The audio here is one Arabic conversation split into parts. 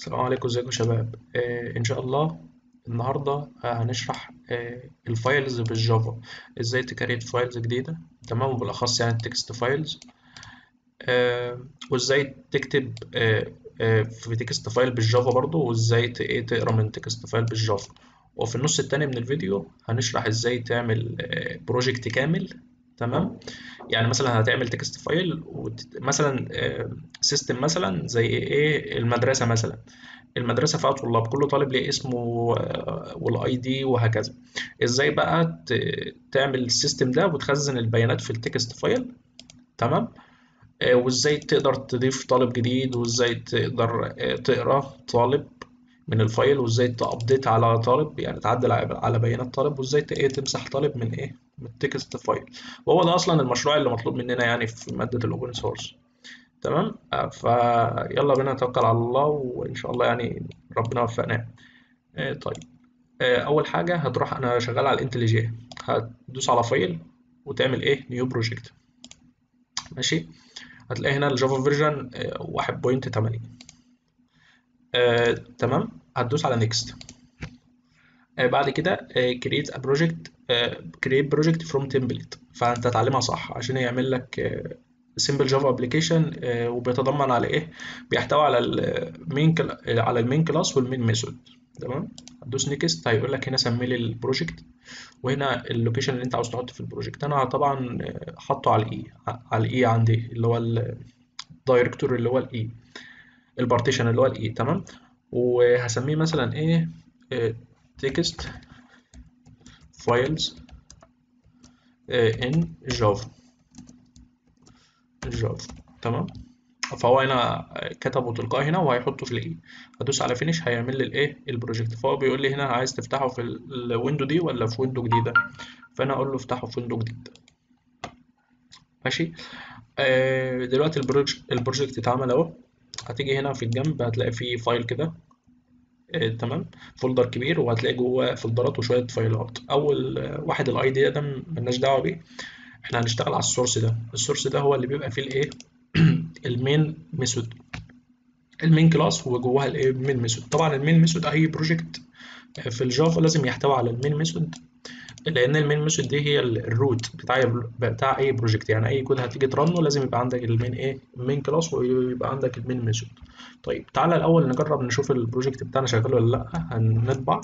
السلام عليكم ازيكم يا شباب؟ آه ان شاء الله النهارده هنشرح آه ال files بال Java. إزاي ت create files جديدة؟ تمام وبالاخص يعني ال text files. آه وازاي تكتب آه آه في text file بال Java برضو وازاي إيه تقرا من text file بال Java. وفي النص التاني من الفيديو هنشرح إزاي تعمل آه project كامل. تمام؟ يعني مثلا هتعمل text file مثلا system مثلا زي إيه المدرسة مثلا. المدرسة فيها طلاب كل طالب ليه اسمه وال ID وهكذا. إزاي بقى تعمل ال system ده وتخزن البيانات في ال text file تمام؟ آه، وإزاي تقدر تضيف طالب جديد وإزاي تقدر آه، تقرأ طالب من ال file وإزاي ت update على طالب يعني تعدل على بيانات طالب وإزاي إيه تمسح طالب من إيه من ال text file. وهو ده أصلا المشروع اللي مطلوب مننا يعني في مادة ال open source تمام؟ آه، فيلا بينا نتوكل على الله وإن شاء الله يعني ربنا يوفقنا آه، طيب. آه، أول حاجة هتروح أنا شغال على ال IntelliJ هتدوس على file وتعمل إيه؟ new project ماشي؟ هتلاقي هنا ال Java version 1.8 آه، تمام؟ هتدوس على next بعد كده create a project create project from template فأنت تعلمها صح عشان يعمل لك simple Java application وبيتضمن على إيه؟ بيحتوي على ال main على ال main class وال main method تمام؟ هتدوس next هيقول لك هنا سمي لي ال project وهنا ال location اللي أنت عاوز تحطه في ال project أنا طبعا آه، حاطه على ال E على ال E عندي اللي هو ال director اللي هو ال E ال partition اللي هو ال E تمام؟ وهسميه مثلا إيه؟ text files in Java. Java. تمام؟ فهو هنا كتبه تلقائي هنا وهيحطه في ال E هدوس على finish هيعمل لي الايه ال project فهو بيقول لي هنا عايز تفتحه في ال window دي ولا في window جديدة؟ فأنا أقول له افتحه في window جديد ماشي؟ آه دلوقتي ال project اتعمل أهو. هتيجي هنا في الجنب هتلاقي فيه file كده. آه تمام. folder كبير وهتلاقي جواه folderات وشوية fileات. أول آه، واحد ال idea ده ملناش دعوة بيه. إحنا هنشتغل على ال source ده. السورس ده هو اللي بيبقى فيه الإيه؟ ال main method ال main class وجواها الايه ال main method طبعا ال main method أي project في ال Java لازم يحتوي على ال main method لأن ال main method دي هي ال- ال root بتاع بتاع أي project يعني أي كود هتيجي run ه لازم يبقى عندك ال main إيه ال main class ويبقى عندك ال main method طيب تعالى الأول نجرب نشوف ال project بتاعنا شغال ولا لأ. هنطبع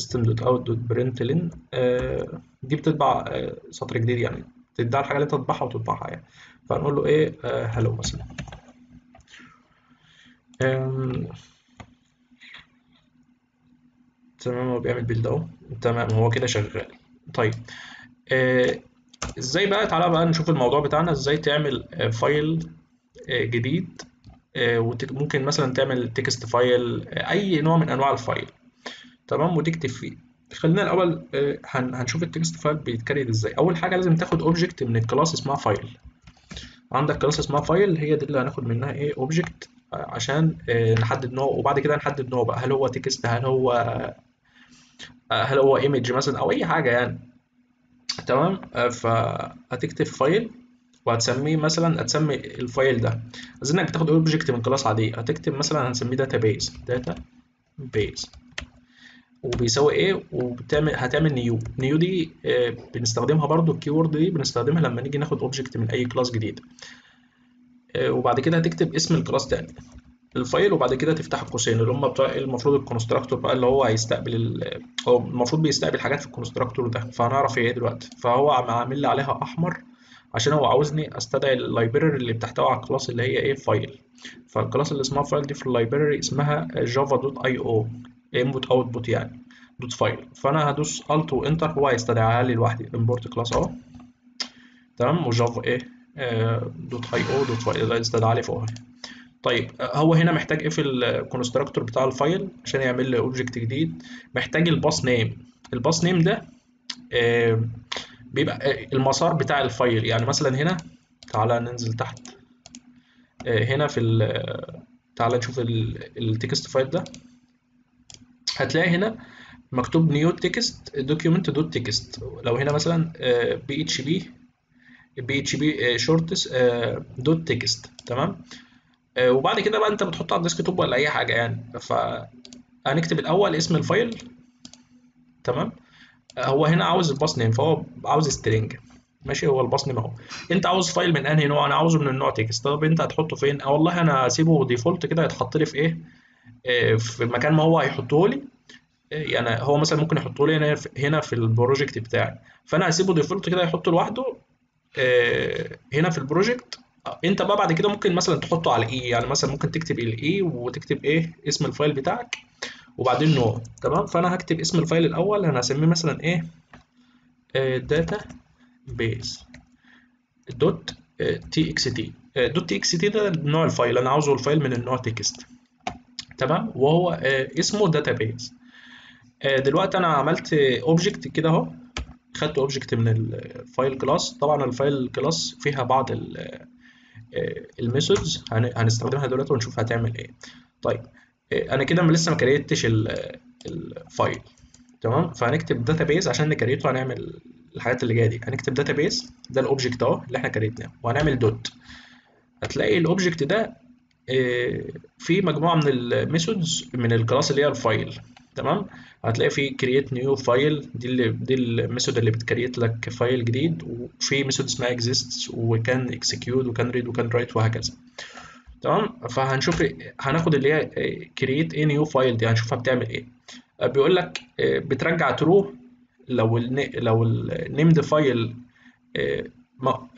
system.out.println آه دي بتطبع آه سطر جديد يعني. تديها الحاجة اللي أنت تطبعها وتطبعها يعني. فهنقول له إيه hello مثلا. تمام هو بيعمل build أهو. تمام هو كده شغال. طيب آه إزاي بقى؟ تعالى بقى نشوف الموضوع بتاعنا إزاي تعمل آه file آه جديد وممكن مثلا تعمل text file أي نوع من أنواع ال file. تمام وتكتب فيه. خلينا الأول هن- هنشوف ال text file بيت create إزاي. أول حاجة لازم تاخد object من ال class اسمها file عندك class اسمها file هي دي اللي هناخد منها إيه؟ object عشان نحدد نوع وبعد كده نحدد نوع بقى. هل هو text؟ هل هو هل هو image مثلا أو أي حاجة يعني. تمام؟ آه، فهتكتب file وهتسميه مثلا هتسمي ال file ده. عايزين إنك تاخد object من class عادية. هتكتب مثلا هنسميه database database وبيساوي إيه؟ وبتعمل هتعمل new new دي آه، بنستخدمها برضو. ال keyword دي بنستخدمها لما نيجي ناخد object من أي class جديد. آه، وبعد كده هتكتب اسم ال class تاني. ال file وبعد كده تفتح القوسين اللي هم بتوع المفروض ال constructor بقى اللي هو هيستقبل. هو المفروض بيستقبل حاجات في ال constructor ده. فهنعرف إيه دلوقتي؟ فهو عامل لي عليها أحمر عشان هو عاوزني أستدعي ال library اللي بتحتوي على ال class اللي هي إيه file فال class اللي اسمها file دي في ال library اسمها Java dot IO input output يعني dot file فأنا هدوس Alt و Enter هو هيستدعيها لي لوحدي. import class أهو. تمام؟ و Java إيه؟ آه، dot IO dot file ده استدعى لي فوق طيب هو هنا محتاج إيه في ال constructor بتاع ال file عشان يعمل لي object جديد؟ محتاج ال path name ال path name ده بيبقى آه، المسار بتاع ال file. يعني مثلا هنا تعالى ننزل تحت. آه، هنا في ال تعالى نشوف ال text file ده. هتلاقي هنا مكتوب new text document dot text لو هنا مثلا بي اتش بي بي اتش بي شورتس دوت تكست تمام؟ وبعد كده بقى انت بتحطه على ال desktop ولا اي حاجة يعني. فهنكتب الأول اسم ال file. تمام؟ هو هنا عاوز ال path name فهو عاوز string ماشي؟ هو ال path name اهو. انت عاوز file من انهي نوع؟ أنا عاوزه من النوع text طب انت هتحطه فين؟ آه والله أنا هسيبه default كده يتحط لي في إيه؟ آه، في مكان ما هو هيحطه لي. آه، يعني هو مثلا ممكن يحطه لي هنا في ال project بتاعي. فأنا هسيبه default كده يحطه لوحده. آه، هنا في ال project. انت بقى بعد كده ممكن مثلا تحطه على E يعني مثلا ممكن تكتب ال E وتكتب إيه؟ اسم ال file بتاعك وبعدين نوع تمام؟ فأنا هكتب اسم ال file الأول أنا هسميه مثلا إيه؟ داتا بيز دوت تي إكس تي دوت تي إكس تي ده نوع ال file أنا عاوزه ال file من النوع text تمام؟ وهو آه، اسمه database دلوقتي أنا عملت object كده أهو. خدت object من ال file class طبعا ال file class فيها بعض ال methods هنستخدمها دلوقتي ونشوف هتعمل إيه. طيب آه، أنا كده لسه ما create ش ال file. تمام؟ فهنكتب database عشان ن create ه هنعمل الحاجات اللي جاية دي. هنكتب database ده ال object أهو اللي إحنا create ناه. وهنعمل dot هتلاقي ال object ده آه، في مجموعة من ال methods من ال class اللي هي ال file. تمام؟ هتلاقي في create new file دي اللي دي ال method اللي بت create لك file جديد وفي method اسمها exists و can execute و can read و can write وهكذا. تمام؟ فهنشوف هناخد اللي هي create إيه new file دي هنشوفها بتعمل إيه. بيقول لك آه، بترجع true لو ال لو ال named file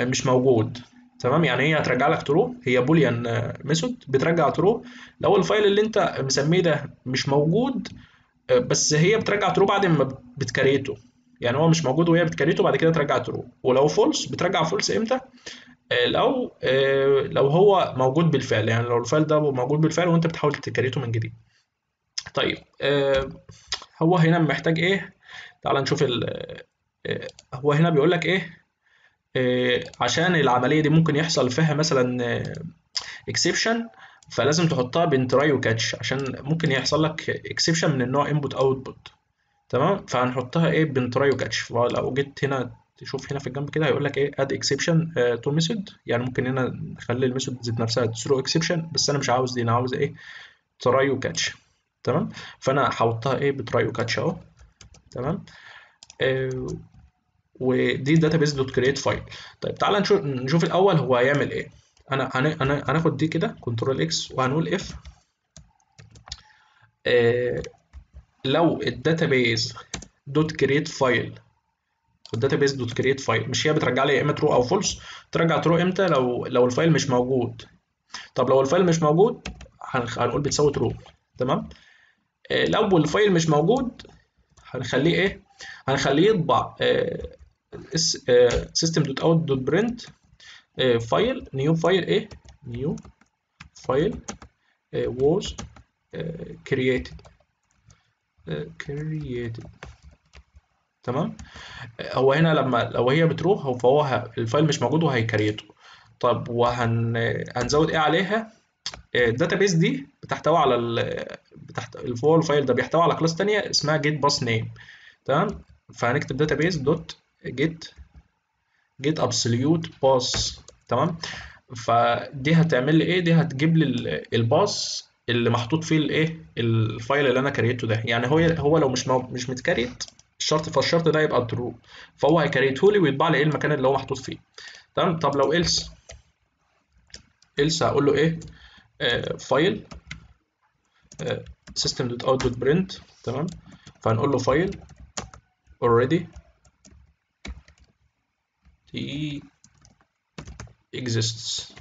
مش موجود. تمام؟ يعني هي هترجع لك true هي boolean method بترجع true لو ال file اللي انت مسميه ده مش موجود آه، بس هي بترجع ترو بعد ما بتكريته. يعني هو مش موجود وهي بتكريته بعد كده ترجع true. ولو false بترجع false إمتى؟ آه، لو آه، لو هو موجود بالفعل. يعني لو ال file ده موجود بالفعل وأنت بتحاول تكريته من جديد. طيب هو هنا محتاج إيه؟ تعال نشوف ال هو هنا بيقول لك إيه؟ عشان العملية دي ممكن يحصل فيها مثلا exception فلازم تحطها بين try و catch عشان ممكن يحصل لك exception من النوع input output تمام؟ فهنحطها إيه بين try و catch لو جيت هنا تشوف هنا في الجنب كده هيقول لك إيه add exception to method يعني ممكن هنا نخلي ال method ذات نفسها ت throw exception بس أنا مش عاوز دي أنا عاوز إيه try و catch تمام؟ فأنا هحطها إيه ب try و catch اهو. تمام؟ آه ودي database dot create file طيب تعالى نشوف نشوف الأول هو هيعمل إيه. أنا أنا هناخد دي كده control X وهنقول if آه لو ال database dot create file ال database dot create file مش هي بترجع لي يا إما true أو false ترجع true إمتى؟ لو لو ال file مش موجود. طب لو ال file مش موجود هنقول بتساوي true تمام؟ آه لو ال file مش موجود هنخليه إيه؟ هنخليه يطبع system dot out dot print file new file إيه؟ new file created. uh, created. تمام؟ هو هنا لما لو هي بتروح هو فهو ال file مش موجود وهيكريته طب وهن إيه عليها؟ ال database دي بتحتوي على ال بتحت هو ال file ده بيحتوي على class تانية اسمها get path name تمام؟ فهنكتب database dot get get absolute path تمام؟ فدي هتعمل لي إيه؟ دي هتجيب لي ال path اللي محطوط فيه الإيه؟ ال file اللي أنا كريته ده. يعني هو هو لو مش. مش متكريت الشرط فالشرط ده يبقى true فهو هيكريته لي ويطبع لي إيه المكان اللي هو محطوط فيه. تمام؟ طب لو else else هقول له إيه؟ آه file آه system dot print تمام؟ فهنقول له file already. Exists.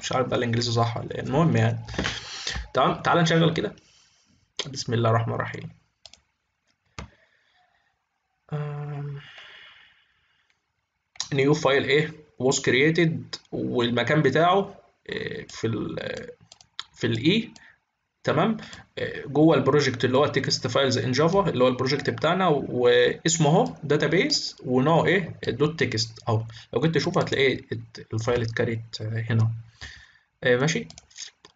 مش عارف بقى الإنجليزي صح ولا إيه. المهم يعني. تمام تعال نشغل كده. بسم الله الرحمن الرحيم. new file إيه was created والمكان بتاعه في ال في الاي تمام؟ جوه ال project اللي هو text files in Java اللي هو ال project بتاعنا واسمه اهو database ونوعه إيه؟ dot text أهو. لو جيت تشوف هتلاقي ال file اتكريت هنا. ماشي؟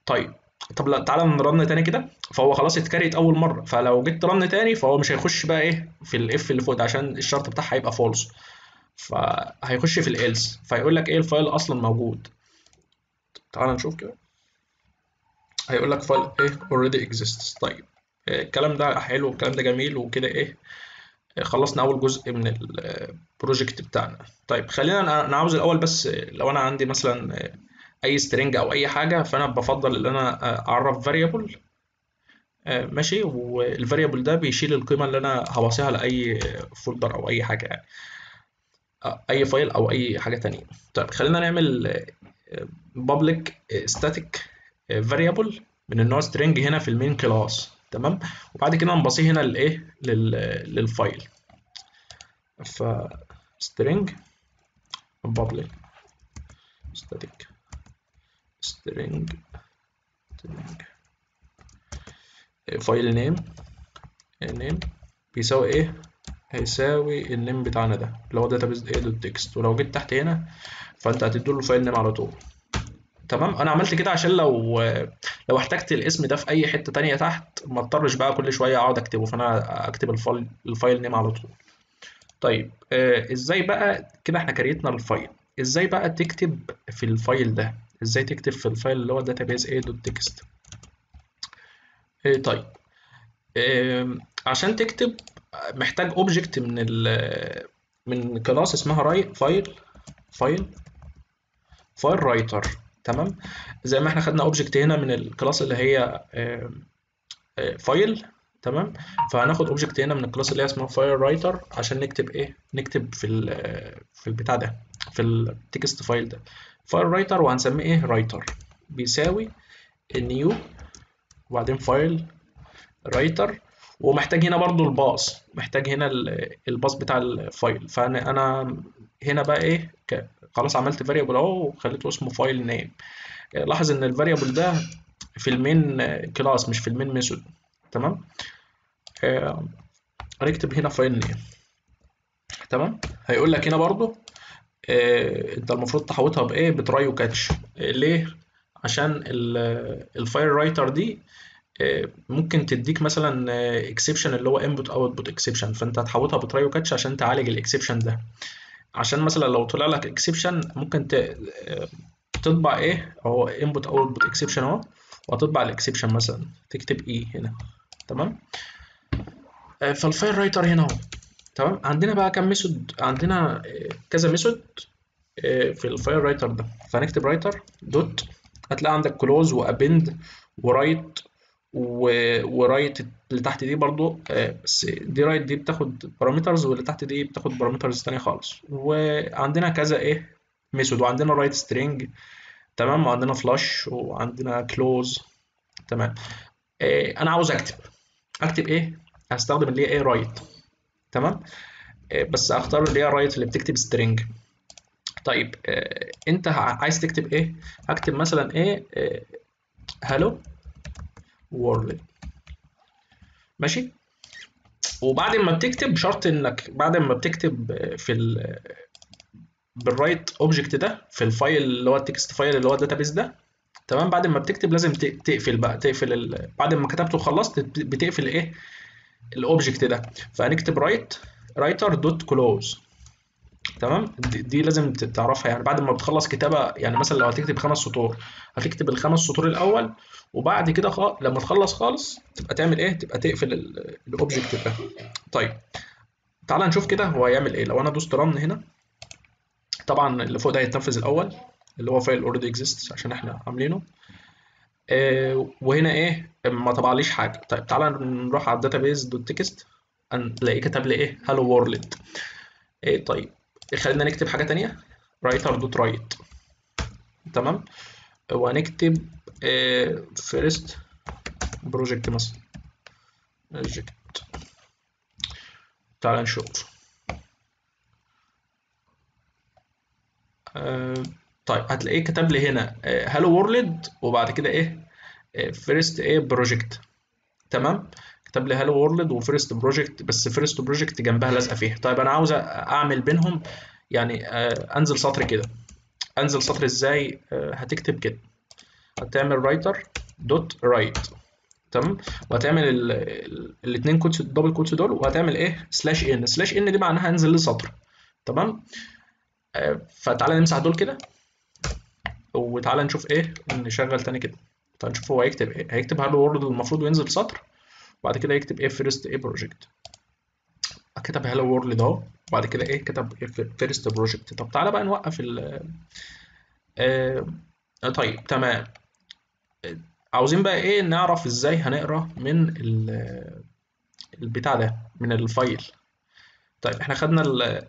طيب. طب لا تعالى ن run تاني كده. فهو خلاص اتكريت أول مرة. فلو جيت run تاني فهو مش هيخش بقى إيه؟ في ال if اللي فوق ده عشان الشرط بتاعها هيبقى false فهيخش في ال else فيقول لك إيه؟ ال file أصلا موجود. تعال نشوف كده. هيقول لك file إيه already exists. طيب آه، الكلام ده حلو والكلام ده جميل وكده إيه آه، خلصنا أول جزء من ال project بتاعنا. طيب خلينا أنا عاوز الأول بس آه، لو أنا عندي مثلا آه، أي string أو أي حاجة فأنا بفضل إن أنا آه، أعرف آه، ماشي وال variable ده بيشيل القيمة اللي أنا هبصيها لأي folder أو أي حاجة يعني آه، أي file أو أي حاجة تانية. طيب خلينا نعمل آه، public آه، static variable من النوع string هنا في ال main class تمام؟ وبعد كده نبصيه هنا للايه لل- لل file ف string public static. string string. file name name بيساوي إيه؟ هيساوي ال name بتاعنا ده اللي هو database إيه dot text ولو جيت تحت هنا فأنت هتديله ال file name على طول. تمام. أنا عملت كده عشان لو لو احتجت الاسم ده في أي حتة تانية تحت ما اضطرش بقى كل شوية أقعد أكتبه فأنا أكتب ال file ال file name على طول. طيب آه إزاي بقى كده إحنا كريتنا ال file؟ إزاي بقى تكتب في ال file ده؟ إزاي تكتب في ال file اللي هو database إيه dot text طيب آم، عشان تكتب محتاج object من ال من class اسمها write file file file writer تمام؟ زي ما إحنا خدنا object هنا من ال class اللي هي آم، آه، file تمام؟ فهناخد object هنا من ال class اللي هي اسمها file writer عشان نكتب إيه؟ نكتب في ال في البتاع ده في ال text file ده. file writer وهنسميه إيه؟ writer بيساوي new وبعدين file writer ومحتاج هنا برضو ال path محتاج هنا ال- الباص بتاع ال file فأنا أنا هنا بقى إيه خلاص عملت variable أهو وخليته اسمه file name لاحظ إن ال variable ده في ال main class مش في ال main method تمام؟ آه، هنكتب هنا file name تمام؟ هيقول لك هنا برضو آه، أنت المفروض تحوطها بإيه؟ ب try و catch ليه؟ عشان ال- ال file writer دي ممكن تديك مثلا exception اللي هو input output exception فأنت هتحوطها ب try و catch عشان تعالج ال exception ده. عشان مثلا لو طلع لك exception ممكن آه، تطبع إيه؟ أهو input output exception أهو وهتطبع ال exception مثلا. تكتب إيه هنا. تمام؟ آه، فال file writer هنا أهو. تمام؟ عندنا بقى كام method عندنا آه، كذا method في ال file writer ده. فهنكتب writer dot هتلاقي عندك close و append و write و write اللي تحت دي برضو آه، بس دي write دي بتاخد parameters واللي تحت دي بتاخد parameters تانية خالص. وعندنا كذا إيه method وعندنا write string تمام؟ وعندنا flush وعندنا close تمام؟ آه، أنا عاوز أكتب. أكتب إيه؟ هستخدم اللي هي إيه write تمام؟ آه، بس أختار اللي هي write اللي بتكتب string طيب آه، أنت عايز تكتب إيه؟ هكتب مثلا إيه؟ hello world ماشي؟ وبعد ما بتكتب شرط إنك بعد ما بتكتب في ال بال write object ده في ال file اللي هو ال text file اللي هو ال database ده تمام؟ بعد ما بتكتب لازم تقفل بقى تقفل ال... بعد ما كتبته وخلصت بت- بتقفل إيه؟ ال object ده. فهنكتب write writer dot close تمام؟ دي, لازم تعرفها. يعني بعد ما بتخلص كتابة يعني مثلا لو هتكتب خمس سطور هتكتب الخمس سطور الأول وبعد كده خ... لما تخلص خالص تبقى تعمل إيه؟ تبقى تقفل ال- ال object ده. طيب. تعال نشوف كده هو هيعمل إيه. لو أنا دوست run هنا طبعا اللي فوق ده هيتنفذ الأول اللي هو file already exist عشان إحنا عاملينه. آه وهنا إيه؟ ما طبعليش حاجة. طيب تعالى نروح على ال database dot text نلاقيه كتب لي إيه؟ hello world إيه طيب. خلينا نكتب حاجة تانية. writer dot write تمام؟ وهنكتب first project مثلا. project تعال نشوف. آه، طيب هتلاقيه كتب لي هنا hello world وبعد كده إيه؟ first إيه project تمام؟ كتب لي hello world و first project بس first project جنبها لازقة فيها. طيب أنا عاوز أعمل بينهم يعني آه، أنزل سطر كده. أنزل سطر إزاي؟ آه، هتكتب كده. هتعمل writer dot write تمام؟ وهتعمل الاثنين quotes ال double quotes دول وهتعمل إيه؟ slash n slash n دي معناها أنزل لي سطر. تمام؟ آه، فتعالى نمسح دول كده. وتعالى نشوف إيه؟ نشغل تاني كده. تعالى نشوف هو هيكتب إيه. هيكتب hello world المفروض ينزل سطر. وبعد كده يكتب إيه first إيه project كتب hello world اهو وبعد كده إيه كتب first project طب تعالى بقى نوقف ال آه طيب تمام. عاوزين بقى إيه نعرف إزاي هنقرأ من ال- البتاع ده من ال file. طيب إحنا خدنا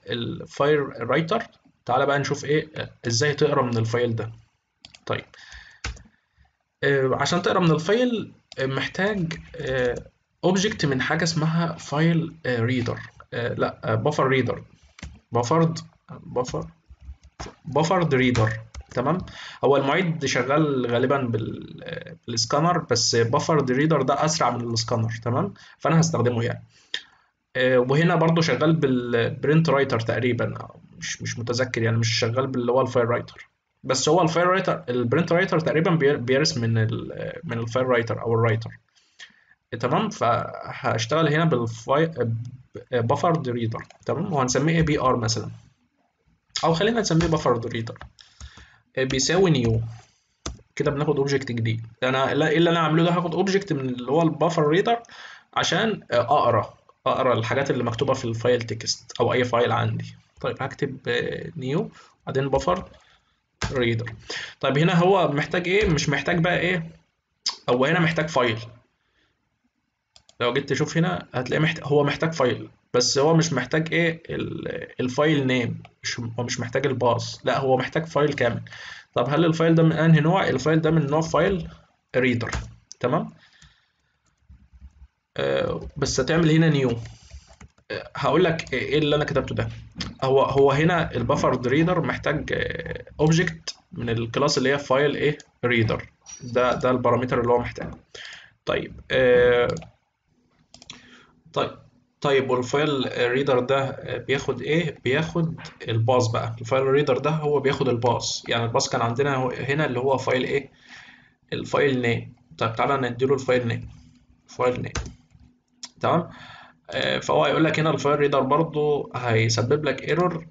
ال file writer تعالى بقى نشوف إيه إزاي تقرأ من ال file ده. طيب آه، عشان تقرأ من ال file آه، محتاج object من حاجة اسمها file reader لا buffer reader buffered buffer buffered reader تمام؟ هو المعيد شغال غالبا بال- بالسكانر بس buffered reader ده أسرع من السكانر تمام؟ فأنا هستخدمه يعني. آه، وهنا برضو شغال بال print writer تقريبا. مش مش متذكر يعني مش شغال باللي هو ال file writer بس هو ال file writer ال print writer تقريبا بي- بيورث من من ال file writer أو ال writer تمام؟ فهشتغل هنا بال file buffered reader تمام؟ وهنسميه br مثلا. أو خلينا نسميه buffered reader بيساوي new كده بناخد object جديد. أنا إيه اللي أنا عامله ده؟ هاخد object من اللي هو ال buffer reader عشان أقرأ. أقرأ الحاجات اللي مكتوبة في ال file text أو أي file عندي. طيب هكتب new بعدين buffer reader طيب هنا هو محتاج إيه؟ مش محتاج بقى إيه؟ هو هنا محتاج file لو جيت تشوف هنا هتلاقي محتاج هو محتاج file بس هو مش محتاج إيه ال- ال file name مش هو مش محتاج ال path لا هو محتاج file كامل. طب هل ال file ده من أنهي نوع؟ ال file ده من نوع file reader تمام؟ آه بس هتعمل هنا new آه هقول لك إيه اللي أنا كتبته ده. هو هو هنا ال buffer reader محتاج object من ال class اللي هي file إيه؟ reader ده ده ال parameter اللي هو محتاجه. طيب آه طيب طيب وال file reader ده بياخد إيه؟ بياخد ال path بقى. ال file reader ده هو بياخد ال path. يعني ال path كان عندنا هنا اللي هو file إيه؟ ال file name طيب تعالى نديله ال file name file name تمام؟ آه، فهو هيقول لك هنا ال file reader برضو هيسبب لك error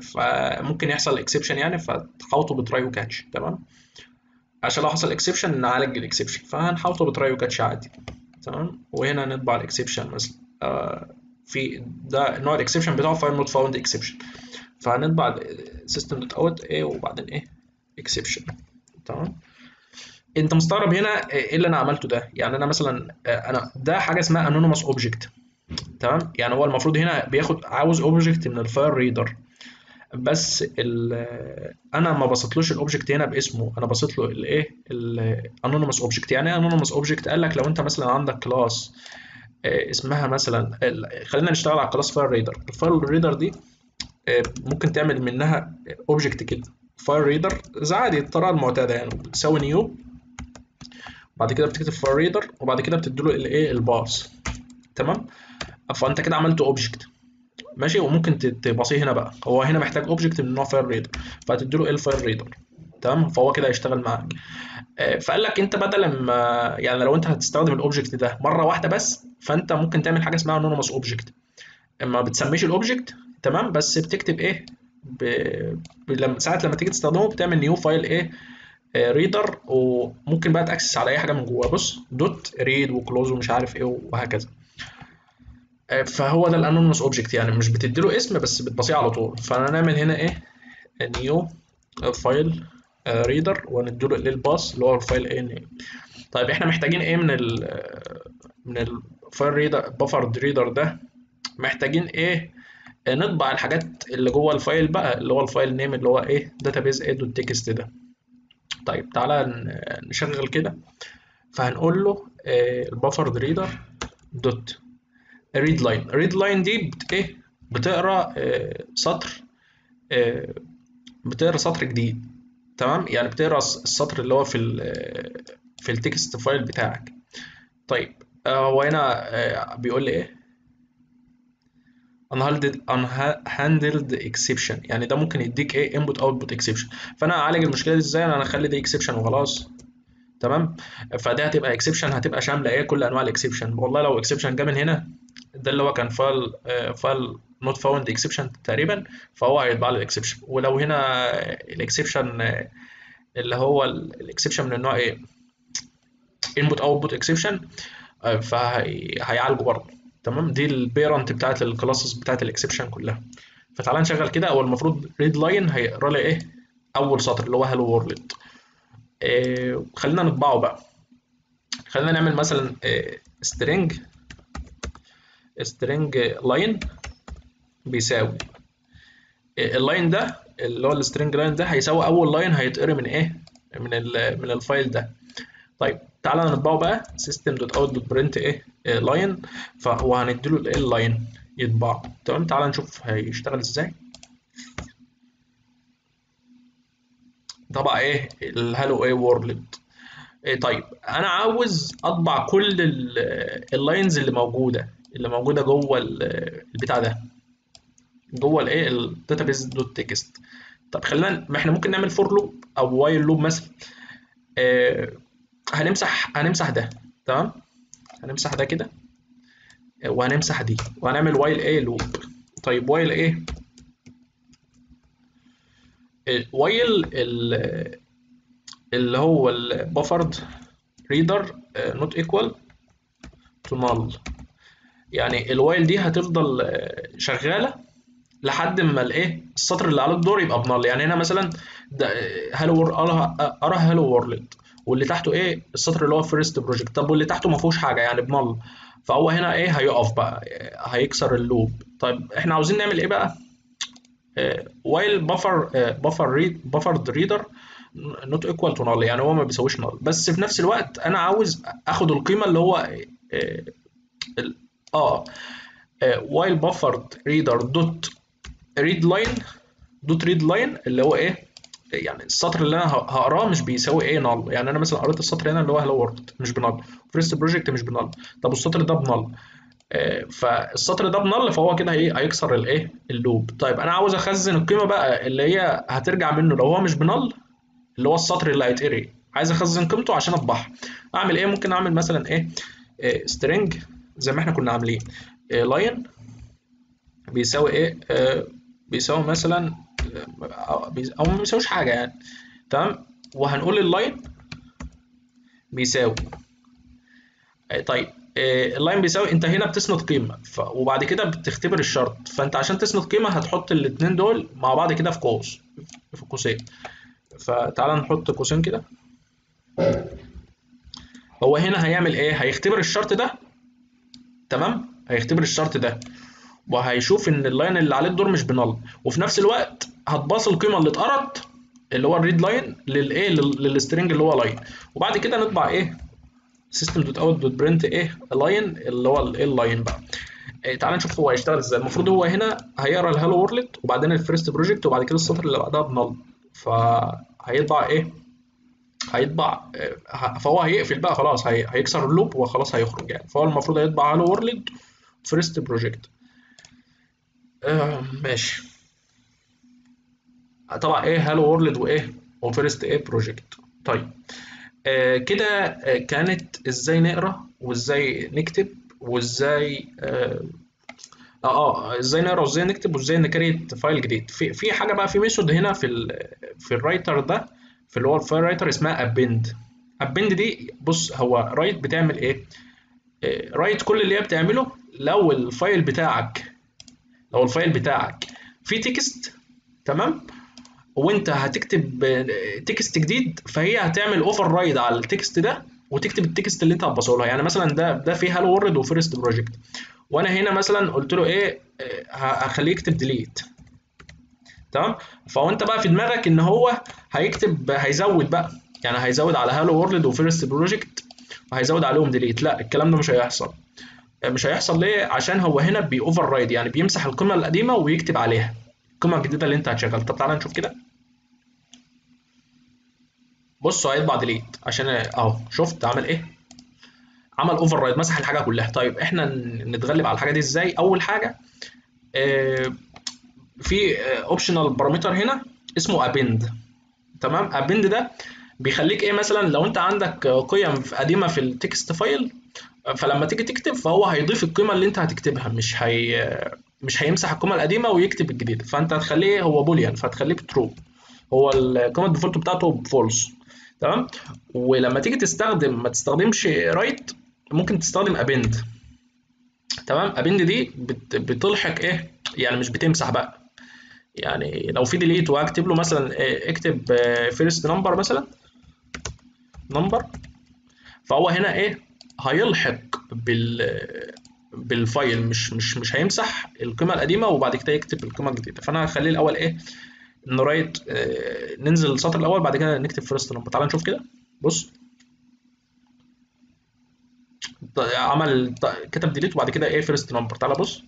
فممكن يحصل exception يعني فتحاوطه ب try و catch تمام؟ عشان لو حصل exception نعالج ال exception فهنحاوطه ب try و catch عادي. تمام؟ وهنا نطبع ال exception مثلا. آه، في ده نوع ال exception بتاعه file not found exception فهنطبع system dot out إيه وبعدين إيه exception تمام؟ انت مستغرب هنا إيه اللي أنا عملته ده؟ يعني أنا مثلا آه، أنا ده حاجة اسمها anonymous object تمام؟ يعني هو المفروض هنا بياخد عاوز object من ال file reader بس ال أنا ما بسطلوش ال object هنا باسمه أنا بسط له الايه ال anonymous object يعني إيه object قال لك لو أنت مثلا عندك class اسمها مثلا خلينا نشتغل على class file reader ال file reader دي آه، ممكن تعمل منها object كده. file reader زي عادي الطريقة المعتادة يعني. بتساوي new بعد كده بتكتب file reader وبعد كده بتديله الايه ال path تمام؟ فأنت كده عملت object ماشي وممكن ت- تبصيه هنا بقى. هو هنا محتاج object من نوع file reader فهتديله إيه ال file reader تمام؟ فهو كده هيشتغل معاك. آه، فقال لك انت بدل ما يعني لو انت هتستخدم ال object ده مرة واحدة بس فانت ممكن تعمل حاجة اسمها anonymous object ما بتسميش ال object تمام؟ بس بتكتب إيه؟ ب... لما ساعة لما تيجي تستخدمه بتعمل new file إيه؟ reader وممكن بقى ت access على أي حاجة من جواه بص dot read و close ومش عارف إيه وهكذا. آه، فهو ده ال anonymous object يعني مش بتديله اسم بس بتبصيه على طول. فهنعمل هنا إيه؟ new file reader ونديله لل path اللي هو ال file إيه name طيب إحنا محتاجين إيه من ال من ال file reader buffered reader ده؟ محتاجين إيه؟ نطبع الحاجات اللي جوه ال file بقى اللي هو ال file name اللي هو إيه؟ database إيه dot text ده. طيب تعالى نشغل كده. فهنقول له ال buffered reader dot read line read line دي بت إيه؟ بتقرأ آه، سطر آه، بتقرأ سطر جديد. تمام؟ يعني بتقرأ الس- السطر اللي هو في ال في ال text file بتاعك. طيب آه، هو هنا آه، بيقول لي إيه؟ unhandled unhandled exception. يعني ده ممكن يديك إيه؟ input output exception. فأنا أعالج المشكلة دي إزاي؟ أنا أخلي دي exception وخلاص. تمام؟ فده هتبقى exception هتبقى شاملة إيه؟ كل أنواع ال exception والله لو exception جه من هنا ده اللي هو كان file file not found exception تقريبا فهو هيطبع لي ال exception ولو هنا ال exception اللي هو ال exception من النوع إيه؟ output exception آه، فهيعالجه برضه. تمام؟ دي ال parent بتاعت ال classes بتاعت ال exception كلها. فتعالى نشغل كده. هو المفروض read line هيقرا لي إيه أول سطر اللي هو hello world إيه خلينا نطبعه بقى. خلينا نعمل مثلا إيه string string line بيساوي. إيه ال line ده اللي هو ال string line ده هيساوي أول line هيتقري من إيه؟ من من ال file ده. طيب تعالى نطبعه بقى. system.out.print إيه؟ line وهنديله الايه ال line يطبع تمام تعالى نشوف هيشتغل إزاي. طبع إيه؟ ال hello إيه world إيه طيب أنا عاوز أطبع كل ال lines اللي موجودة. اللي موجودة جوه البتاع ده. جوه الايه؟ ال database dot text طب خلينا ما إحنا ممكن نعمل for loop أو while loop مثلا. آه هنمسح هنمسح ده. تمام؟ هنمسح ده كده. وهنمسح دي. وهنعمل while إيه loop طيب while إيه while اللي هو ال buffered reader not equal to null يعني ال while دي هتفضل شغالة لحد ما الايه السطر اللي على الدور يبقى ب null يعني هنا مثلا hello ارى hello world واللي تحته إيه السطر اللي هو first project طب واللي تحته ما فيهوش حاجة يعني ب null فهو هنا إيه هيقف بقى هيكسر ال loop. طيب إحنا عاوزين نعمل إيه بقى؟ while buffer buffer read buffered reader not equal to null يعني هو ما بيساويش null بس في نفس الوقت أنا عاوز أخد القيمة اللي هو آه. while buffered reader dot read line dot read line اللي هو إيه؟ يعني السطر اللي أنا هقراه مش بيساوي إيه null يعني أنا مثلا قريت السطر هنا اللي هو hello world مش ب null first project مش ب null طب السطر ده ب null آه فالسطر ده ب null فهو كده إيه؟ هيكسر الايه ال loop طيب أنا عاوز أخزن القيمة بقى اللي هي هترجع منه. لو هو مش ب null اللي هو السطر اللي هيتقري. عايز أخزن قيمته عشان اطبعها أعمل إيه؟ ممكن أعمل مثلا إيه؟ آه string زي ما إحنا كنا عاملين. آه line بيساوي إيه؟ آه بيساوي مثلا أو ما بيساويش حاجة يعني. تمام؟ وهنقول ال line بيساوي. طيب. ال line بيساوي. انت هنا بتسند قيمة. ف... وبعد كده بتختبر الشرط. فانت عشان تسند قيمة هتحط الاثنين دول مع بعض كده في قوس في قوسين. فتعالى نحط قوسين كده. هو هنا هيعمل إيه؟ هيختبر الشرط ده تمام؟ هيختبر الشرط ده. وهيشوف إن ال line اللي عليه الدور مش ب null. وفي نفس الوقت ه تـ pass القيمة اللي اتقرت اللي هو ال read line للايه لل string اللي هو line. وبعد كده نطبع إيه؟ System dot out dot print إيه؟ line اللي هو الايه ال line بقى. إيه تعال نشوف هو هيشتغل إزاي. المفروض هو هنا هيقرأ ال hello world وبعدين ال first project وبعد كده السطر اللي بعدها ب null. فهيطبع إيه؟ هيطبع فهو هيقفل بقى خلاص هي... هيكسر ال loop وخلاص هيخرج يعني. فهو المفروض هيطبع hello world first project آه ماشي. طبعا إيه hello world وإيه و first إيه project طيب. آه كده آه كانت إزاي نقرأ وإزاي نكتب وإزاي آه آه إزاي نقرأ وإزاي نكتب وإزاي ن create file جديد. في في حاجة بقى في method هنا في ال في ال writer ده. في اللي هو ال file writer اسمها append append دي بص هو write بتعمل إيه؟ write كل اللي هي بتعمله لو ال file بتاعك لو ال file بتاعك فيه text تمام؟ وانت هتكتب text جديد فهي هتعمل override على ال text ده وتكتب ال text اللي انت هتبصه لها. يعني مثلا ده ده فيه hello world و first project وأنا هنا مثلا قلت له إيه؟ هخليه يكتب delete تمام؟ فأنت بقى في دماغك إن هو هيكتب هيزود بقى. يعني هيزود على hello world و first project وهيزود عليهم delete لا الكلام ده مش هيحصل. مش هيحصل ليه؟ عشان هو هنا بي override يعني بيمسح القيمه القديمة ويكتب عليها. القيمه الجديدة اللي أنت هتشغل طب تعالى نشوف كده. بصوا هيطبع delete عشان أهو شفت عمل إيه؟ عمل override مسح الحاجة كلها. طيب إحنا نتغلب على الحاجة دي إزاي؟ أول حاجة آه في optional parameter هنا اسمه append تمام؟ append ده بيخليك إيه مثلا؟ لو أنت عندك قيم قديمة في ال text file فلما تيجي تكتب فهو هيضيف القيمة اللي أنت هتكتبها مش هي مش هيمسح القيمة القديمة ويكتب الجديدة. فأنت هتخليه هو boolean فهتخليه ب true هو القيمه ال default بتاعته ب false تمام؟ ولما تيجي تستخدم ما تستخدمش write ممكن تستخدم append تمام؟ append دي بت... بتلحق إيه؟ يعني مش بتمسح بقى. يعني لو في delete واكتب له مثلا إيه اكتب first number مثلا. number فهو هنا إيه؟ هيلحق بال بال file مش مش مش هيمسح القيمة القديمة وبعد كده يكتب القيمة الجديدة. فأنا هخليه الأول إيه؟ ن write آه ننزل السطر الأول بعد كده نكتب first number تعال نشوف كده. بص. عمل كتب delete وبعد كده إيه؟ first number تعال بص.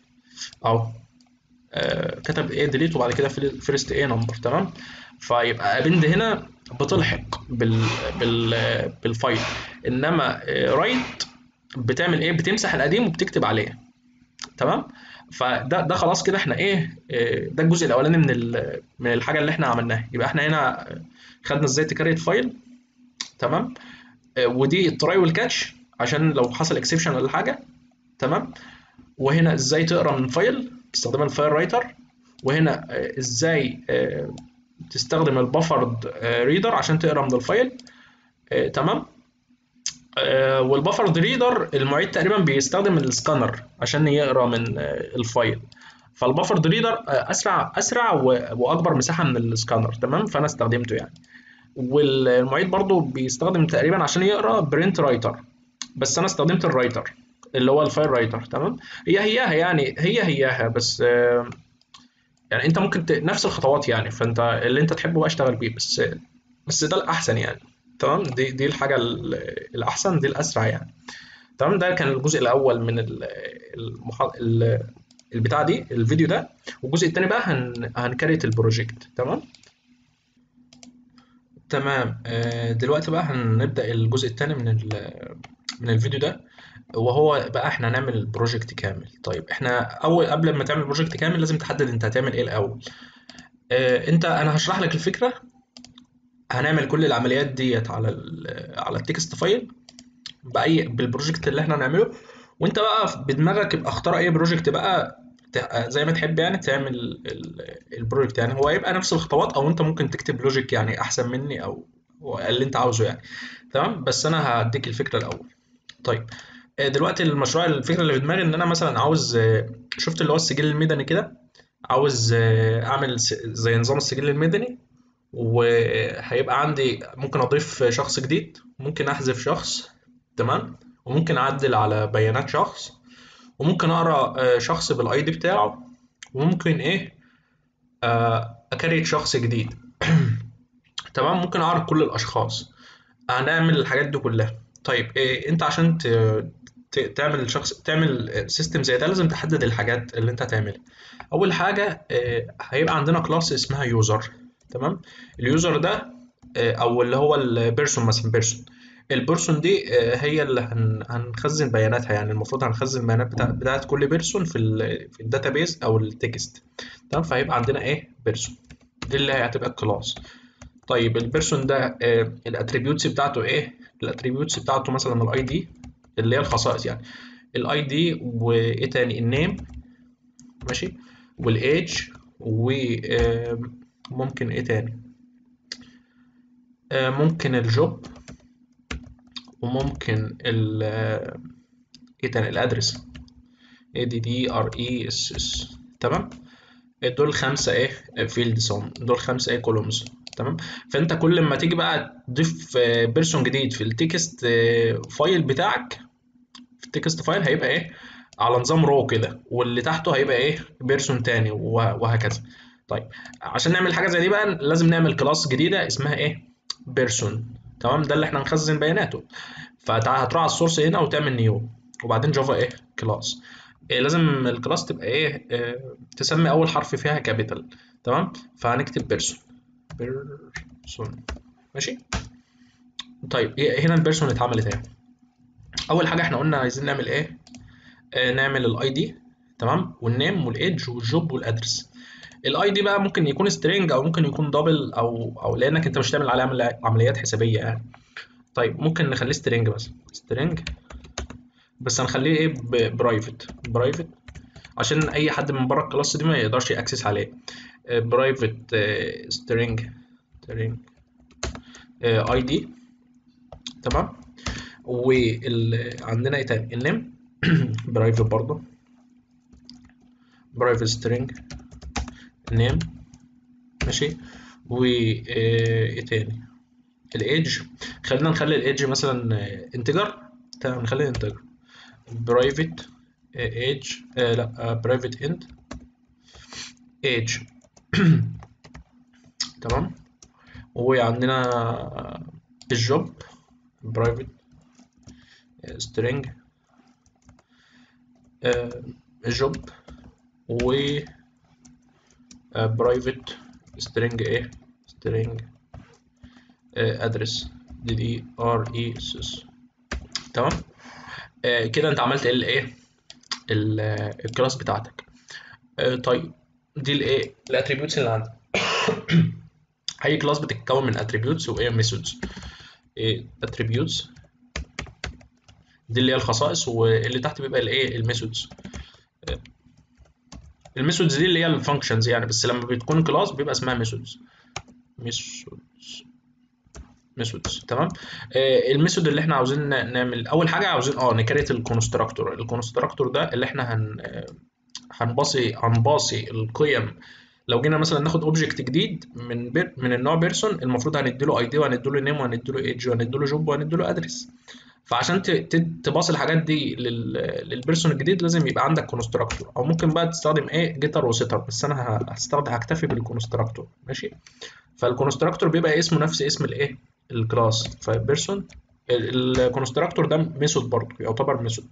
أهو. آه كتب إيه delete وبعد كده first إيه number تمام؟ فيبقى append هنا بتلحق بال بال بال file إنما write بتعمل إيه؟ بتمسح القديم وبتكتب عليه. تمام؟ فده ده خلاص كده إحنا إيه؟ ده الجزء الأولاني من من الحاجة اللي إحنا عملناها. يبقى إحنا هنا خدنا إزاي ت create file تمام؟ ودي ال try وال catch عشان لو حصل exception ولا حاجة. تمام؟ وهنا إزاي تقرأ من file باستخدام ال file writer وهنا إزاي تستخدم ال buffered reader عشان تقرأ من ال file تمام. وال buffered reader المعيد تقريبا بيستخدم السكانر عشان يقرأ من ال file فال buffered reader أسرع أسرع وأكبر مساحة من السكانر تمام؟ فأنا استخدمته يعني. والمعيد برضو بيستخدم تقريبا عشان يقرأ print writer بس أنا استخدمت ال writer اللي هو ال file writer تمام؟ هي هياها يعني هي هياها بس يعني انت ممكن ت... نفس الخطوات يعني فانت اللي انت تحبه بقى اشتغل بيه بس بس ده الأحسن يعني تمام؟ دي دي الحاجة الأحسن دي الأسرع يعني تمام؟ ده كان الجزء الأول من المح... البتاع دي الفيديو ده والجزء الثاني بقى هن... هن create ال project تمام؟ تمام دلوقتي بقى هنبدأ الجزء الثاني من ال... من الفيديو ده. وهو بقى إحنا هنعمل project كامل. طيب إحنا أول قبل ما تعمل project كامل لازم تحدد انت هتعمل إيه الأول. آه انت أنا هشرح لك الفكرة. هنعمل كل العمليات ديت على على ال text file بأي بال project اللي إحنا هنعمله. وانت بقى بدماغك يبقى اختار أي project بقى زي ما تحب يعني تعمل ال project يعني. هو هيبقى نفس الخطوات أو انت ممكن تكتب logic يعني أحسن مني أو اللي انت عاوزه يعني. تمام؟ بس أنا هديك الفكرة الأول. طيب دلوقتي المشروع الفكرة اللي في دماغي إن أنا مثلا عاوز شفت اللي هو السجل المدني كده عاوز أعمل زي نظام السجل المدني وهيبقى عندي ممكن أضيف شخص جديد ممكن أحذف شخص تمام؟ وممكن أعدل على بيانات شخص وممكن أقرأ شخص بالآي دي بتاعه وممكن إيه أكريت شخص جديد. تمام؟ ممكن أعرض كل الأشخاص. هنعمل الحاجات دي كلها. طيب إيه انت عشان ت... تعمل شخص تعمل system زي ده لازم تحدد الحاجات اللي انت هتعملها. أول حاجة هيبقى عندنا class اسمها user تمام؟ ال user ده أو اللي هو ال person مثلا person ال person دي هي اللي هن... هنخزن بياناتها. يعني المفروض هنخزن البيانات بتاع... بتاعت كل person في ال... في ال database أو ال text تمام؟ فهيبقى عندنا إيه؟ person دي اللي هتبقى ال class طيب ال person ده ال attributes بتاعته إيه؟ ال attributes بتاعته مثلا ال ID اللي هي الخصائص يعني. ال ID وإيه تاني؟ ال name ماشي؟ وال age وممكن إيه تاني؟ ممكن ال job وممكن ال إيه تاني؟ ال address a d d r e s s تمام؟ دول خمسة إيه؟ fields دول خمسة إيه؟ columns تمام؟ فأنت كل ما تيجي بقى تضيف person جديد في ال text file بتاعك في ال text file هيبقى إيه؟ على نظام row كده واللي تحته هيبقى إيه؟ person تاني وهكذا. طيب عشان نعمل حاجة زي دي بقى لازم نعمل class جديدة اسمها إيه؟ person. تمام؟ ده اللي إحنا هنخزن بياناته. فهتروح على ال source هنا وتعمل new وبعدين Java إيه؟ class. إيه لازم ال class تبقى إيه, إيه تسمي أول حرف فيها capital تمام؟ فهنكتب person. person ماشي؟ طيب هنا ال person اتعملت اهي. أول حاجة إحنا قلنا عايزين نعمل إيه؟ آه نعمل الاي دي تمام؟ والنيم والايدج والجوب والادرس الاي دي بقى ممكن يكون string أو ممكن يكون double أو أو لأنك أنت مش تعمل عليه عمليات حسابية يعني. طيب ممكن نخليه string بس. string بس هنخليه إيه؟ private private عشان أي حد من بره ال class دي ما يقدرش ي access عليه. private string string ID تمام؟ وعندنا إيه تاني؟ ال name. private برضه private string name ماشي؟ و إيه تاني؟ الايدج خلينا نخلي الايدج مثلا integer تمام نخليه integer private age لا private int age تمام. وعندنا ال job private string job و private string إيه string address d d r e s s تمام؟ آه كده انت عملت الايه ال class بتاعتك. آه طيب. دي الايه ال attributes اللي عندك أي class بتتكون من attributes وايه methods attributes دي اللي هي الخصائص واللي تحت بيبقى الايه ال methods ال methods دي اللي هي ال functions يعني بس لما بتكون class بيبقى اسمها methods methods methods تمام؟ آه ال method اللي إحنا عاوزين نعمل أول حاجة عاوزين آه ن create ال constructor ال constructor ده اللي إحنا هن هنباصي هنباصي القيم. لو جينا مثلا ناخد object جديد من بير من النوع person المفروض هنديله ID وهنديله name وهنديله ايدج وهنديله job وهنديله address فعشان ت pass ي الحاجات دي لل person الجديد لازم يبقى عندك constructor أو ممكن بقى تستخدم إيه getter و setter بس أنا هستخدم هكتفي بال constructor ماشي؟ فال constructor بيبقى اسمه نفس اسم الايه ال class ف person ال constructor ده method برضه يعتبر method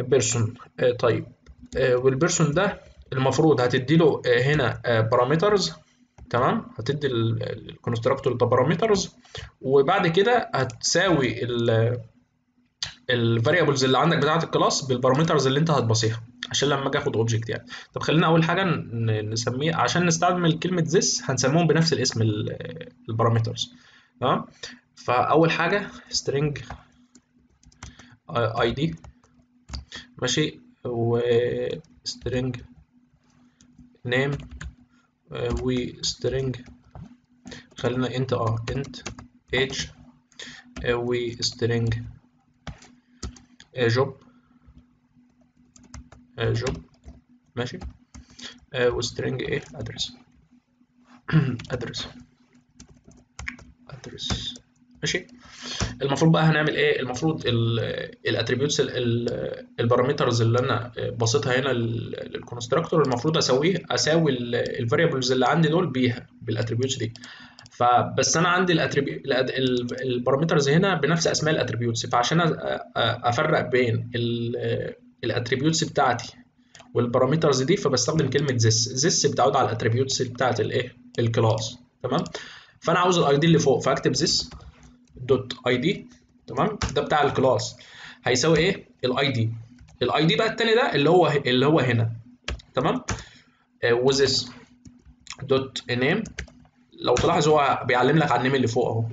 person طيب. وال person ده المفروض هتدي له هنا parameters تمام؟ هتدي ال constructor ده parameters وبعد كده هتساوي ال variables اللي عندك بتاعة ال class بال parameters اللي انت هت pass يها عشان لما أجي اخد object يعني. طب خلينا أول حاجة نسميه عشان نستعمل كلمة this هنسميهم بنفس الاسم ال parameters تمام؟ فأول حاجة string id ماشي؟ و string name و string خلينا int آه int age و string job job ماشي و string إيه address address address ماشي المفروض بقى هنعمل إيه؟ المفروض ال attributes ال parameters اللي أنا ب pass يها هنا لل constructor المفروض أسويه أساوي ال variables اللي عندي دول بيها بال attributes دي. فبس أنا عندي ال parameters هنا بنفس أسماء ال attributes فعشان أفرق بين ال attributes بتاعتي وال parameters دي فبستخدم كلمة this. this بتعود على ال attributes بتاعت الايه ال class. تمام؟ فأنا عاوز ال ID اللي فوق فأكتب this. dot ID تمام؟ ده بتاع ال class. هيساوي إيه؟ ال ID. ال ID بقى التاني ده اللي هو اللي هو هنا تمام؟ و this dot name لو تلاحظ هو بيعلم لك على ال name اللي فوق اهو.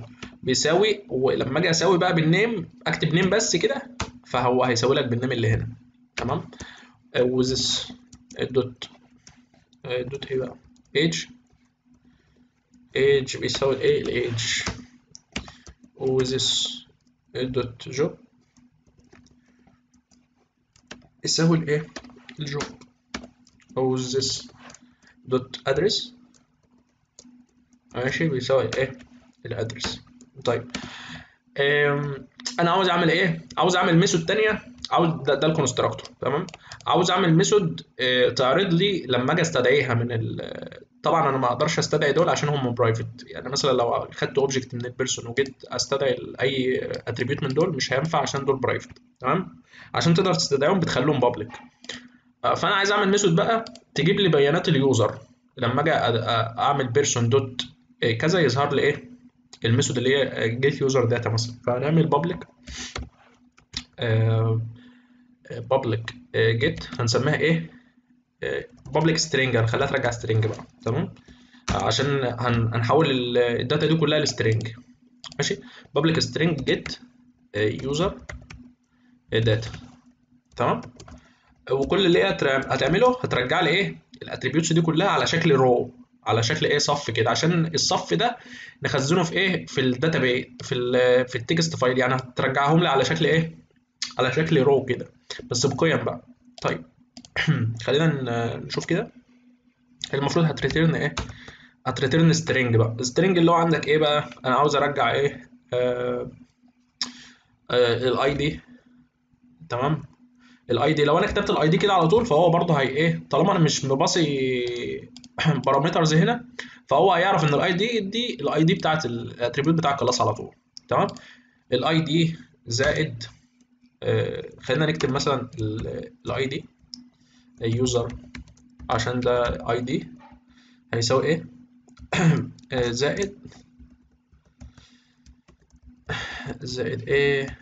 بيساوي ولما أجي اساوي بقى بال name اكتب name بس كده فهو هيساوي لك بال name اللي هنا تمام؟ و this dot dot إيه بقى؟ ايج ايج بيساوي إيه ال age و this dot job يساوي الايه ال job أو this? dot address ماشي بيساوي إيه ال address طيب أنا عاوز اعمل إيه عاوز اعمل method تانية عاوز ده, ده ال constructor تمام عاوز اعمل method تعرض لي لما أجي استدعيها من ال طبعا أنا ما أقدرش أستدعي دول عشان هم private يعني مثلا لو خدت object من ال person وجيت أستدعي أي attribute من دول مش هينفع عشان دول private تمام؟ عشان تقدر تستدعيهم بتخليهم public فأنا عايز أعمل method بقى تجيب لي بيانات ال user. لما أجي أعمل person dot كذا يظهر لي إيه؟ ال method اللي هي get user data مثلا. فهنعمل public public get هنسميها إيه؟ public string هنخليها ترجع string بقى تمام؟ عشان هنحول ال data دي كلها ل string ماشي؟ public string get user data تمام؟ وكل اللي هتعمله هترجع لي إيه ال attributes دي كلها على شكل row على شكل إيه؟ صف كده. عشان الصف ده نخزنه في إيه؟ في ال database في ال في ال text file يعني هترجعهم لي على شكل إيه؟ على شكل رو كده. بس بقيم بقى. طيب. خلينا نشوف كده. المفروض هتريتيرن إيه؟ هتريتيرن سترينج بقى. السترينج اللي هو عندك إيه بقى؟ أنا عاوز أرجع إيه؟ آه آه الاي دي تمام؟ الاي دي لو أنا كتبت الاي دي كده على طول فهو برضه هي إيه؟ طالما أنا مش مباصي بارامترز هنا فهو هيعرف إن الاي دي دي الاي دي بتاعت الاتريبيوت بتاع الكلاس على طول. تمام؟ ال ID زائد آه خلينا نكتب مثلا ال ID ال user عشان ده دي هيساوي إيه؟ آه، زائد زائد إيه؟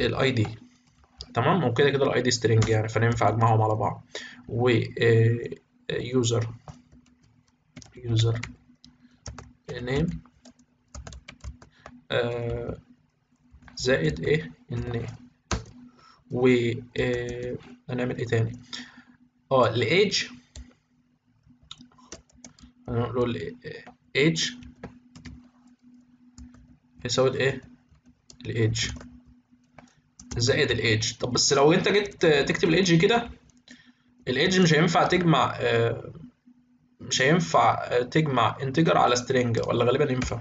ال ID تمام؟ وكده كده ال ID string يعني فننفع أجمعهم على بعض. و user user name زائد إيه؟ ال name و آه، هنعمل إيه تاني؟ آه الايدج هنقول الايدج يساوي الايه الايدج زائد الايدج طب بس لو أنت جيت تكتب الايدج كده الايدج مش هينفع تجمع آه، مش هينفع آه، تجمع integer على string ولا غالبا ينفع؟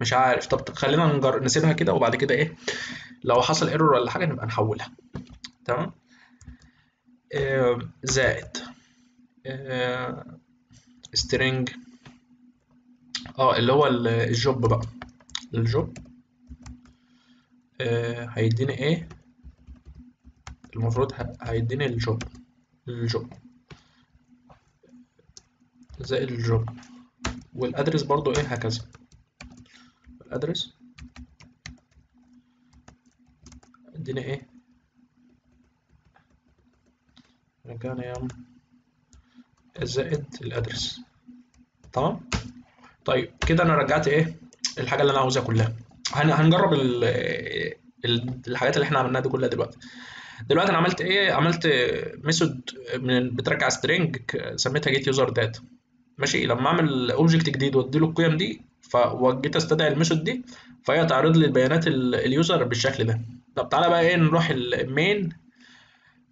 مش عارف. طب خلينا نجر... نسيبها كده وبعد كده إيه؟ لو حصل error ولا حاجة نبقى نحولها. تمام؟ زائد string آه اللي هو ال- ال job بقى. ال job آه، هيديني إيه؟ المفروض هيديني الجوب. الجوب. زائد الجوب. والأدرس برضو إيه؟ هكذا. الأدرس. اديني إيه؟ يا عم زائد الأدرس. تمام؟ طيب كده أنا رجعت إيه؟ الحاجة اللي أنا عاوزها كلها. هن- هنجرب ال- ال- الحاجات اللي إحنا عملناها دي كلها دلوقتي. دلوقتي أنا عملت إيه؟ عملت method من بترجع string سميتها get user data ماشي؟ لما أعمل object جديد وأدي له القيم دي فجيت أستدعي ال method دي فهي تعرض لي البيانات ال- اليوزر بالشكل ده. طب تعالى بقى إيه؟ نروح ال main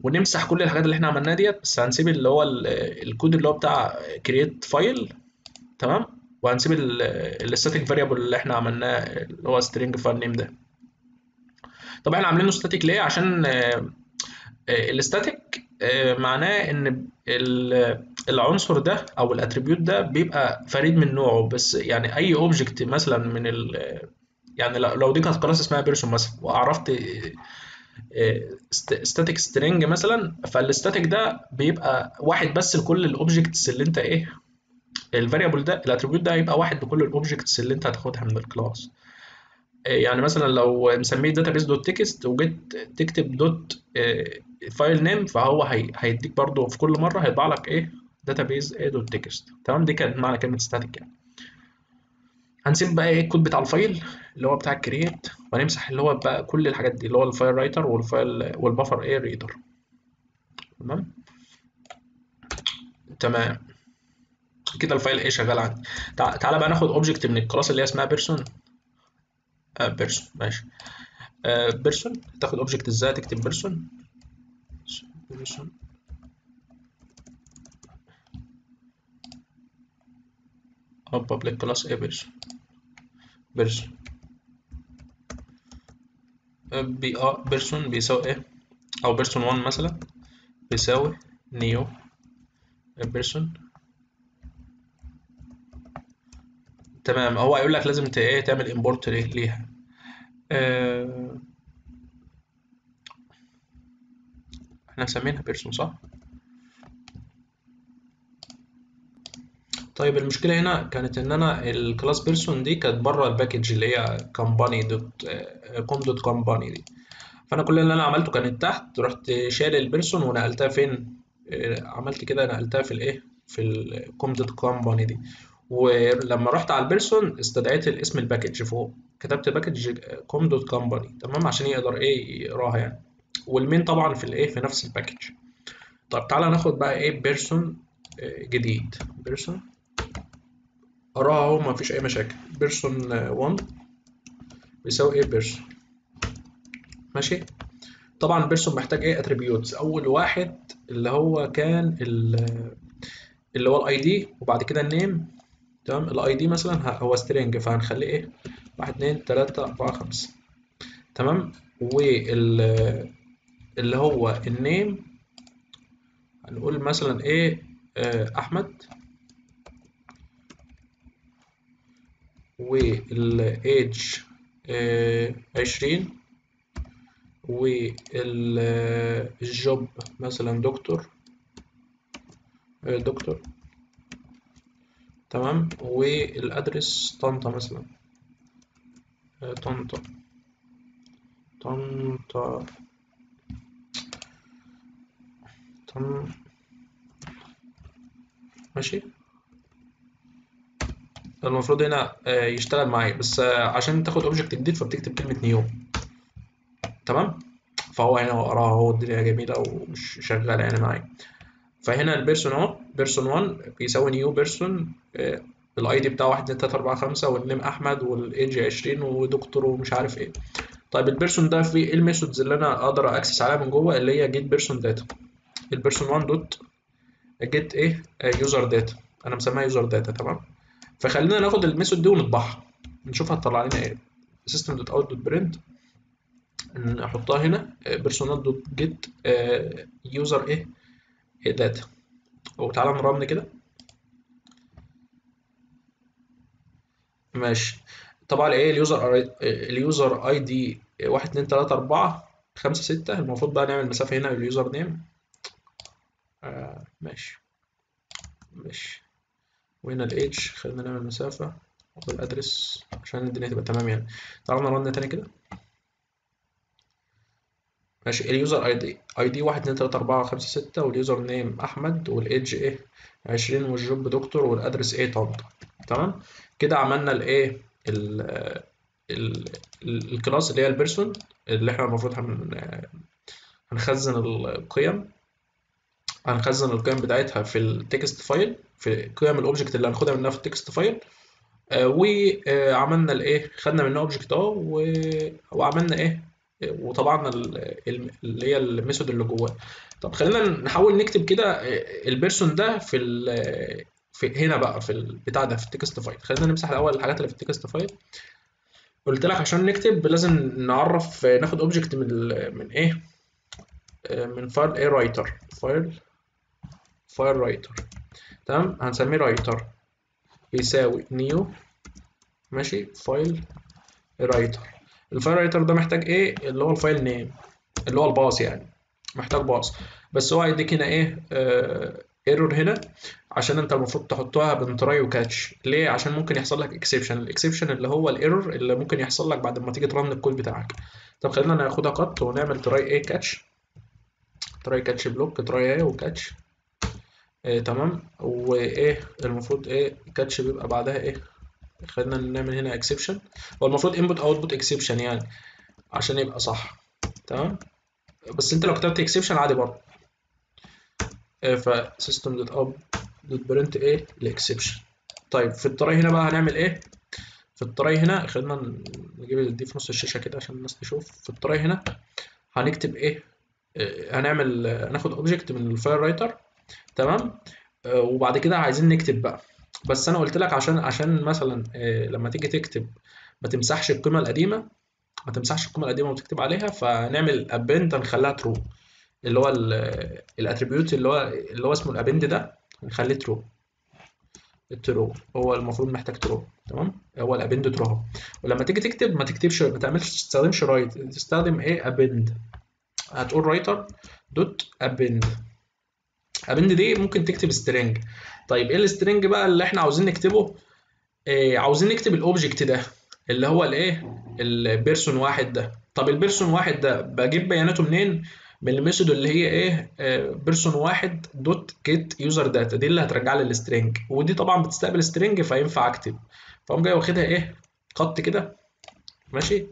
ونمسح كل الحاجات اللي إحنا عملناها ديت بس هنسيب اللي هو ال- الكود اللي هو بتاع create file تمام؟ وهنسيب ال static variable اللي إحنا عملناه اللي هو string file name ده. طب إحنا عاملينه static ليه؟ عشان ال static معناه ان ال- العنصر ده أو ال attribute ده بيبقى فريد من نوعه بس يعني اي object مثلا من ال يعني لو دي كانت class اسمها person مثلا وعرفت static string مثلا فال static ده بيبقى واحد بس لكل ال objects اللي انت إيه ال variable ده ال attribute ده هيبقى واحد لكل ال objects اللي انت هتاخدها من ال class يعني مثلا لو مسميه database dot text وجيت تكتب dot file name فهو هي هيديك برضو في كل مرة هيطبع لك إيه database إيه dot text تمام؟ دي كانت معنى كلمة static يعني. هنسيب بقى إيه الكود بتاع ال file اللي هو بتاع ال create وهنمسح اللي هو بقى كل الحاجات دي اللي هو ال file writer وال file وال buffer إيه reader تمام؟ تمام. كده ال file إيه شغال عندي. تع- تعالى بقى ناخد object من ال class اللي هي اسمها person آه person ماشي. آه person تاخد object إزاي؟ تكتب person person أو public class إيه person person بي person بيساوي إيه؟ أو person 1 مثلا بيساوي new person. تمام هو هيقول لك لازم إيه؟ تعمل import ليها. آه، إحنا مسمينها person صح؟ طيب المشكلة هنا كانت إن أنا ال class person دي كانت بره ال package اللي هي company dot com dot company دي. فأنا كل اللي أنا عملته كانت تحت رحت شايل ال person ونقلتها فين؟ آه، عملت كده نقلتها في الإيه؟ في ال com dot company دي. ولما رحت على ال person استدعيت الاسم ال package فوق. كتبت package com dot company تمام؟ عشان يقدر إيه؟ يقراها يعني. وال main طبعا في الإيه؟ في نفس ال package طب تعالى ناخد بقى إيه؟ person جديد. person اراها اهو ما فيش اي مشاكل. person 1 بيساوي إيه؟ person ماشي؟ طبعا person محتاج إيه؟ attributes اول واحد اللي هو كان اللي هو ال ID وبعد كده ال name. تمام؟ ال ID مثلا هو string فهنخليه إيه؟ واحد اتنين تلاتة أربعة خمسة. تمام؟ وال اللي هو النيم هنقول مثلا إيه؟ آه أحمد. والإيدج آه عشرين. والجوب مثلا دكتور آه دكتور. تمام. والأدرس طنطا مثلا آه طنطا. طنطا. طن ماشي. المفروض هنا يشتغل معايا. بس عشان تاخد object جديد فبتكتب كلمة new. تمام؟ فهو هنا وراها اهو الدنيا جميلة ومش شغالة يعني معايا. فهنا ال person اهو person 1 بيساوي new person ال ID بتاعه 1 2 3 4 5 وال name أحمد والايدج 20 ودكتور ومش عارف إيه. طيب ال person ده فيه إيه ال methods اللي أنا أقدر access عليها من جوه؟ اللي هي get person data ال person 1 dot get إيه؟ user data أنا مسميها user data تمام؟ فخلينا ناخد ال method دي ونطبعها. نشوف هتطلع لنا إيه. system dot out dot print نحطها هنا. personal dot get user إيه data وتعالى ن run كده. ماشي. طبعا إيه اليوزر ال user ID 1 2 3 4 5 6 المفروض بقى نعمل مسافة هنا لل user name آه ماشي. ماشي. وهنا الايدج خلينا نعمل مسافة. وال address عشان الدنيا تبقى تمام يعني. تعالى ن run تاني كده. ماشي. ال user ID ID 1 2 3 4 5 6 وال user name أحمد. والايدج إيه 20 وال job دكتور وال address إيه طنطا تمام؟ كده عملنا الايه ال class اللي هي ال person اللي إحنا المفروض هن هنخزن القيم. هنخزن القيم بتاعتها في ال text file في قيم ال object اللي هناخدها منها في ال text file. آه وعملنا الايه خدنا منها object اهو وعملنا إيه وطبعا اللي هي ال method اللي جواه. طب خلينا نحاول نكتب كده ال person ده في في هنا بقى في البتاع ده في ال text file. خلينا نمسح الأول الحاجات اللي في ال text file. قلت لك عشان نكتب لازم نعرف ناخد object من من إيه من file إيه writer file. file writer تمام؟ هنسميه writer يساوي new ماشي؟ file writer ال file writer ده محتاج إيه؟ اللي هو ال file name اللي هو ال path يعني. محتاج path. بس هو هيديك هنا إيه؟ error هنا. عشان أنت المفروض تحطها بين try و catch ليه؟ عشان ممكن يحصل لك exception ال exception اللي هو ال error اللي ممكن يحصل لك بعد ما تيجي ت run ال code بتاعك. طب خلينا ناخدها cut ونعمل try إيه catch try catch block try إيه و catch إيه تمام. وإيه المفروض إيه catch بيبقى بعدها إيه؟ خلينا نعمل هنا exception هو المفروض input output exception يعني عشان يبقى صح. تمام؟ بس أنت لو كتبت exception عادي برضه. ف system dot out dot print إيه ال exception طيب في ال try هنا بقى هنعمل إيه؟ في ال try هنا خلينا نجيب دي في نص الشاشة كده عشان الناس تشوف. في ال try هنا هنكتب إيه؟ هنعمل هناخد object من ال file writer تمام؟ وبعد كده عايزين نكتب بقى. بس أنا قلت لك عشان عشان مثلا لما تيجي تكتب ما تمسحش القيمة القديمة ما تمسحش القيمة القديمة وتكتب عليها فنعمل append نخليها true اللي هو ال attribute اللي هو اللي هو اسمه ال append ده نخليه true ال true هو المفروض محتاج true تمام؟ هو ال append true ولما تيجي تكتب ما تكتبش ما تعملش تستخدمش write تستخدم إيه؟ append هتقول writer dot append append دي ممكن تكتب string طيب إيه ال string بقى اللي إحنا عاوزين نكتبه؟ إيه عاوزين نكتب ال object ده اللي هو الايه؟ ال person واحد ده. طب ال person واحد ده بجيب بياناته منين؟ من ال method اللي هي إيه؟ person واحد dot get user data دي اللي هترجع لي ال string ودي طبعا بتستقبل string فينفع اكتب. فاقوم جاي واخدها إيه؟ cut كده. ماشي؟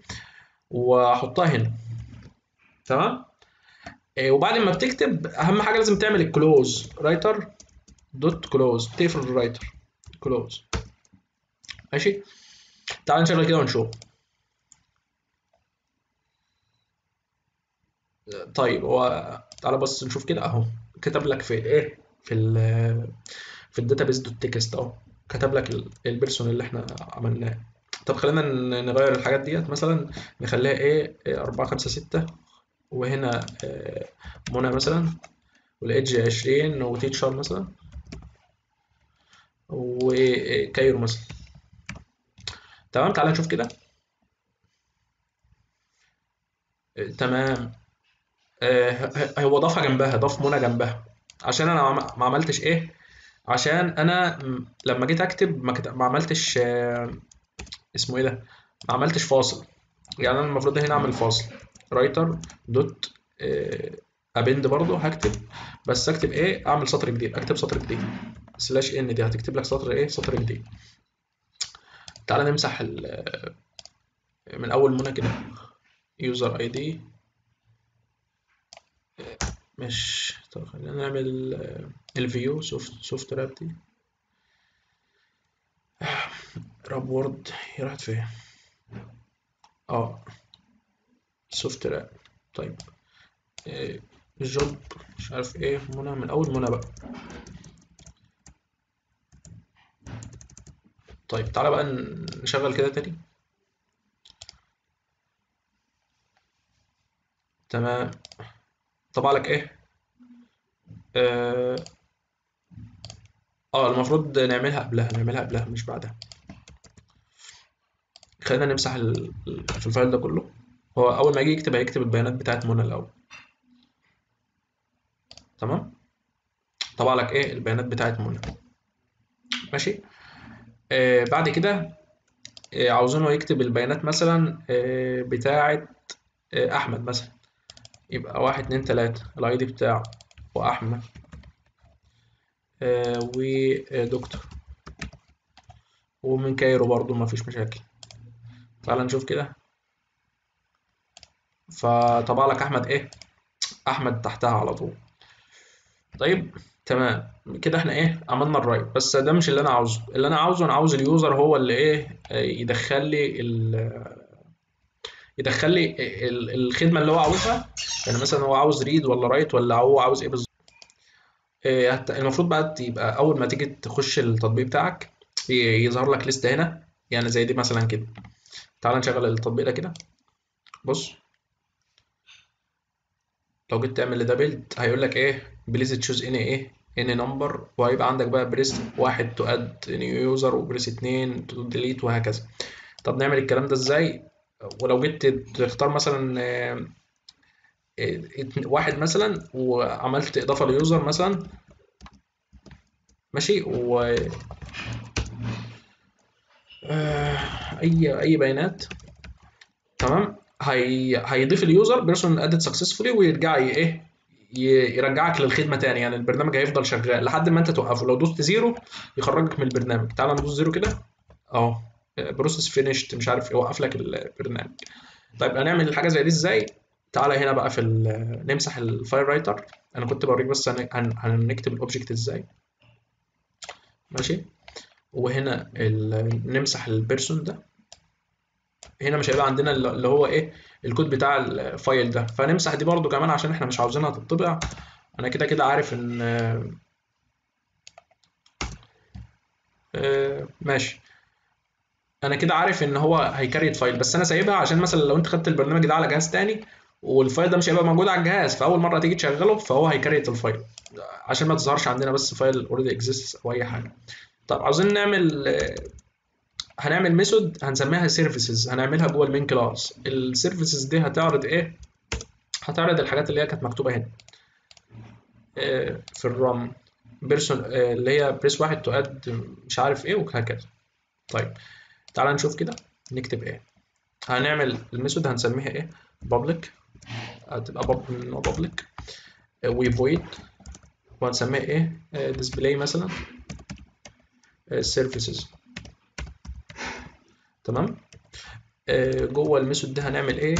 واحطها هنا. تمام؟ وبعد ما بتكتب أهم حاجة لازم تعمل ال close writer dot close بتقفل ال writer close ماشي؟ تعال نشغل كده ونشوف. طيب هو تعالى بص نشوف كده أهو. كتب لك في إيه؟ في ال في ال database dot text أهو. كتب لك ال- ال person اللي إحنا عملناه. طب خلينا نغير الحاجات ديت مثلا نخليها إيه إيه، أربعة خمسة ستة. وهنا آه، منى مثلا والإيدج عشرين و teacher مثلا و Cairo مثلا. تمام تعالى نشوف كده. آه، تمام. آه، هو ضافها جنبها ضاف منى جنبها. عشان أنا ما عم- ما عملتش إيه؟ عشان أنا لما جيت أكتب ما. ما عملتش آه، اسمه إيه ده؟ ما عملتش فاصل. يعني أنا المفروض هنا أعمل فاصل. writer dot append برضه هكتب. بس أكتب إيه؟ أعمل سطر جديد. أكتب سطر جديد. slash n دي هتكتب لك سطر إيه؟ سطر جديد. تعالى نمسح ال- من أول منى كده. user ID مش طب خلينا نعمل الفيو سوفت سوفت راب دي. راب وورد هي راحت فين؟ آه. سوفت راب طيب. إيه الجوب مش عارف إيه منى من أول منى بقى. طيب تعالى بقى نشغل كده تاني. تمام. طبع لك إيه؟ آه آه، المفروض نعملها قبلها نعملها قبلها مش بعدها. خلينا نمسح في الفايل ده كله. هو أول ما يجي يكتب هيكتب البيانات بتاعت منى الأول. تمام؟ طبع لك إيه؟ البيانات بتاعت منى. ماشي؟ آه بعد كده آه عاوزينه يكتب البيانات مثلا آه بتاعت آه أحمد مثلا. يبقى واحد اتنين تلاتة. ال ID بتاعه وأحمد. آه ودكتور ومن كايرو برضو ما فيش مشاكل. تعال نشوف كده. فطبع لك أحمد إيه؟ أحمد تحتها على طول. طيب تمام. كده إحنا إيه؟ عملنا ال write بس ده مش اللي أنا عاوزه. اللي أنا عاوزه أنا عاوز ال user هو اللي إيه؟ آه، يدخل لي يدخل لي ال- الخدمة اللي هو عاوزها. يعني مثلا هو عاوز read ولا write ولا هو عاوز إيه بالظبط. هت- المفروض بقى يبقى أول ما تيجي تخش التطبيق بتاعك يظهر لك لستة هنا. يعني زي دي مثلا كده. تعال نشغل التطبيق ده كده. بص. لو جيت تعمل ده build هيقول لك إيه؟ please choose any إيه؟ any number وهيبقى عندك بقى press واحد to add new user و press اتنين to delete وهكذا. طب نعمل الكلام ده إزاي؟ ولو جيت تختار مثلا آه، واحد مثلا وعملت إضافة ل user مثلا ماشي؟ و آه، أي أي بيانات. تمام؟ هي... هيضيف ال user person added successfully ويرجع إيه يرجعك للخدمة تاني. يعني البرنامج هيفضل شغال لحد ما انت توقفه. لو دوست zero يخرجك من البرنامج. تعال ندوس zero كده. اهو. process finished مش عارف إيه وقف لك البرنامج. طيب هنعمل حاجة زي دي إزاي؟ تعالى هنا بقى في نمسح ال file writer أنا كنت بوريك بس هن... هن... هنكتب ال object إزاي. ماشي؟ وهنا. نمسح ال person ده. هنا مش هيبقى عندنا الل- اللي هو إيه الكود بتاع ال file ده. فنمسح دي برضو كمان عشان إحنا مش عاوزينها تطبع أنا كده كده عارف إن آه، ماشي. أنا كده عارف إن هو هي create file بس أنا سايبها عشان مثلا لو أنت خدت البرنامج ده على جهاز تاني وال file ده مش هيبقى موجود على الجهاز فأول مرة تيجي تشغله فهو هي create ال file عشان ما تظهرش عندنا بس file already exist أو أي حاجة. طب عاوزين نعمل آه، هنعمل method هنسميها services هنعملها جوه ال main class ال services دي هتعرض إيه؟ هتعرض الحاجات اللي هي كانت مكتوبة هنا. آه، في ال run person اللي هي press واحد to add مش عارف إيه وهكذا. طيب تعال نشوف كده. نكتب إيه. هنعمل ال method هنسميها إيه؟ public. هتبقى باب من نوع public و void وهنسميها إيه؟ display مثلا. services تمام؟ آه، جوه ال method دي هنعمل إيه؟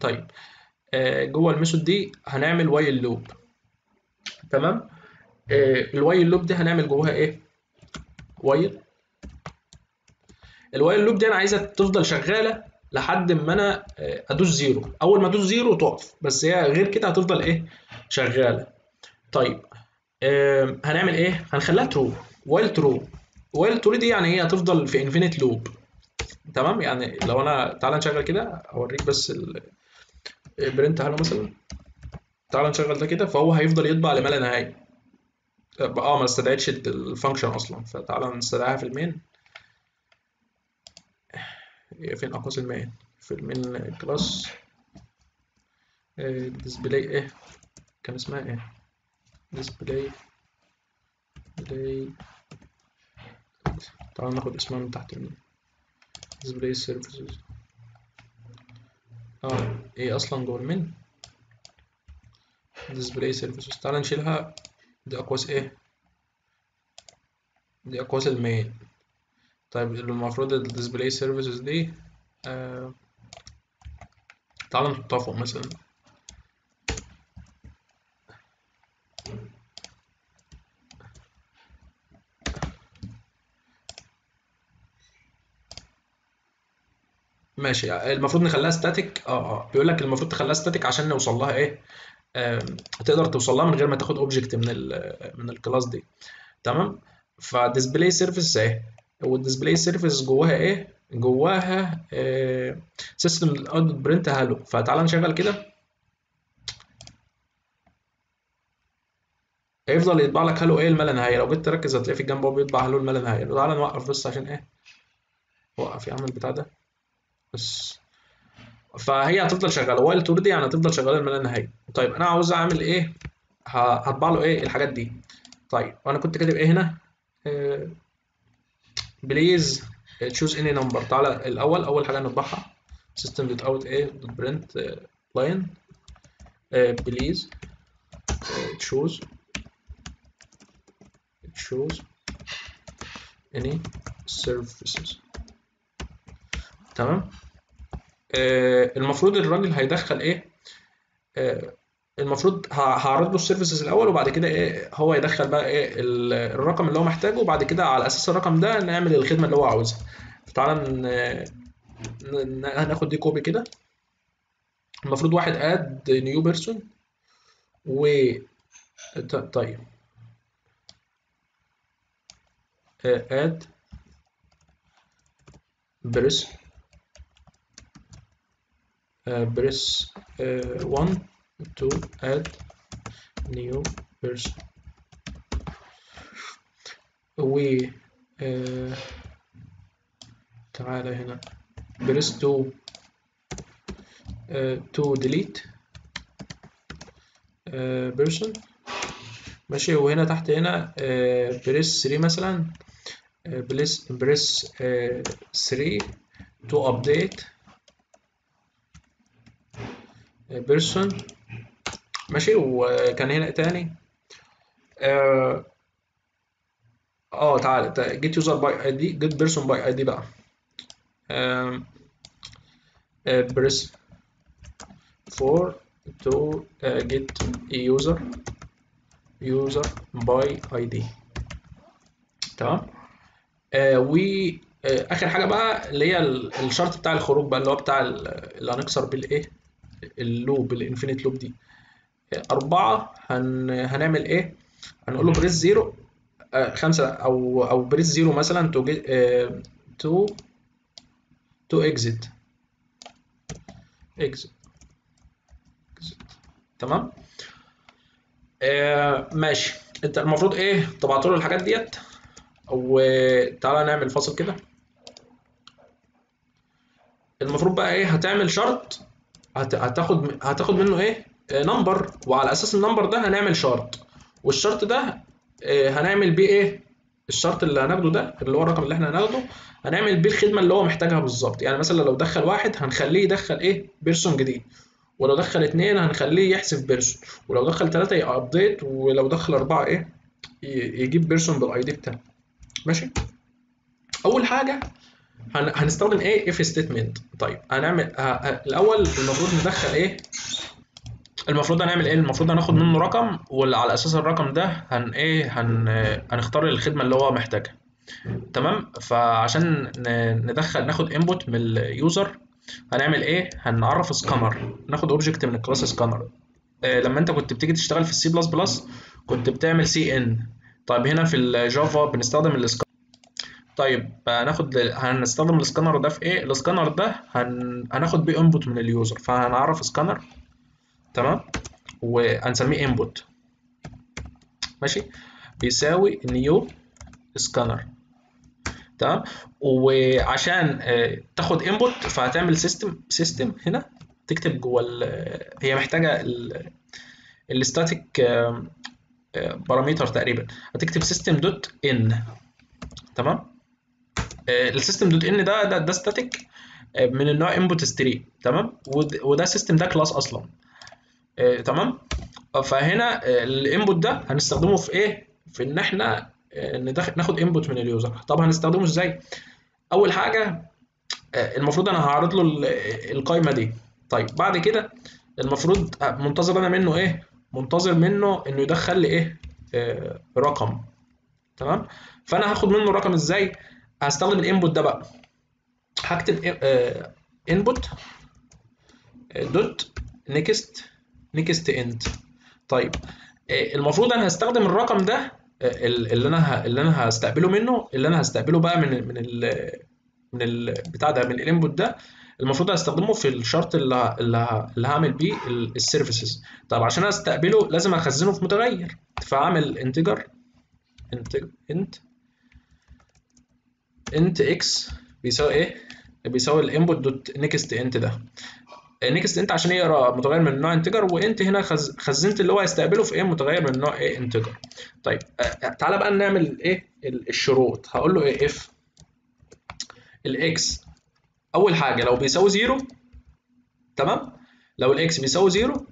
طيب آه، جوه ال method دي هنعمل while loop تمام؟ ال while loop دي هنعمل جواها إيه؟ while ال while loop دي أنا عايزها تفضل شغالة لحد ما أنا آه، أدوس zero أول ما أدوس zero تقف بس هي غير كده هتفضل إيه؟ شغالة. طيب هنعمل إيه؟ هنخليها true while true while true دي يعني إيه هتفضل في infinite loop تمام؟ يعني لو أنا تعالى نشغل كده اوريك بس ال print hello مثلا. تعالى نشغل ده كده فهو هيفضل يطبع لما لا نهايه آه ما استدعتش ال function أصلا. فتعالى نستدعيها في ال main. فين؟ اقواس ال main. في ال main class display إيه؟ كان اسمها إيه؟ display display تعالى ناخد اسمها من تحت ال main display services آه إيه أصلا ال main display services تعالى نشيلها. دي أقواس إيه؟ دي أقواس ال main طيب المفروض ال display services دي آه... تعالى نحطها فوق مثلا. ماشي المفروض نخليها static آه آه. بيقول لك المفروض تخليها static عشان نوصل لها إيه؟ آم، تقدر توصل لها من غير ما تاخد object من ال من ال class دي. تمام؟ ف display service اهي وال display service جواها إيه؟ جواها system out print hello فتعالى نشغل كده. هيفضل يطبع لك hello إيه الما نهايه لو جيت تركز هتلاقي في الجنب هو بيطبع hello الما نهايه تعالى نوقف بس عشان إيه؟ وقف يا عم البتاع ده. بس. فهي هتفضل شغالة. while true دي يعني هتفضل شغالة الما نهاية. طيب أنا عاوز أعمل إيه؟ هطبع له إيه الحاجات دي؟ طيب وأنا كنت كاتب إيه هنا؟ please choose any number تعالى الأول أول حاجة نطبعها. system dot out إيه dot print line please choose choose any services. تمام؟ آه، المفروض الراجل هيدخل إيه؟ آه، المفروض هعرض له ال services الأول وبعد كده إيه هو يدخل بقى إيه ال- الرقم اللي هو محتاجه وبعد كده على أساس الرقم ده نعمل الخدمة اللي هو عاوزها. تعالى هناخد دي copy كده. المفروض واحد add new person و طيب. اد بريس press 1 to add new person. و آه، تعالى هنا. to آه، to delete آه، person. ماشي وهنا تحت هنا press 3 مثلا. بريس بريس 3 to update. person. ماشي وكان هنا تاني. آه آه، تعالى get user by ID get person by ID بقى. press four to get user user by ID تمام؟ آه و آه آخر حاجة بقى اللي هي ال- الشرط بتاع الخروج بقى اللي هو بتاع ال- اللي هنكسر بالايه ال loop ال infinite loop دي أربعة هن... هنعمل إيه؟ هنقول له press zero آه خمسة أو أو press zero مثلا to to to exit exit تمام؟ آه ماشي أنت المفروض إيه؟ طبعت له الحاجات ديت وتعالى نعمل فاصل كده المفروض بقى إيه؟ هتعمل شرط هت... هتاخد هتاخد منه إيه؟ number وعلى أساس ال number ده هنعمل شرط والشرط ده آه، هنعمل بيه إيه؟ الشرط اللي هناخده ده اللي هو الرقم اللي إحنا هناخده هنعمل بيه الخدمة اللي هو محتاجها بالظبط. يعني مثلا لو دخل واحد هنخليه يدخل إيه؟ person جديد. ولو دخل اتنين هنخليه يحذف person ولو دخل تلاتة update ولو دخل أربعة إيه؟ يجيب person بال ID بتاعه. ماشي؟ أول حاجة. هنستخدم إيه if statement طيب هنعمل. الأول المفروض ندخل إيه؟ المفروض هنعمل إيه؟ المفروض هناخد منه رقم وعلى أساس الرقم ده هن إيه؟ هن هنختار الخدمة اللي هو محتاجها. تمام؟ فعشان ندخل ناخد input من ال user هنعمل إيه؟ هنعرف سكانر ناخد object من ال class scanner لما أنت كنت بتيجي تشتغل في السي بلس بلس كنت بتعمل cin طيب هنا في ال Java بنستخدم السكانر طيب هناخد هنستخدم السكانر ده في إيه؟ السكانر ده هن... هناخد بيه input من ال user فهنعرف سكانر تمام؟ وهنسميه input ماشي؟ بيساوي new scanner تمام؟ وعشان آه، تاخد input فهتعمل system system هنا تكتب جوه ال- هي محتاجة ال static parameter تقريبا. هتكتب system dot in تمام؟ ال system dot in ده ده ده static من النوع input stream تمام؟ ود- وده system ده class أصلا. آه، تمام؟ فهنا ال input ده هنستخدمه في إيه؟ في إن إحنا آه، ناخد input من ال user طب هنستخدمه إزاي؟ أول حاجة آه، المفروض أنا هعرض له ال- القايمة دي. طيب بعد كده المفروض منتظر أنا منه إيه؟ منتظر منه إنه يدخل لي إيه؟ آه، رقم. تمام؟ فأنا هاخد منه الرقم إزاي؟ هستخدم ال input ده بقى. هكتب input dot next next int طيب آه، المفروض أنا هستخدم الرقم ده آه، اللي أنا اللي أنا هستقبله منه اللي أنا هستقبله بقى من من ال من البتاع ده من ال input ده المفروض هستخدمه في الشرط اللي اللي هعمل بيه ال services. طب عشان أستقبله لازم أخزنه في متغير. فأعمل integer int int x بيساوي إيه؟ بيساوي ال input dot next int ده. next int عشان يقرأ متغير من نوع integer وانت هنا خز... خزنت اللي هو هيستقبله في إيه؟ متغير من نوع إيه؟ integer طيب آه، تعالى بقى نعمل إيه؟ ال- الشروط. هقول له إيه؟ if ال x أول حاجة لو بيساوي zero تمام؟ لو ال x بيساوي zero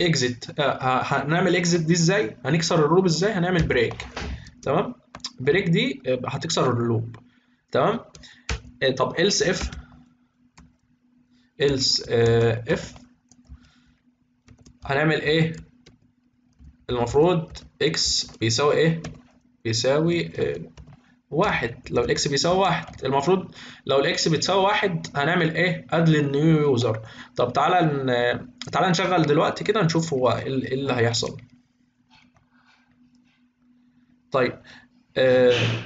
exit هنعمل exit دي إزاي؟ هنكسر ال loop إزاي؟ هنعمل break تمام؟ break دي آه، هتكسر ال loop. تمام؟ آه، طب if else آه، if. هنعمل إيه المفروض x بيساوي إيه بيساوي آه، واحد. لو ال x بيساوي واحد المفروض لو ال x بتساوي واحد هنعمل إيه add لل new user طب تعالى. تعالى نشغل دلوقتي كده نشوف هو إيه إيه اللي هيحصل. طيب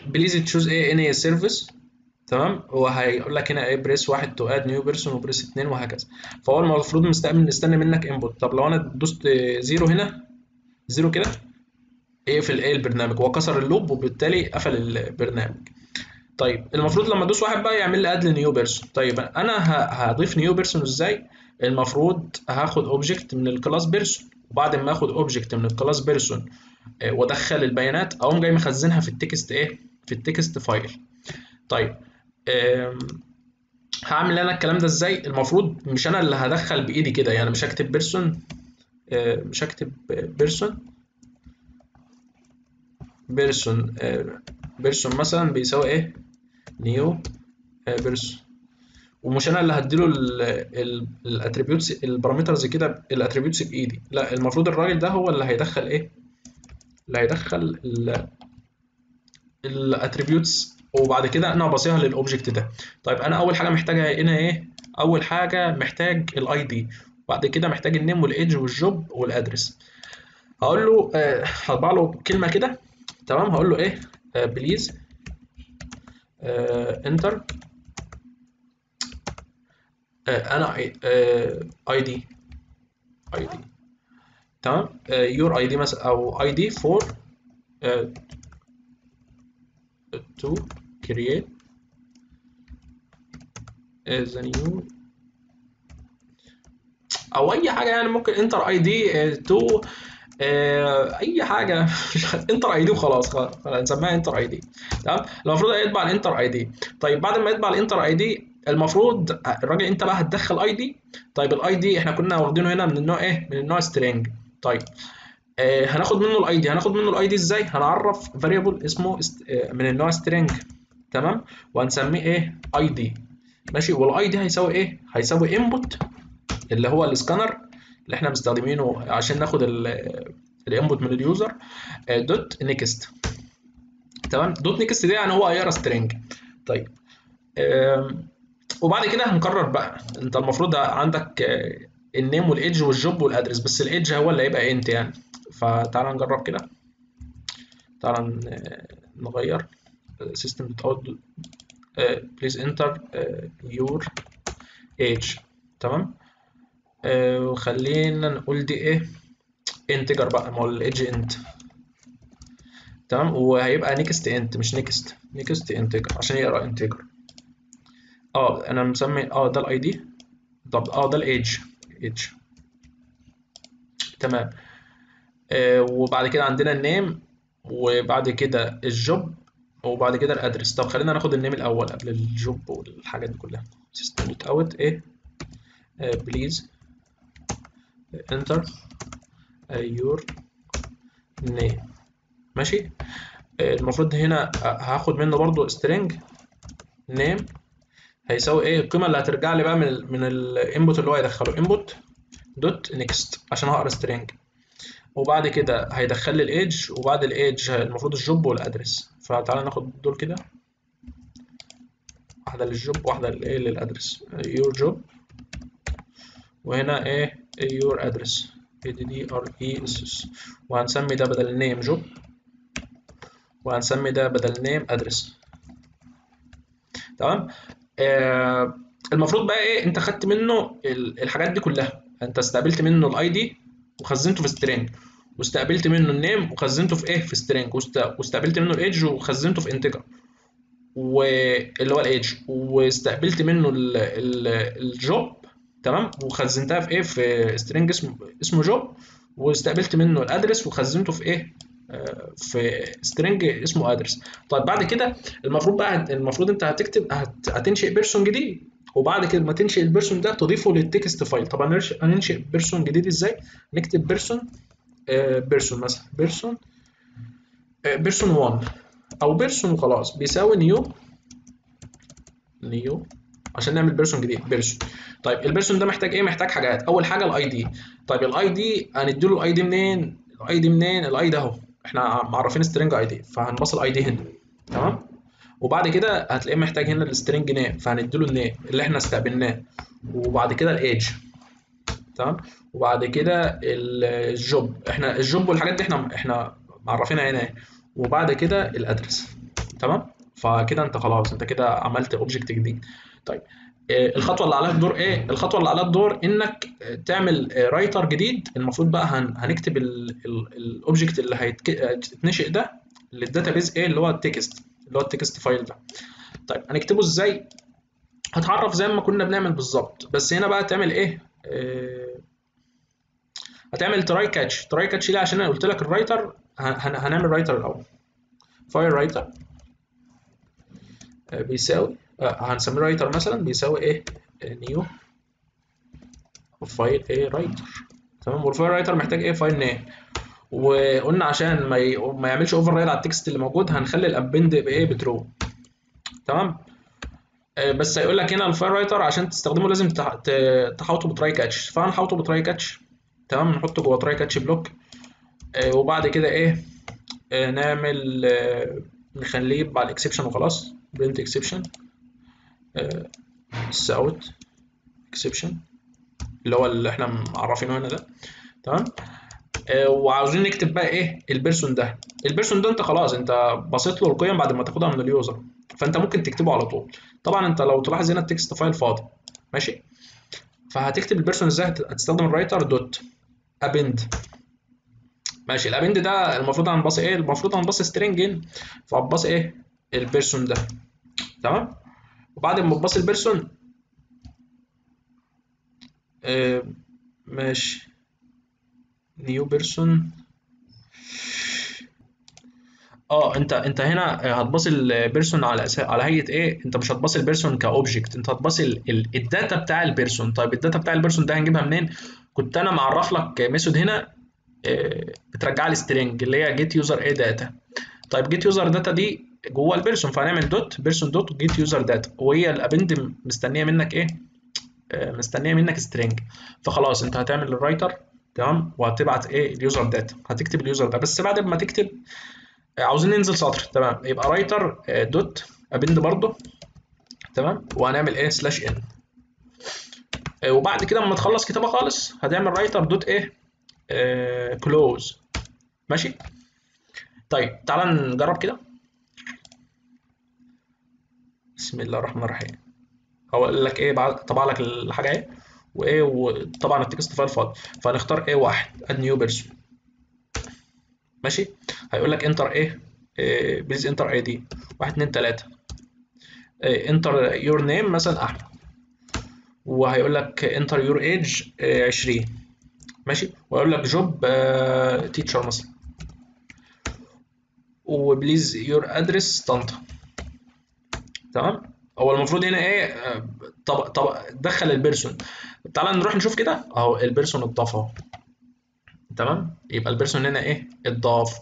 please choose إيه any service تمام؟ هو هيقول لك هنا إيه press واحد to add new person و press اتنين وهكذا. فهو المفروض مستقبل مستني منك input طب لو أنا دوست zero هنا zero كده يقفل إيه البرنامج. هو كسر ال loop وبالتالي قفل البرنامج. طيب المفروض لما أدوس واحد بقى يعمل لي add ل new person طيب أنا هضيف new person إزاي؟ المفروض هاخد object من ال class person وبعد ما آخد object من ال class person وادخل البيانات أقوم جاي مخزنها في ال text إيه؟ في ال text file. طيب هعمل أنا الكلام ده إزاي؟ المفروض مش أنا اللي هدخل بإيدي كده يعني مش هكتب person مش هكتب person person person مثلا بيساوي إيه؟ new person ومش أنا اللي هديله ال attributes ال parameters كده ال attributes بإيدي. لا المفروض الراجل ده هو اللي هيدخل إيه؟ اللي هيدخل ال attributes وبعد كده أنا بباصيها لل object ده. طيب أنا أول حاجة محتاجها هنا إيه؟ أول حاجة محتاج ال ID وبعد كده محتاج النيم والايدج والجوب والادرس هقول له آه، هطبع له كلمة كده. تمام؟ هقول له إيه؟ please enter أنا ID ID تمام؟ your ID مثلا أو ID for create as a new أو أي حاجة يعني ممكن enter ID to أي حاجة. enter ID وخلاص خلاص هنسميها enter ID تمام؟ المفروض يطبع ال enter ID طيب بعد ما يطبع ال enter ID المفروض الراجل انت بقى هتدخل ID طيب ال ID إحنا كنا واخدينه هنا من النوع إيه؟ من النوع string طيب آه هناخد منه ال ID هناخد منه ال ID إزاي؟ هنعرف variable اسمه است... آه من النوع string تمام؟ وهنسميه إيه؟ ID ماشي؟ وال ID هيساوي إيه؟ هيساوي input اللي هو السكانر اللي إحنا مستخدمينه عشان ناخد ال input من ال user dot next تمام؟ dot next دي يعني هو هيقرا string طيب وبعد كده هنكرر بقى. أنت المفروض عندك آه، النيم والايدج والجوب والادرس بس الايدج هو اللي هيبقى int يعني. فتعال نجرب كده. تعال ن- نغير. system out please enter your age تمام؟ آه، وخلينا نقول دي إيه؟ integer بقى. ما هو ال age int تمام؟ وهيبقى next int مش next next integer عشان يقرأ integer آه أنا مسمي آه ده ال ID طب آه ده الايدج ايدج تمام. آه وبعد كده عندنا ال name وبعد كده ال job وبعد كده ال address. طب خلينا ناخد ال name الأول قبل ال job والحاجات دي كلها. System dot out. إيه please enter your name ماشي؟ آه، المفروض هنا هاخد منه برضو string name. هيساوي إيه؟ القيمة اللي هترجع لي بقى من ال من ال input اللي هو هيدخله. input dot next عشان هقرا string. وبعد كده هيدخل لي الايدج وبعد الايدج المفروض ال job وال address فتعالى ناخد دول كده. واحدة لل job واحدة للايه لل address your job. وهنا إيه a d d r e s s. وهنسمي ده بدل ال name job وهنسمي ده بدل ال name address تمام؟ آه المفروض بقى إيه أنت خدت منه ال- الحاجات دي كلها. أنت استقبلت منه ال ID وخزنته في string واستقبلت منه ال name وخزنته في إيه في string واستقبلت منه الايدج وخزنته في integer واللي هو الايدج واستقبلت منه ال- ال- ال job تمام؟ وخزنتها في إيه في string اسمه اسمه job واستقبلت منه ال address وخزنته في إيه في string اسمه address طيب بعد كده المفروض بقى المفروض انت هتكتب هت- هتنشئ person جديد وبعد كده ما تنشئ ال person ده تضيفه لل text file طبعا هننشئ person جديد إزاي؟ نكتب person person مثلا person person 1 أو person وخلاص بيساوي new new عشان نعمل person جديد person طيب ال person ده محتاج إيه؟ محتاج حاجات. أول حاجة الاي دي طيب ال ID هنديله ال ID منين؟ ال ID منين؟ ال ID أهو. إحنا معرفين string ID فهنباص ال ID هنا تمام؟ وبعد كده هتلاقيه محتاج هنا ال string name فهنديله ال name اللي إحنا استقبلناه. وبعد كده الايدج تمام؟ وبعد كده ال job إحنا ال job والحاجات دي إحنا إحنا معرفينها هنا وبعد كده ال address تمام؟ فكده انت خلاص انت كده عملت object جديد. طيب الخطوة اللي عليها الدور إيه؟ الخطوة اللي عليها الدور إنك آه، تعمل writer جديد. المفروض بقى هن- هنكتب ال object اللي هيتنشئ ده لل database إيه؟ اللي هو ال text اللي هو ال text file ده. طيب هنكتبه إزاي؟ هتعرف زي ما كنا بنعمل بالظبط. بس هنا بقى تعمل إيه؟ آه، هتعمل try catch try catch ليه؟ عشان أنا قلت لك ال writer هن- هنعمل writer الأول. file writer بيساوي آه، هنسميه writer مثلا بيساوي إيه؟ new file إيه writer. تمام؟ وال file writer محتاج إيه؟ file name وقلنا عشان ما ي... ما يعملش override على ال text اللي موجود هنخلي ال append بإيه؟ ب true. تمام؟ آه، بس هيقول لك هنا ال file writer عشان تستخدمه لازم تحوطه ب try catch فهنحوطه ب try catch تمام؟ نحطه جوه try catch block آه، وبعد كده إيه؟ آه، نعمل آه، نخليه مع ال exception وخلاص. print exception out exception اللي هو اللي إحنا معرفينه هنا ده. تمام؟ آه، وعاوزين نكتب بقى إيه ال person ده. ال person ده انت خلاص انت ب set له القيم بعد ما تاخدها من ال user. فانت ممكن تكتبه على طول. طبعا انت لو تلاحظ هنا ال text file فاضي. ماشي؟ فهتكتب ال person إزاي؟ هت- هتستخدم ال writer dot append ماشي. ال append ده المفروض هنبص إيه؟ المفروض هنبص string ان فهنبص إيه؟ ال person ده. تمام؟ وبعد ما تبص ال person آه ماشي. new person. آه أنت أنت هنا هتبص ال person على على هيئة إيه أنت مش هتبص ال person ك object أنت. ال... ال data بتاع ال person. طيب ال data بتاع ال person ده هنجيبها منين؟ كنت أنا معرف لك method هنا آه، بترجع لي string اللي هي get user إيه data طيب get user data دي جوه ال person فهنعمل dot person dot get user data. وهي ال append مستنية منك إيه؟ آه، مستنية منك string فخلاص أنت هتعمل ال writer تمام؟ وهتبعت إيه؟ ال user data. هتكتب ال user ده بس بعد ما تكتب آه، عاوزين ننزل سطر تمام؟ يبقى writer dot append برضه تمام؟ وهنعمل إيه؟ slash n وبعد كده لما تخلص كتابة خالص هتعمل writer dot إيه؟ close ماشي؟ طيب تعال نجرب كده. بسم الله الرحمن الرحيم. هو قال لك إيه؟ طبع لك الحاجة إيه؟ وإيه؟ وطبعا ال text file فاضي. فهنختار إيه واحد add new person ماشي؟ هيقول لك enter إيه please enter ID واحد اتنين تلاتة. enter your name مثلا أحمد. وهيقول لك enter your age 20 ماشي؟ ويقول لك job teacher مثلا. و please your address طنطا. تمام؟ هو المفروض هنا إيه؟ طب طب دخل ال person. تعال نروح نشوف كده. أهو ال person اتضاف أهو. تمام؟ يبقى ال person هنا إيه؟ اتضاف.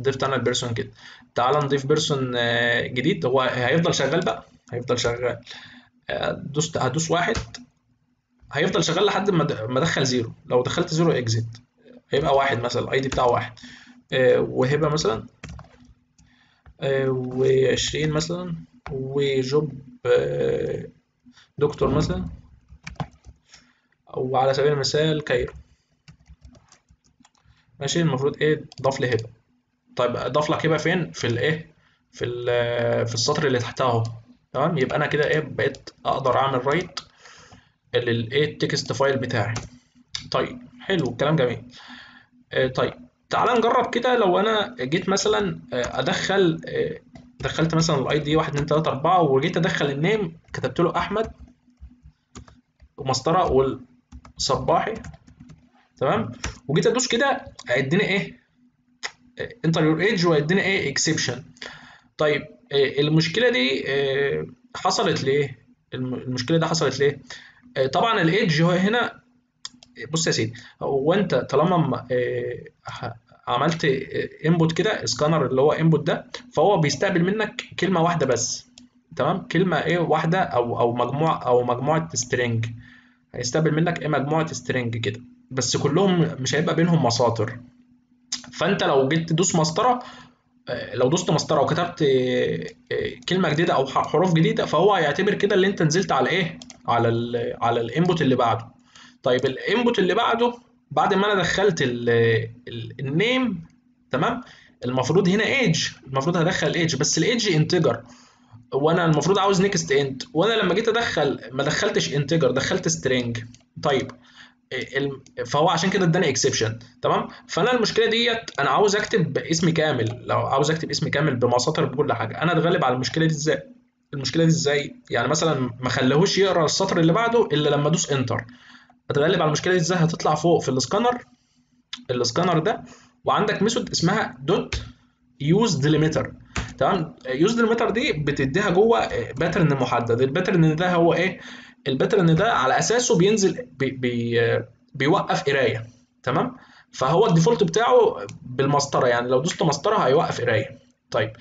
ضفت أنا ال person كده. تعال نضيف person جديد. هو هيفضل شغال بقى. هيفضل شغال. دوست هدوس واحد. هيفضل شغال لحد ما ادخل zero. لو دخلت zero exit. هيبقى واحد مثلا. ال ID بتاعه واحد. وهبة مثلا. وعشرين مثلا. و job doctor مثلا أو على سبيل المثال Cairo. ماشي المفروض إيه؟ ضاف لي هبه طيب ضاف لك هبه فين؟ في الايه في في السطر اللي تحتها أهو. تمام؟ يبقى أنا كده إيه؟ بقيت أقدر أعمل write للايه ال text file بتاعي. طيب حلو الكلام جميل. آه طيب تعال نجرب كده لو أنا جيت مثلا أدخل دخلت مثلا ال ID 1 2 3 4 وجيت أدخل ال name كتبت له أحمد ومسطرة والصباحي. تمام؟ وجيت أدوس كده هيديني إيه؟ enter your age وهيديني إيه؟ exception طيب المشكلة دي حصلت ليه؟ المشكلة دي حصلت ليه؟ طبعا الايدج هو هنا بص يا سيدي هو أنت طالما عملت input كده سكانر اللي هو input ده فهو بيستقبل منك كلمة واحدة بس. تمام؟ كلمة إيه واحدة أو أو مجموعة أو مجموعة string هيستقبل منك إيه مجموعة string كده. بس كلهم مش هيبقى بينهم مساطر. فأنت لو جيت تدوس مسطرة لو دوست مسطرة وكتبت كلمة جديدة أو حروف جديدة فهو هيعتبر كده اللي أنت نزلت على إيه؟ على ال على ال input اللي بعده. طيب ال input اللي بعده بعد ما أنا دخلت ال name تمام؟ المفروض هنا ايج المفروض هدخل age بس ال age integer وأنا المفروض عاوز next int وأنا لما جيت ادخل ما دخلتش integer دخلت string طيب فهو عشان كده اداني exception تمام؟ فانا المشكلة ديت أنا عاوز اكتب اسمي كامل. لو عاوز اكتب اسمي كامل بمساطر بكل حاجة. أنا اتغلب على المشكلة دي إزاي؟ المشكلة دي إزاي؟ يعني مثلا ما خليهوش يقرأ السطر اللي بعده إلا لما ادوس enter هتغلب على المشكلة دي إزاي؟ هتطلع فوق في السكانر. السكانر ده وعندك method اسمها dot use delimiter تمام؟ use delimiter دي بتديها جوه pattern محدد. ال pattern ده هو إيه؟ ال pattern ده على أساسه بينزل بي بي بيوقف قراية. تمام؟ فهو ال default بتاعه بالمسطرة يعني لو دوست مسطرة هيوقف قراية. طيب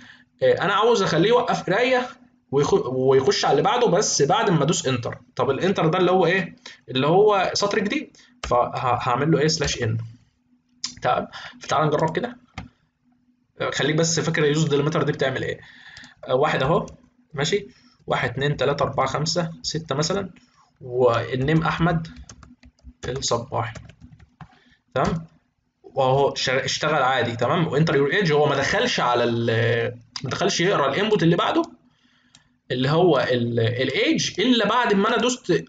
أنا عاوز أخليه يوقف قراية ويخش على اللي بعده بس بعد ما ادوس enter طب ال enter ده اللي هو إيه؟ اللي هو سطر جديد. فهعمل له إيه slash n تمام فتعال نجرب كده. خليك بس فاكر use delimiter دي بتعمل إيه. واحد اهو ماشي. واحد اتنين تلاتة أربعة خمسة ستة مثلا. وال name أحمد الصباحي تمام؟ وهو اشتغل عادي تمام؟ و enter your age هو ما دخلش على ما دخلش يقرأ ال input اللي بعده. اللي هو الايدج إلا بعد ما أنا دوست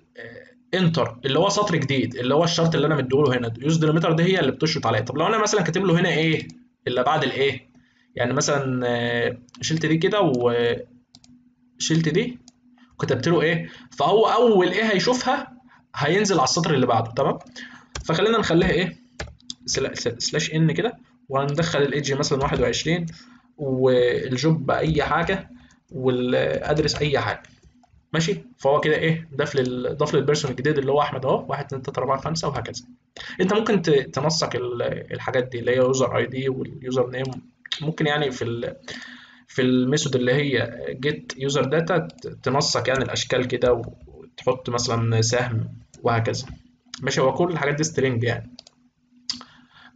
enter اللي هو سطر جديد اللي هو الشرط اللي أنا مديهوله هنا. use delimiter دي هي اللي بتشرط عليا. طب لو أنا مثلا كاتب له هنا إيه إلا بعد الايه يعني مثلا شلت دي كده وشلت دي وكتبت له إيه فهو أول إيه هيشوفها هينزل على السطر اللي بعده. تمام؟ فخلينا نخليها إيه؟ slash n كده وهندخل الايدج مثلا 21 وال job اي حاجة. وال address أي حاجة. ماشي؟ فهو كده إيه؟ ضاف لل ضاف لل person الجديد اللي هو أحمد أهو 1 2 3 4 5 وهكذا. أنت ممكن تنسق الحاجات دي اللي هي user ID وال user name ممكن يعني في ال في ال method اللي هي get user data تنسق يعني الأشكال كده تحط مثلا سهم وهكذا. ماشي؟ هو كل الحاجات دي string يعني.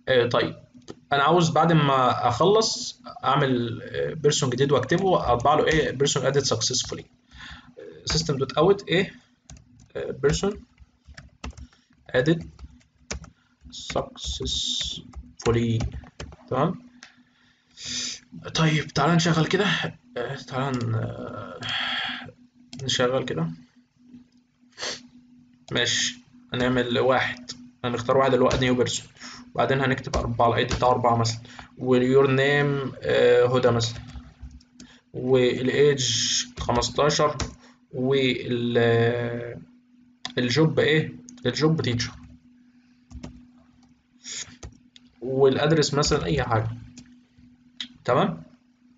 آه، طيب. أنا عاوز بعد ما اخلص اعمل person جديد واكتبه اطبع له إيه person added successfully system dot out إيه person added successfully تمام؟ طيب تعالى نشغل كده. آه، تعالى ن- آه، نشغل كده. ماشي. هنعمل واحد. هنختار واحد اللي هو new person وبعدين هنكتب أربعة ال ID بتاع أربعة مثلا. وال your name هدى مثلا. والإيج خمستاشر. وال آه، ال job إيه؟ ال job teacher وال address مثلا أي حاجة. تمام؟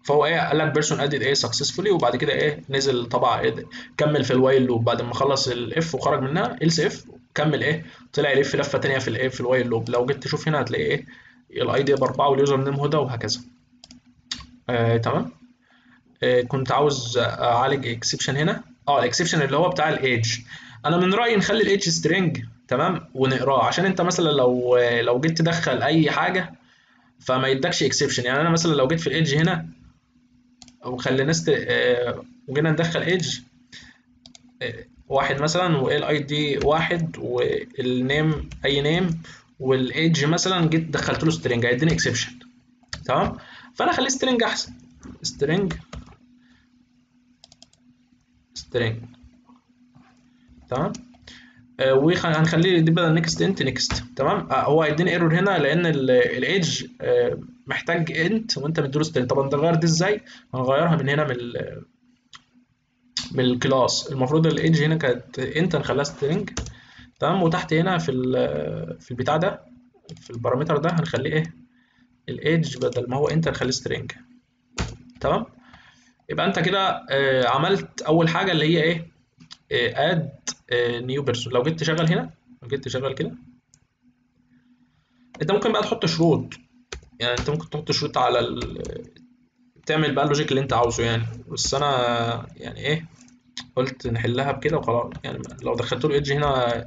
فهو إيه قال لك person added إيه successfully وبعد كده إيه نزل طبع إيه كمل في ال while loop بعد ما خلص ال if وخرج منها else if كمل إيه طلع يلف لفة تانية في الايه في ال while loop. لو جيت تشوف هنا هتلاقي إيه ال ID باربعه وال user name هدى وهكذا. آه تمام؟ آه كنت عاوز أعالج exception هنا. آه ال exception اللي هو بتاع الايدج أنا من رأيي نخلي ال age string تمام؟ ونقراه. عشان أنت مثلا لو لو جيت تدخل أي حاجة فما يدكش exception يعني أنا مثلا لو جيت في الايدج هنا وخلينا است آه، وجينا ندخل ايدج واحد مثلا وايه ال ID واحد وال name أي name وال age مثلا جيت دخلت له string هيديني exception تمام؟ فأنا أخليه string أحسن. string string تمام؟ آه، وهنخليه دي بدل next int next تمام؟ آه، هو هيديني error هنا لأن الايدج محتاج int وأنت مديله string طب انت غير دي إزاي؟ هنغيرها من هنا من من ال class المفروض ال age هنا كانت int نخليها string تمام؟ وتحت هنا في في البتاع ده في ال parameter ده هنخليه إيه؟ ال age بدل ما هو int نخليه string تمام؟ يبقى أنت كده آه، عملت أول حاجة اللي هي إيه؟ add new person لو جيت تشغل هنا لو جيت تشغل كده. أنت ممكن بقى تحط شروط. يعني أنت ممكن تحط شروط على ال... تعمل بقى ال logic اللي أنت عاوزه يعني. بس أنا يعني إيه؟ قلت نحلها بكده وخلاص. يعني لو دخلت له ايدج هنا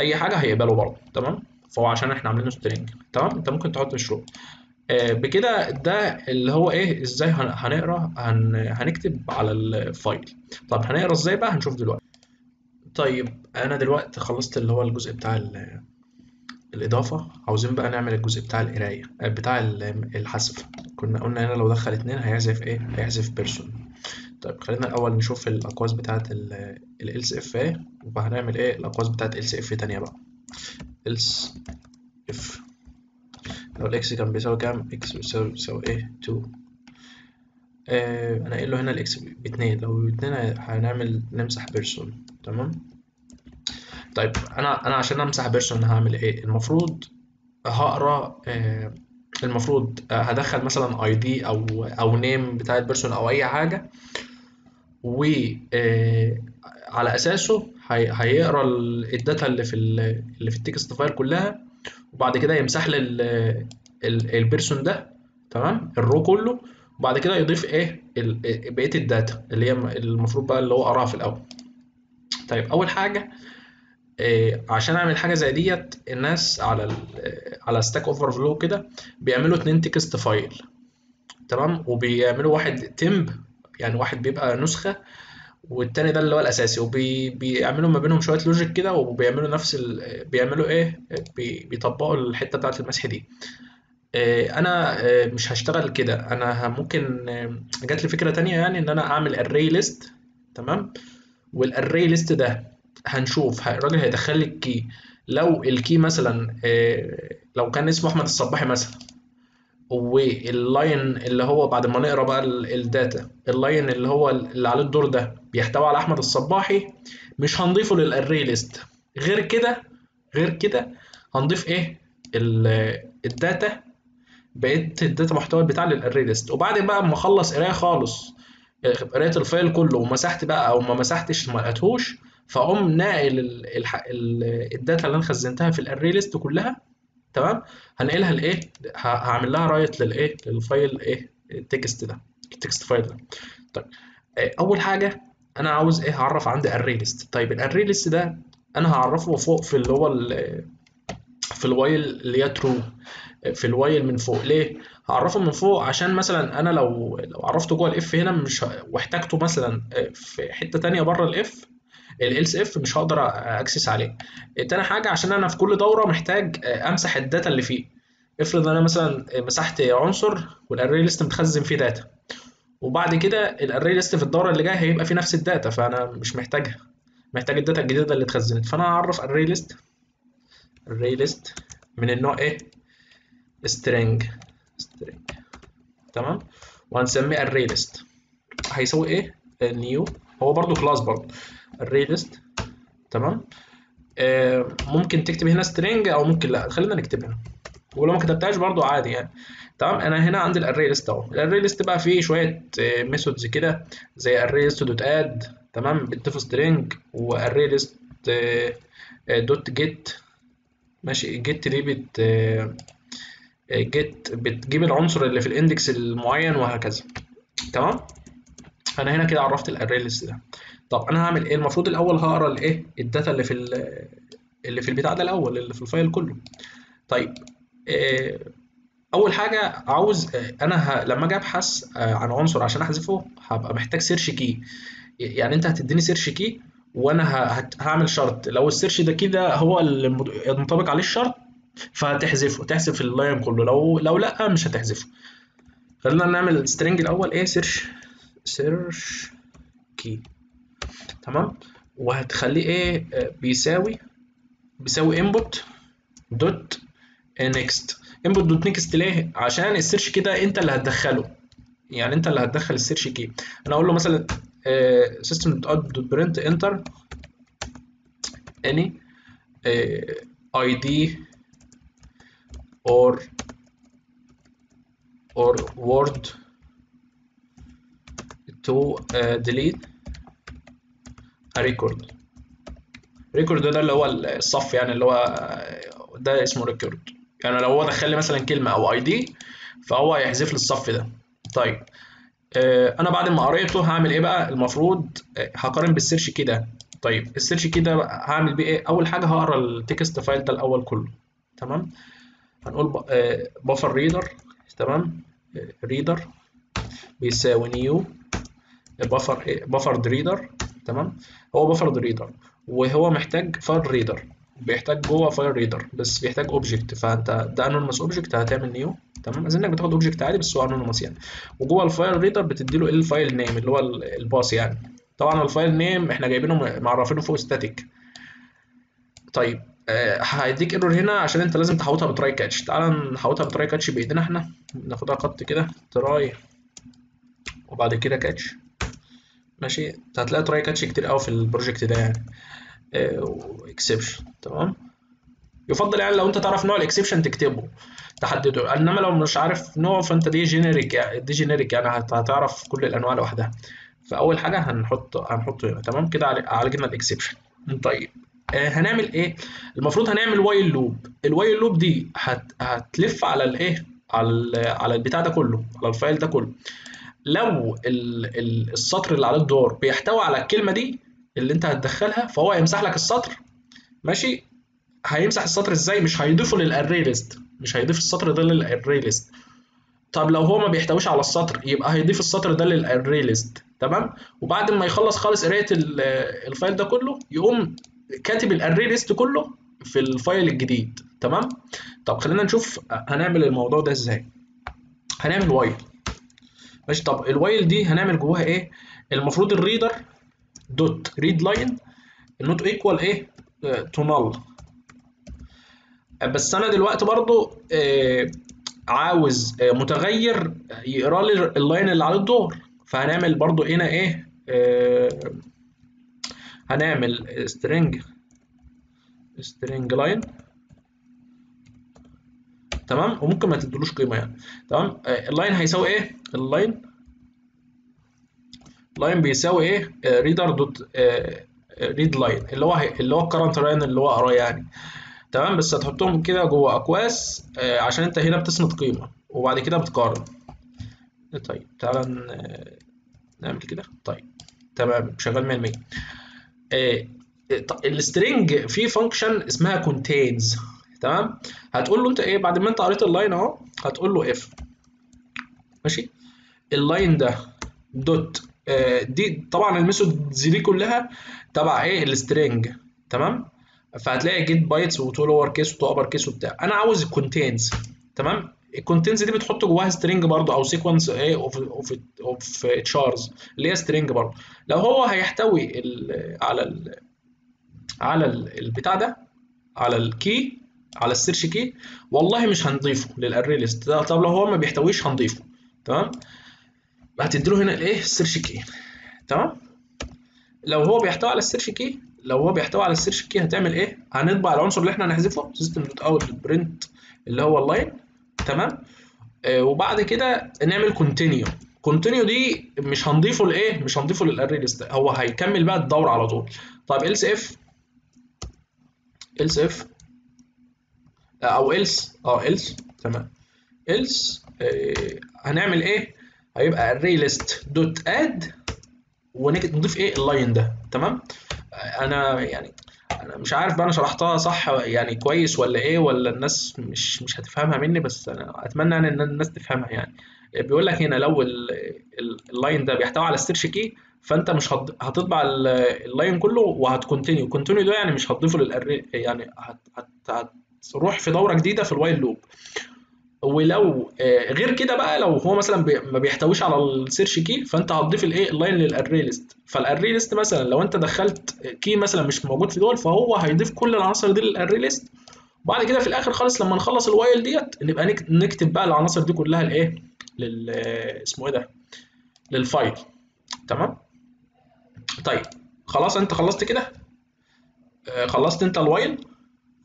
أي حاجة هيقبله برضه تمام؟ فهو عشان إحنا عاملينه string تمام؟ أنت ممكن تحط شروط آه، بكده ده اللي هو إيه إزاي هن- هنقرأ هن... هنكتب على ال file طب هنقرأ إزاي بقى؟ هنشوف دلوقتي. طيب أنا دلوقتي خلصت اللي هو الجزء بتاع ال- الإضافة. عاوزين بقى نعمل الجزء بتاع القراية آه، بتاع ال- الحذف. كنا قلنا هنا لو دخل اتنين هيحذف إيه؟ هيحذف person طيب خلينا الأول نشوف الأقواس بتاعه ال else if إيه وهنعمل إيه؟ الأقواس بتاعه else if تانية بقى. Else if لو ال x كان بيساوي كام؟ x بيساوي إيه؟ 2 آه أنا قايل له هنا ال x باتنين. لو باتنين هنعمل نمسح person. تمام؟ طيب أنا أنا عشان أمسح person هعمل إيه؟ المفروض هقرأ آه المفروض هدخل مثلا ID أو أو name بتاع ال person أو أي حاجة. و آه، أساسه هي- هيقرأ ال- ال data اللي في ال- اللي في ال text file كلها وبعد كده يمسح لي ال- ال- ال person ده تمام؟ ال row كله. وبعد كده يضيف إيه؟ بقية ال data اللي هي المفروض بقى اللي هو قراها في الأول. طيب أول حاجة إيه عشان أعمل حاجة زي ديت الناس على على Stack Overflow كده بيعملوا اتنين text file تمام؟ وبيعملوا واحد temp يعني واحد بيبقى نسخة والتاني ده اللي هو الأساسي. وبيعملوا ما بينهم شوية logic كده وبيعملوا نفس ال... بيعملوا إيه؟ بي... بيطبقوا الحتة بتاعة المسح دي. إيه أنا إيه مش هشتغل كده. أنا ممكن إيه، جات لي فكرة تانية يعني إن أنا أعمل array list تمام؟ وال array list ده هنشوف الراجل هيدخل لي ال key لو ال key مثلا إيه، لو كان اسمه أحمد الصباحي مثلا وال line اللي هو بعد ما نقرأ بقى ال- ال data ال line اللي هو اللي عليه الدور ده بيحتوي على أحمد الصباحي مش هنضيفه لل array list غير كده غير كده هنضيف إيه؟ ال- ال data بقيت ال data محتوى بتاع لل array list وبعد بقى ما أخلص قراية خالص قراية ال file كله ومسحت بقى أو ما مسحتش ما لقيتهوش فأقوم ناقل ال data اللي أنا خزنتها في ال array list كلها تمام؟ هنقلها لإيه؟ هعمل لها write للإيه؟ لل file إيه؟ ال text ده ال text file ده. طيب آه، أول حاجة أنا عاوز إيه؟ هعرف عندي array list طيب ال array list ده أنا هعرفه فوق في اللي هو في ال while اللي هي true في ال while من فوق. ليه؟ هعرفه من فوق عشان مثلا أنا لو لو عرفته جوه ال if هنا مش واحتاجته مثلا في حتة تانية بره ال if ال else if مش هقدر access عليه. تاني حاجة عشان أنا في كل دورة محتاج أمسح ال data اللي فيه. افرض أنا مثلا مسحت عنصر وال array list متخزن فيه data وبعد كده ال array list في الدورة اللي جاية هيبقى فيه نفس ال data فأنا مش محتاجها. محتاج ال data الجديدة اللي اتخزنت. فأنا هعرف array list. array list من النوع إيه؟ string. string. تمام؟ وهنسميه array list. هيساوي إيه؟ new. هو برضو class برضو. Array list. تمام؟ آه ممكن تكتب هنا string أو ممكن لا. خلينا نكتبها ولو ما كتبتهاش برضو عادي يعني. تمام؟ أنا هنا عندي ال array list أهو. ال array list بقى فيه شوية methods كده. زي array list dot add تمام؟ بتضيف string و array list dot get ماشي؟ get دي بت get بتجيب العنصر اللي في ال index المعين وهكذا. تمام؟ أنا هنا كده عرفت ال array list ده. طب أنا هعمل إيه؟ المفروض الأول هقرأ الإيه؟ ال data اللي في اللي في البتاع ده الأول اللي في ال file كله. طيب أول حاجة عاوز أنا ه... لما أجي أبحث عن عنصر عشان أحذفه هبقى محتاج search key يعني أنت هتديني search key وأنا ه... هعمل شرط لو ال search key ده كده هو اللي منطبق عليه الشرط فهتحذفه تحذف ال line كله. لو لو لأ مش هتحذفه. خلينا نعمل ال string الأول. إيه؟ search search key تمام؟ وهتخليه إيه بيساوي بيساوي input dot next input dot next ليه؟ عشان ال search key ده انت اللي هتدخله. يعني انت اللي هتدخل ال search key. أنا أقول له مثلا system dot dot print enter any id or or word to uh, delete. Record record ده اللي هو الصف يعني اللي هو ده اسمه record. يعني لو هو دخل لي مثلا كلمة أو ID فهو هيحذف لي الصف ده. طيب آه أنا بعد ما قريته هعمل إيه بقى؟ المفروض آه هقارن بال search key ده طيب ال search key ده هعمل بيه إيه؟ أول حاجة هقرأ ال text file ده الأول كله. تمام؟ هنقول آه buffered reader تمام؟ reader بيساوي new buffered؟ buffered reader تمام؟ هو buffered reader وهو محتاج file reader بيحتاج جوه file reader بس بيحتاج object فأنت ده anonymous object هتعمل new تمام؟ اظن إنك بتاخد object عادي بس هو anonymous يعني. وجوه ال file reader بتدي له ال file name اللي هو ال path يعني. طبعا ال file name إحنا جايبينه معرفينه فوق static طيب آه هيديك error هنا عشان أنت لازم تحوطها ب try catch تعال نحوطها ب try catch بإيدينا إحنا. ناخدها خط كده try وبعد كده catch ماشي؟ هتلاقي try catch كتير قوي في ال project ده يعني. exception تمام؟ يفضل يعني لو انت تعرف نوع ال exception تكتبه تحدده. انما لو مش عارف نوع فانت دي generic دي generic يعني هتعرف كل الأنواع لوحدها. فأول حاجة هنحط هنحطه هنا تمام؟ كده عالجنا ال exception. طيب آه هنعمل إيه؟ المفروض هنعمل while loop ال while loop دي هت... هتلف على الايه؟ على على البتاع ده كله على ال file ده كله. لو ال... ال... السطر اللي عليه الدور بيحتوي على الكلمة دي اللي انت هتدخلها فهو هيمسح لك السطر ماشي؟ هيمسح السطر إزاي؟ مش هيضيفه لل array list مش هيضيف السطر ده لل array list طب لو هو ما بيحتويش على السطر يبقى هيضيف السطر ده لل array list تمام؟ وبعد ما يخلص خالص قراية ال file ده كله يقوم كاتب ال array list كله في ال file الجديد تمام؟ طب خلينا نشوف هنعمل الموضوع ده إزاي. هنعمل while ماشي طب ال while دي هنعمل جواها إيه؟ المفروض ال reader dot read line ال not equal إيه؟ to null بس أنا دلوقتي برضو آه عاوز آه متغير يقرأ لي ال line اللي عليه الدور. فهنعمل برضو هنا إيه؟ آه هنعمل string string line. تمام؟ وممكن ما تدلوش قيمة يعني. تمام؟ ال line هيساوي إيه؟ ال line line بيساوي إيه؟ reader dot read line اللي هو اللي هو ال current line اللي هو قراه يعني. تمام؟ بس هتحطهم كده جوه أقواس آه عشان أنت هنا بتسند قيمة وبعد كده بتقارن. طيب تعالى نعمل كده. طيب تمام. شغال 100% آه ال string فيه function اسمها contains تمام؟ هتقول له انت إيه بعد ما انت قريت ال line اهو هتقول له if ماشي؟ ال line ده dot آه دي طبعا ال methods دي كلها تبع إيه ال string تمام؟ فهتلاقي get bytes و to lower case و to upper case وبتاع. أنا عاوز ال contains تمام؟ ال contains دي بتحط جواها string برضه أو sequence إيه of of of chars اللي هي string برضه. لو هو هيحتوي ال على ال على ال- البتاع ده على ال key على ال search key والله مش هنضيفه لل array list طب لو هو ما بيحتويش هنضيفه. تمام؟ هتديله هنا الايه؟ ال search key. تمام؟ لو هو بيحتوي على ال search key لو هو بيحتوي على ال search key هتعمل إيه؟ هنطبع العنصر اللي إحنا هنحذفه system dot out print اللي هو ال line تمام؟ آه وبعد كده نعمل continue continue دي مش هنضيفه لإيه؟ مش هنضيفه لل array list هو هيكمل بقى الدور على طول. طيب else if else if أو else. أه else. تمام. else آه هنعمل إيه؟ هيبقى array list dot add ونضيف إيه؟ اللاين ده. تمام؟ أنا يعني أنا مش عارف بقى أنا شرحتها صح يعني كويس ولا إيه ولا الناس مش مش هتفهمها مني بس أنا أتمنى يعني إن الناس تفهمها يعني. بيقول لك هنا لو ال- ال- ال line ده بيحتوي على search key فأنت مش هت- هتطبع ال- ال line كله وهت continue continue ده يعني مش هتضيفه لل array يعني هت- هت- هتروح في دورة جديدة في ال while loop. ولو آه، غير كده بقى لو هو مثلا ما بيحتويش على ال search key فأنت هتضيف الايه ال line لل array list فال array list مثلا لو أنت دخلت key مثلا مش موجود في دول فهو هيضيف كل العناصر دي لل array list وبعد كده في الآخر خالص لما نخلص ال while ديت نبقى نك- نكتب بقى العناصر دي كلها لإيه؟ لل اسمه إيه ده؟ لل file تمام؟ طيب خلاص أنت خلصت كده؟ آه، خلصت أنت ال while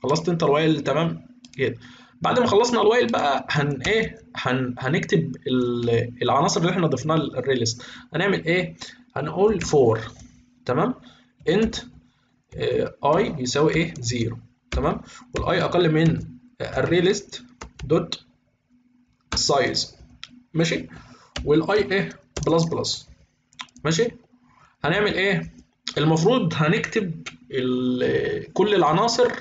خلصت انت ال while تمام؟ كده بعد ما خلصنا ال while بقى هن إيه هن هنكتب ال- العناصر اللي إحنا ضفناها لل array list هنعمل إيه؟ هنقول for تمام؟ int i يساوي إيه؟ zero تمام؟ وال i أقل من array list dot size ماشي؟ وال i إيه؟ plus plus ماشي؟ هنعمل إيه؟ المفروض هنكتب كل العناصر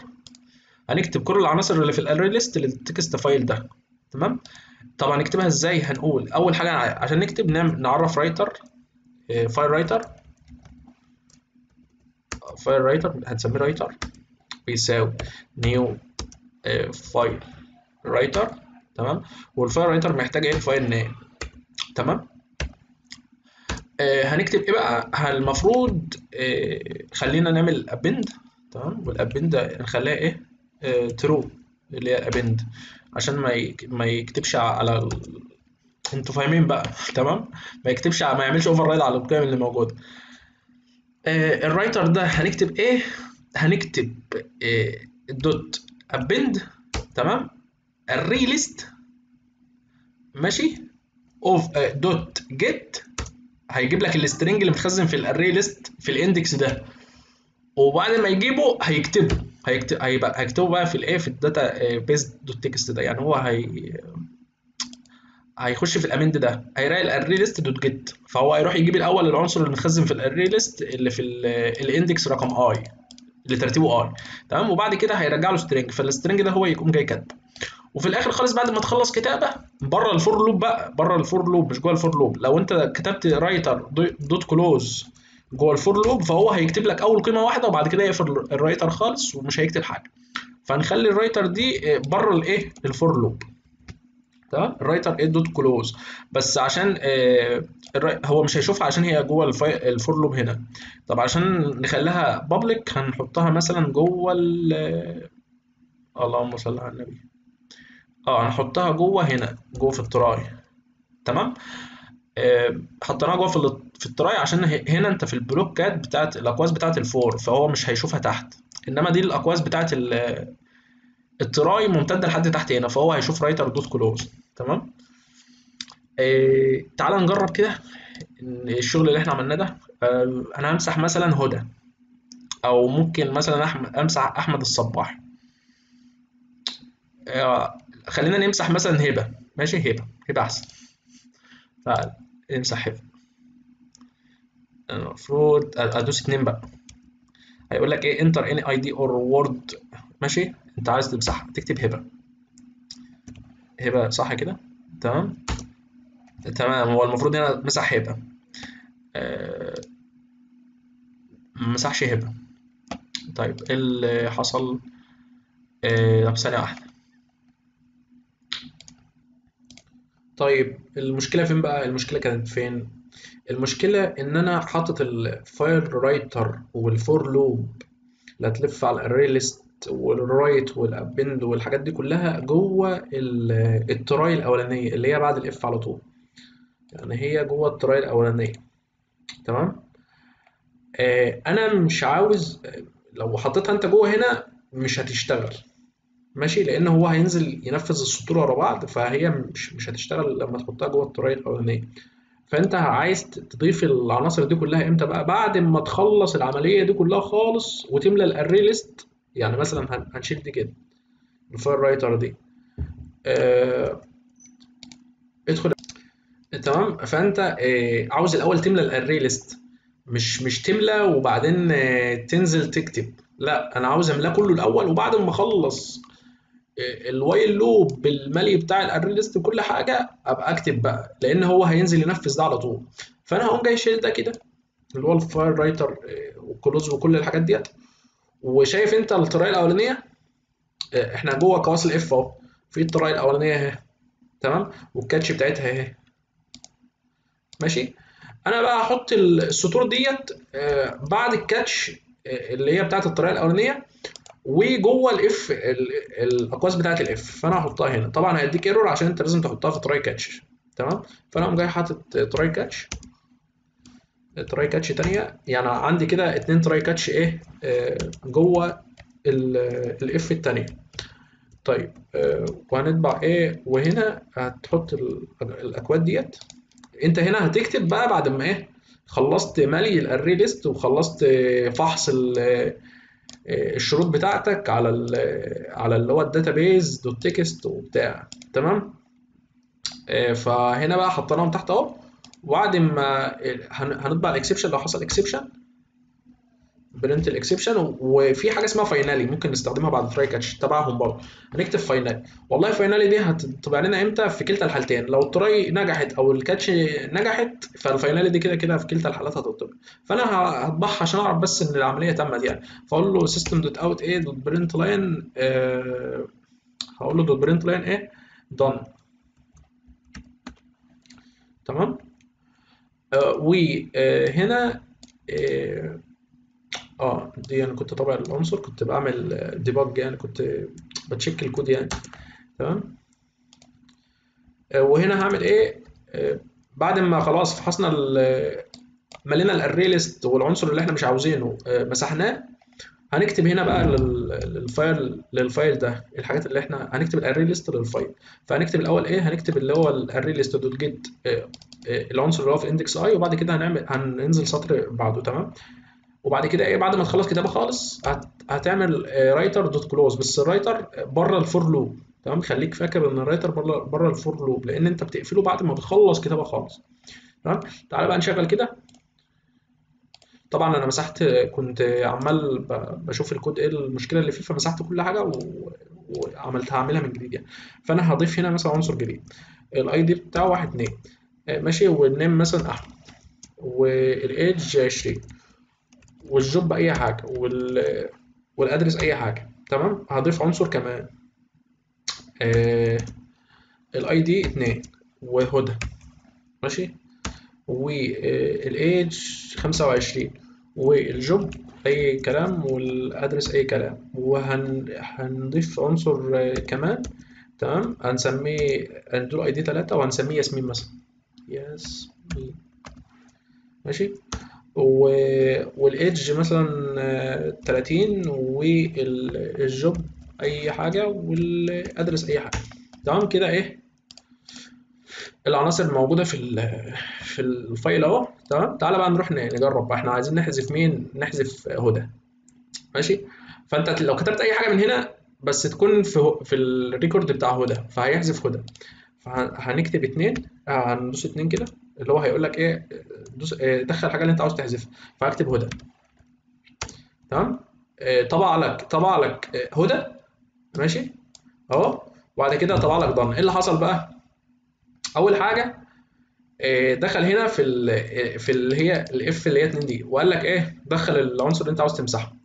هنكتب كل العناصر اللي في ال array list لل text file ده تمام؟ طب هنكتبها إزاي؟ هنقول أول حاجة عشان نكتب نعمل نعرف writer file writer file writer هنسميه writer بيساوي new file writer تمام؟ وال file writer محتاج إيه؟ file name تمام؟ آه هنكتب إيه بقى؟ المفروض آه خلينا نعمل append تمام؟ وال append نخليها إيه؟ true اللي هي ال append عشان ما ما يكتبش على. أنتوا فاهمين بقى تمام؟ ما يكتبش ما يعملش override على القيم اللي موجودة. آه ال writer ده هنكتب إيه هنكتب آه dot append تمام؟ ال array list ماشي of dot get هيجيب لك ال string اللي متخزن في ال array list في ال index ده. وبعد ما يجيبه هيكتبه. هيكتب هيبقى هيكتبه بقى في الايه في ال database dot text ده. يعني هو هي هيخش في ال append ده. هيلاقي ال array list dot get فهو هيروح يجيب الأول العنصر اللي متخزن في ال array list اللي في ال index رقم i اللي ترتيبه i تمام؟ وبعد كده هيرجع له string فال string ده هو يقوم جاي كاتبه. وفي الآخر خالص بعد ما تخلص كتابة بره ال for loop بقى بره ال for loop مش جوه ال for loop لو انت كتبت writer dot close جوه ال for loop فهو هيكتب لك أول قيمة واحدة وبعد كده يقفل ال writer خالص ومش هيكتب حاجة. فنخلي ال writer دي بره الايه ال for loop. تمام؟ ال writer إيه dot close. بس عشان آه هو مش هيشوفها عشان هي جوه ال for loop هنا. طب عشان نخليها public هنحطها مثلا جوه ال اللهم صل على النبي. آه هنحطها جوه هنا جوه في ال try. تمام؟ آه، حطيناها جوه في في ال try عشان هنا انت في ال blockات بتاعت الأقواس بتاعت ال for فهو مش هيشوفها تحت. إنما دي الأقواس بتاعت ال- try ممتدة لحد تحت هنا فهو هيشوف writer dot close تمام؟ آه، تعال نجرب كده الشغل اللي إحنا عملناه ده. آه، أنا همسح مثلا هدى أو ممكن مثلا أمسح أحمد الصباح. آه، خلينا نمسح مثلا هبة. ماشي؟ هبة. هبة أحسن. امسح هبه المفروض أدوس اتنين بقى. هيقول لك إيه enter any ID or word ماشي؟ أنت عايز تمسحها. تكتب هبة. هبة صح كده؟ تمام؟ تمام. هو المفروض هنا مسح هبة. آه مسحش هبة. طيب إيه اللي حصل؟ آه طب ثانية واحدة. طيب المشكلة فين بقى؟ المشكلة كانت فين؟ المشكلة إن أنا حاطط ال file writer وال for loop اللي هتلف على ال array list وال write وال append والحاجات دي كلها جوه ال try الأولانية اللي هي بعد ال if على طول. يعني هي جوه ال try الأولانية. تمام؟ آه أنا مش عاوز لو حطيتها أنت جوه هنا مش هتشتغل. ماشي لأن هو هينزل ينفذ السطور ورا بعض فهي مش مش هتشتغل لما تحطها جوه ال try الاولانيه فأنت عايز تضيف العناصر دي كلها إمتى بقى؟ بعد ما تخلص العملية دي كلها خالص وتملى ال array list يعني مثلا هنشيل دي كده ال file writer دي. آه ادخل. تمام؟ فأنت آه عاوز الأول تملى ال array list مش مش تملى وبعدين آه تنزل تكتب. لا أنا عاوز أملاه كله الأول وبعد ما أخلص ال while loop بالملي بتاع ال array list بكل حاجة أبقى أكتب بقى لأن هو هينزل ينفذ ده على طول. فأنا هقوم جاي شايل ده كده اللي هو ال file writer وال close وكل الحاجات ديت. وشايف أنت الطريقة الأولانية؟ إحنا جوه قواس ال if أهو. في الطريقة الأولانية أهي. تمام؟ وال catch بتاعتها أهي. ماشي؟ أنا بقى هحط السطور ديت بعد ال catch اللي هي بتاعت الطريقة الأولانية. وجوه ال if الأقواس بتاعت ال if فأنا هحطها هنا. طبعا هيديك error عشان أنت لازم تحطها في try catch تمام؟ فأنا قوم جاي حاطط try catch try catch تانية. يعني عندي كده اتنين try catch إيه آه جوه ال if التانية. طيب آه وهنطبع إيه وهنا هتحط الاكواد ديت. أنت هنا هتكتب بقى بعد ما إيه خلصت مالي ال array list وخلصت فحص الشروط بتاعتك على ال على اللي هو ال database dot text وبتاع. تمام؟ آه فهنا بقى حطيناهم تحت اهو. وبعد ما هنطبع ال exception لو حصل exception print ال exception وفي حاجة اسمها finally ممكن نستخدمها بعد try catch تبعهم برضه. هنكتب finally والله finally دي هتطبع لنا إمتى؟ في كلتا الحالتين. لو ال try نجحت أو ال catch نجحت فال finally دي كده كده في كلتا الحالات هتطبع. فأنا هطبعها عشان أعرف بس إن العملية تمت يعني. فأقول له system dot out إيه dot print line هقول له dot print line إيه done تمام؟ وهنا آه آه دي أنا كنت طابع العنصر كنت بعمل debug يعني كنت بتشيك الكود يعني. تمام؟ آه وهنا هعمل إيه؟ آه بعد ما خلاص فحصنا ملينا ال array list والعنصر اللي إحنا مش عاوزينه آه مسحناه. هنكتب هنا بقى لل file لل file ده الحاجات اللي إحنا هنكتب ال array list لل file. فهنكتب الأول إيه؟ هنكتب اللي هو ال array list dot get العنصر اللي هو في index i وبعد كده هنعمل هننزل سطر بعده. تمام؟ وبعد كده إيه بعد ما تخلص كتابة خالص هت... هتعمل writer dot close بس ال writer بره ال for loop تمام؟ خليك فاكر إن ال writer بره بره ال for loop لأن أنت بتقفله بعد ما بتخلص كتابة خالص. تمام؟ تعالى بقى نشغل كده. طبعا أنا مسحت كنت عمال بشوف الكود إيه المشكلة اللي فيه فمسحت كل حاجة. وعملتها هعملها من جديد يعني. فأنا هضيف هنا مثلا عنصر جديد. ال ID بتاعه واحد اتنين. ماشي؟ وال name مثلا أحمد. وال age 20 وال job أي حاجة وال وال address أي حاجة تمام؟ هضيف عنصر كمان. آه... ال ID 2 وهدى ماشي؟ وال age 25 وال job أي كلام وال address أي كلام. وهنضيف عنصر كمان تمام؟ هنسميه هنديله ID 3 وهنسميه ياسمين مثلا. ياسمين. ماشي؟ و... والايدج مثلا 30 وال job أي حاجة وال address أي حاجة. تمام كده إيه؟ العناصر الموجودة في في ال file أهو. تمام؟ تعالى بقى نروح نجرب إحنا عايزين نحذف مين؟ نحذف هدى. ماشي؟ فأنت لو كتبت أي حاجة من هنا بس تكون في في ال record بتاع هدى فهيحذف هدى. فهنكتب اتنين. هندوس اتنين كده. اللي هو هيقول لك إيه دوس آه، دخل الحاجة اللي أنت عاوز تحذفها فهكتب هدى. تمام؟ آه، طبع لك طبع لك آه، هدى. ماشي؟ أهو. وبعد كده طبع لك ضن. إيه اللي حصل بقى؟ أول حاجة دخل هنا في ال في اللي هي الاف اللي هي 2 دي. وقال لك إيه؟ دخل العنصر اللي أنت عاوز تمسحه.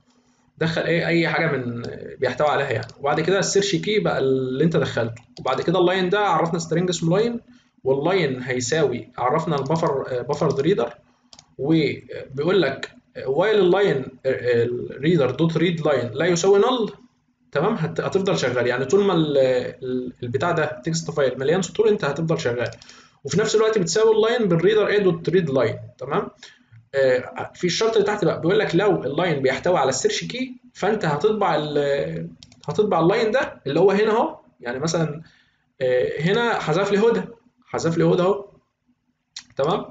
دخل إيه؟ أي حاجة من بيحتوي عليها يعني. وبعد كده ال search key بقى اللي أنت دخلته. وبعد كده ال line ده عرفنا string اسمه line وال line هيساوي عرفنا ال buffer buffer reader وبيقول لك while ال line reader dot read line لا يساوي null تمام؟ هت- هتفضل شغال. يعني طول ما ال- ال- البتاع ده text file مليان سطور أنت هتفضل شغال. وفي نفس الوقت بتساوي ال line بال reader إيه dot read line تمام؟ آه، في الشرط اللي تحت بقى بيقول لك لو ال line بيحتوي على ال search key فأنت هتطبع هتطبع ال line ده اللي هو هنا أهو. يعني مثلا آه، هنا حذف لي هدى. حذف لي هدى اهو. تمام؟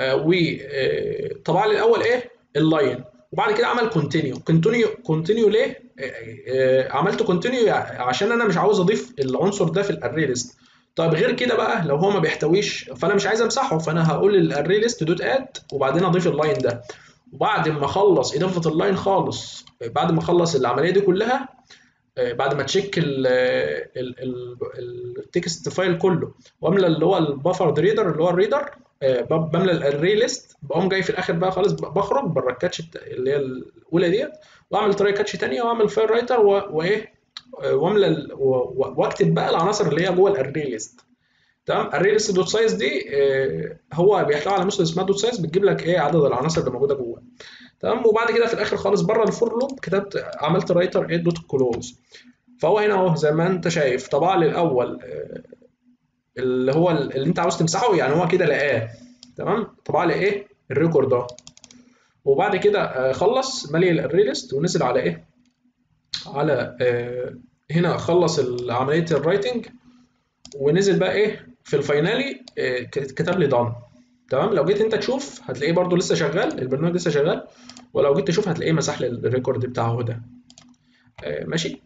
وطبع لي الأول إيه؟ ال line. وبعد كده عمل continue continue continue ليه؟ آه، آه، عملت continue عشان أنا مش عاوز أضيف العنصر ده في ال array list طيب غير كده بقى لو هو ما بيحتويش فأنا مش عايز أمسحه فأنا هقول ال array list dot add وبعدين أضيف ال line ده. وبعد ما أخلص إضافة ال line خالص بعد ما أخلص العملية دي كلها آه، بعد ما check ال text file كله واملى اللي هو ال buffered reader اللي هو ال reader آه، بملى ال array list بقوم جاي في الآخر بقى خالص بخرج بره ال catch اللي هي الأولى ديت وأعمل طريقه catch تانيه وأعمل file writer وإيه آه، واملى وأكتب بقى العناصر اللي هي جوه ال array list تمام؟ ال array list dot size دي آه، هو بيحتوي على method اسمها dot size بتجيب لك إيه عدد العناصر اللي موجودة جوه. تمام؟ وبعد كده في الآخر خالص بره ال for loop كتبت عملت writer إيه dot close فهو هنا أهو زي ما أنت شايف طبع لي الأول آه، اللي هو اللي أنت عاوز تمسحه يعني هو كده لقاه. تمام؟ طبع لي إيه ال record اهو وبعد كده آه، خلص مالي ال array list ونزل على إيه؟ على آه، هنا خلص عملية ال writing ونزل بقى إيه؟ في ال finally كتب لي done تمام؟ لو جيت انت تشوف هتلاقيه برضو لسه شغال البرنامج لسه شغال. ولو جيت تشوف هتلاقيه مسح لي ال record بتاعه ده. آه، ماشي؟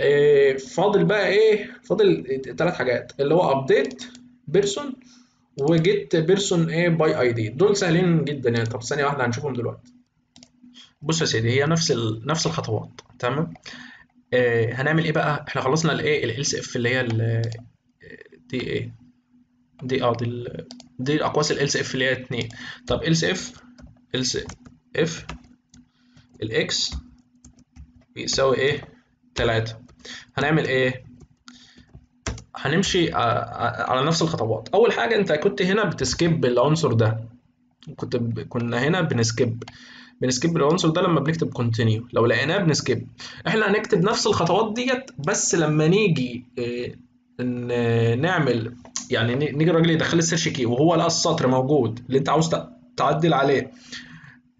آه، فاضل بقى إيه؟ فاضل ثلاث حاجات. اللي هو update person و get person إيه by ID دول سهلين جدا يعني. طب ثانية واحدة هنشوفهم دلوقتي. بص يا سيدي هي نفس ال... نفس الخطوات. تمام؟ آه هنعمل إيه بقى؟ إحنا خلصنا الايه else if اللي هي ال دي إيه دي آه دي. دي الأقواس ال اف اللي هي 2 طب ال اف ال اف الاكس بيساوي إيه؟ 3 هنعمل إيه؟ هنمشي ع- ع- على نفس الخطوات. أول حاجة أنت كنت هنا بتسكيب العنصر ده. كنت ب... كنا هنا بنسكيب. بنسكيب العنصر ده لما بنكتب كونتينيو لو لقيناه بنسكيب. إحنا هنكتب نفس الخطوات ديت بس لما نيجي إيه، ن- نعمل يعني نيجي الراجل يدخل ال search key وهو لقى السطر موجود اللي انت عاوز تع- تعدل عليه.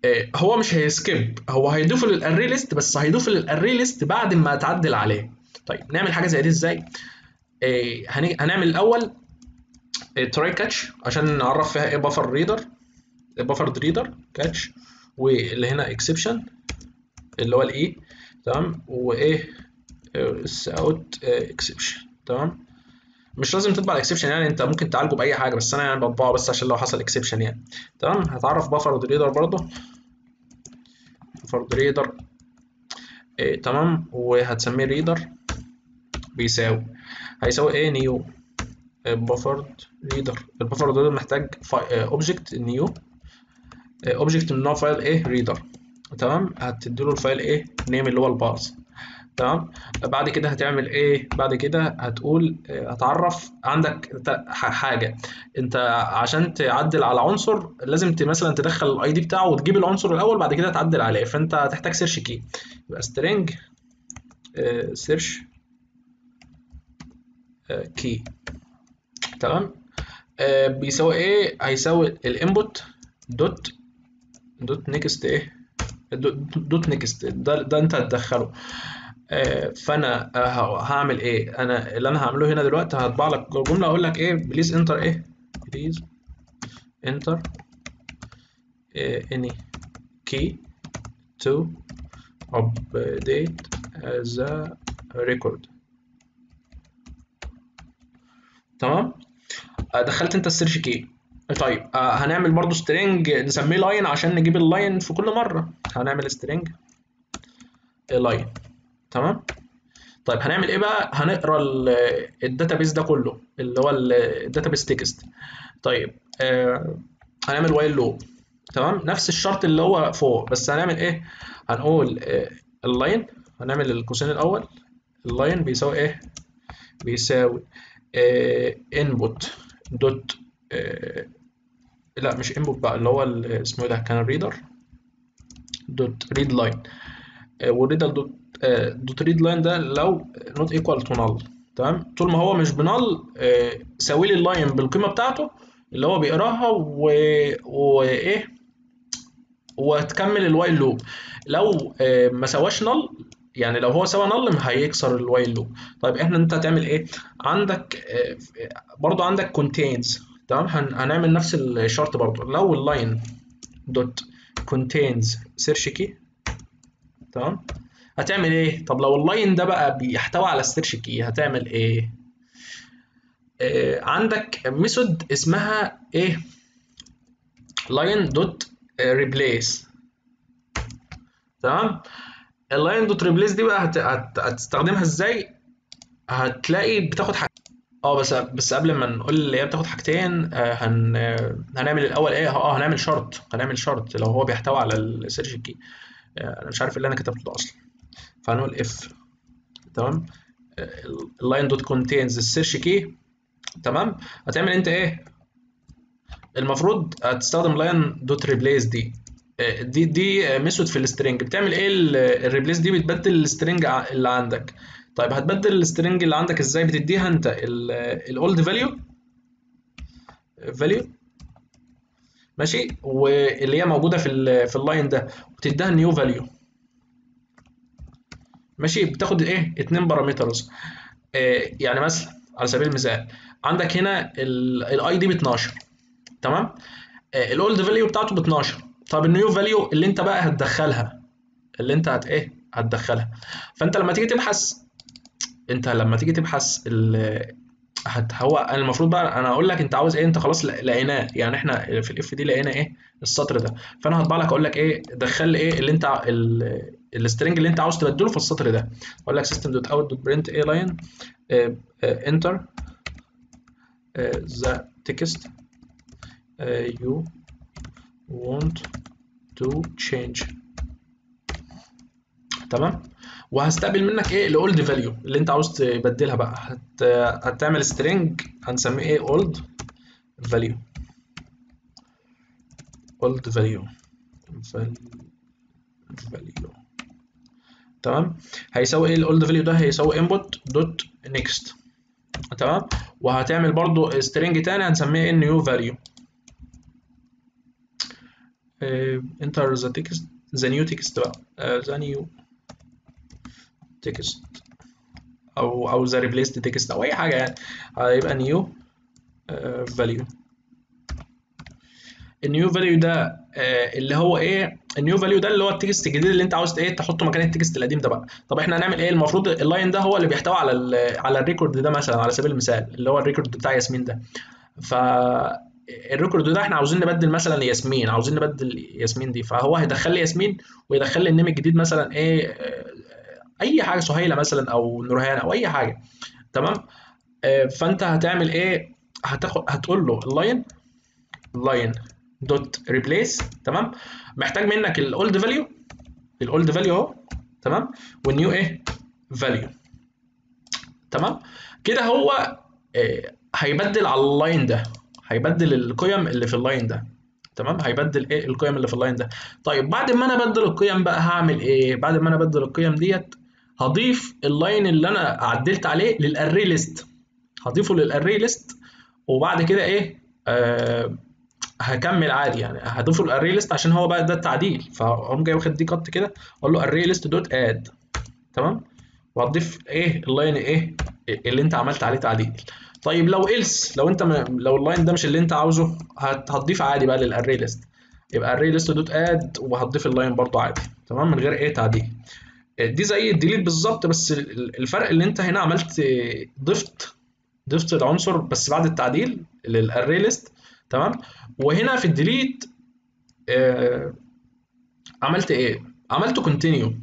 إيه، هو مش هي skip هو هيضيفه لل array list بس هيضيفه لل array list بعد ما تعدل عليه. طيب نعمل حاجة زي دي إزاي؟ هني- هنعمل الأول try catch عشان نعرف فيها إيه buffered reader buffered reader catch واللي هنا exception اللي هو ال e تمام؟ وإيه؟ out exception تمام؟ مش لازم تطبع ال exception يعني انت ممكن تعالجه بأي حاجة بس أنا يعني بطبعه بس عشان لو حصل exception يعني. تمام؟ هتعرف buffered reader برضه. buffered reader إيه تمام؟ وهتسميه reader بيساوي. هيساوي إيه؟ new buffered reader ال buffered reader محتاج object new object من نوع file إيه reader تمام؟ هتديله ال file إيه name اللي هو ال path تمام؟ بعد كده هتعمل إيه بعد كده هتقول آه، هتعرف عندك حاجة. انت عشان تعدل على عنصر لازم مثلا تدخل ال ID بتاعه وتجيب العنصر الأول بعد كده تعدل عليه. فانت هتحتاج search key يبقى string search key تمام؟ آه، بيساوي إيه هيساوي ال input dot dot next إيه dot, next ده ده انت هتدخله. فانا آه، هعمل إيه؟ أنا اللي أنا هعمله هنا دلوقتي هطبع لك جملة أقول لك إيه؟ please enter إيه؟ please enter any key to update the record. تمام؟ آه، دخلت أنت ال search key طيب آه هنعمل برضو string نسميه line عشان نجيب ال line في كل مرة. هنعمل string line تمام؟ طيب هنعمل إيه بقى؟ هنقرأ ال database ده كله اللي هو ال database text. طيب آه هنعمل while loop تمام؟ نفس الشرط اللي هو فوق بس هنعمل إيه؟ هنقول آه ال line هنعمل القوسين الأول. ال line بيساوي إيه؟ بيساوي input dot لا مش input بقى اللي هو اسمه إيه ده؟ كان ال reader dot read line وال reader dot dot read line ده لو not equal to null تمام؟ طول ما هو مش ب null ساوي لي ال line بالقيمة بتاعته اللي هو بيقراها و... وايه وتكمل ال while loop لو ما سواش null يعني لو هو سوى null هيكسر ال while loop طيب إحنا أنت هتعمل إيه؟ عندك برضو عندك contains تمام؟ هنعمل نفس الشرط برضو لو ال line dot contains search key تمام؟ هتعمل إيه؟ طب لو ال line ده بقى بيحتوي على ال search key هتعمل إيه؟ آه عندك method اسمها إيه؟ line dot replace تمام؟ ال line dot replace دي بقى هت... هت... هتستخدمها إزاي؟ هتلاقي بتاخد حاجة. آه بس بس قبل ما نقول اللي هي بتاخد حاجتين آه هن... هنعمل الأول إيه؟ آه هنعمل شرط هنعمل شرط لو هو بيحتوي على ال search key آه أنا مش عارف اللي أنا كتبته ده أصلا. فهنقول if تمام؟ ال line dot contains ال search key تمام؟ هتعمل انت إيه؟ المفروض هتستخدم line dot replace دي. دي دي method في ال string بتعمل إيه ال replace دي؟ بتبدل ال string اللي عندك. طيب هتبدل ال string اللي عندك إزاي؟ بتديها انت ال old value value ماشي؟ واللي هي موجودة في في ال line ده. وتديها new value ماشي بتاخد إيه اتنين parameters. آه يعني مثلا على سبيل المثال عندك هنا ال ID ب 12 تمام؟ آه ال old value بتاعته ب 12 طب ال new value اللي انت بقى هتدخلها اللي انت هت إيه؟ هتدخلها. فانت لما تيجي تبحث انت لما تيجي تبحث هت هو أنا المفروض بقى أنا أقول لك أنت عاوز إيه؟ أنت خلاص لقيناه. يعني إحنا في ال if دي لقينا إيه؟ السطر ده. فأنا هطبع لك أقول لك إيه؟ دخل إيه؟ اللي أنت ال string اللي انت عاوز تبدله في السطر ده. أقول لك system dot out dot print إيه line enter the text you want to change. تمام؟ وهستقبل منك إيه؟ ال old value اللي انت عاوز تبدلها بقى. هت... هتعمل string هنسميه إيه؟ old value old value value تمام؟ هيساوي إيه ال old value ده؟ هيساوي input dot next. تمام؟ وهتعمل برضو string تاني هنسميه إيه new value enter the text the new text بقى. the new text. أو أو the replaced text أو أي حاجة يعني. هيبقى new uh, value. ال new value ده آه اللي هو إيه ال new value ده اللي هو ال text الجديد اللي أنت عاوز إيه تحطه مكان ال text القديم ده بقى. طب إحنا هنعمل إيه؟ المفروض ال line ده هو اللي بيحتوي على ال على ال record ده مثلا على سبيل المثال اللي هو ال record بتاع ياسمين ده. ف ال record ده إحنا عاوزين نبدل مثلا ياسمين عاوزين نبدل ياسمين دي. فهو هيدخل لي ياسمين ويدخل لي ال name الجديد مثلا إيه أي حاجة سهيلة مثلا أو نورهان أو أي حاجة. تمام؟ فأنت هتعمل إيه؟ هتاخد هتقول له ال line line dot replace تمام؟ محتاج منك ال old value ال old value اهو تمام؟ وال new إيه؟ value تمام؟ كده هو إيه هيبدل على ال line ده هيبدل القيم اللي في ال line ده تمام؟ هيبدل إيه؟ القيم اللي في ال line ده. طيب بعد ما أنا ابدل القيم بقى هعمل إيه؟ بعد ما أنا ابدل القيم ديت هضيف ال line اللي أنا عدلت عليه لل array list هضيفه لل array list وبعد كده إيه؟ آه هكمل عادي يعني. هضيفه لل array list عشان هو بقى ده التعديل. فأقوم جاي واخد دي cut كده أقول له array list dot add تمام؟ وهتضيف إيه ال line إيه اللي أنت عملت عليه تعديل. طيب لو else لو أنت. لو ال line ده مش اللي أنت عاوزه هت... هتضيف عادي بقى لل array list يبقى array list dot add وهتضيف ال line برضو عادي. تمام؟ من غير إيه تعديل. دي زي ال delete بالظبط بس الفرق اللي أنت هنا عملت ضفت ضفت العنصر بس بعد التعديل لل array list تمام؟ وهنا في ال delete آه عملت إيه؟ عملت continue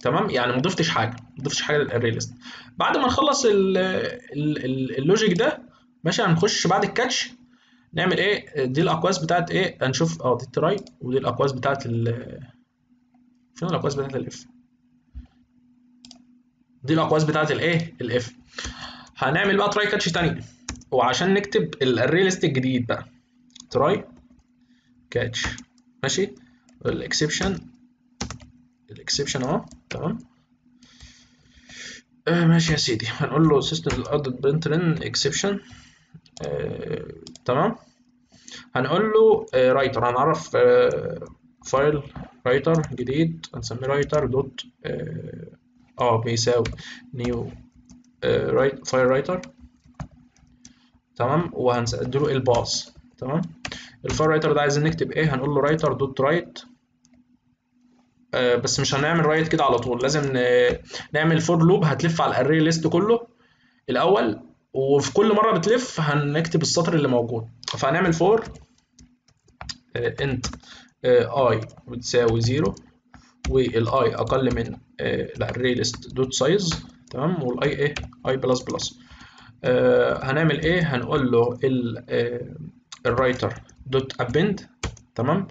تمام؟ يعني ما ضفتش حاجة ما ضفتش حاجة لل array list بعد ما نخلص ال- ال- ال- logic ده ماشي هنخش بعد ال catch نعمل إيه؟ دي الأقواس بتاعت إيه؟ هنشوف آه دي ال try ودي الأقواس بتاعت ال فين الأقواس بتاعت ال if دي الأقواس بتاعت الايه ال if هنعمل بقى try catch تاني. وعشان نكتب ال array list الجديد بقى. try catch ماشي. ال exception ال exception أهو تمام. آه ماشي يا سيدي. هنقول له system out println exception تمام. هنقول له writer هنعرف file writer جديد. هنسميه writer dot آه بيساوي new file writer تمام. وهنديله ال path. تمام؟ ال file writer ده عايزين نكتب إيه؟ هنقول له writer dot write بس مش هنعمل write كده على طول. لازم نعمل for loop هتلف على ال array list كله الأول وفي كل مرة بتلف هنكتب السطر اللي موجود. فهنعمل for int i بتساوي zero وال i أقل من ال array list dot size تمام؟ وال i إيه؟ i plus plus هنعمل إيه؟ هنقول له ال writer dot append تمام؟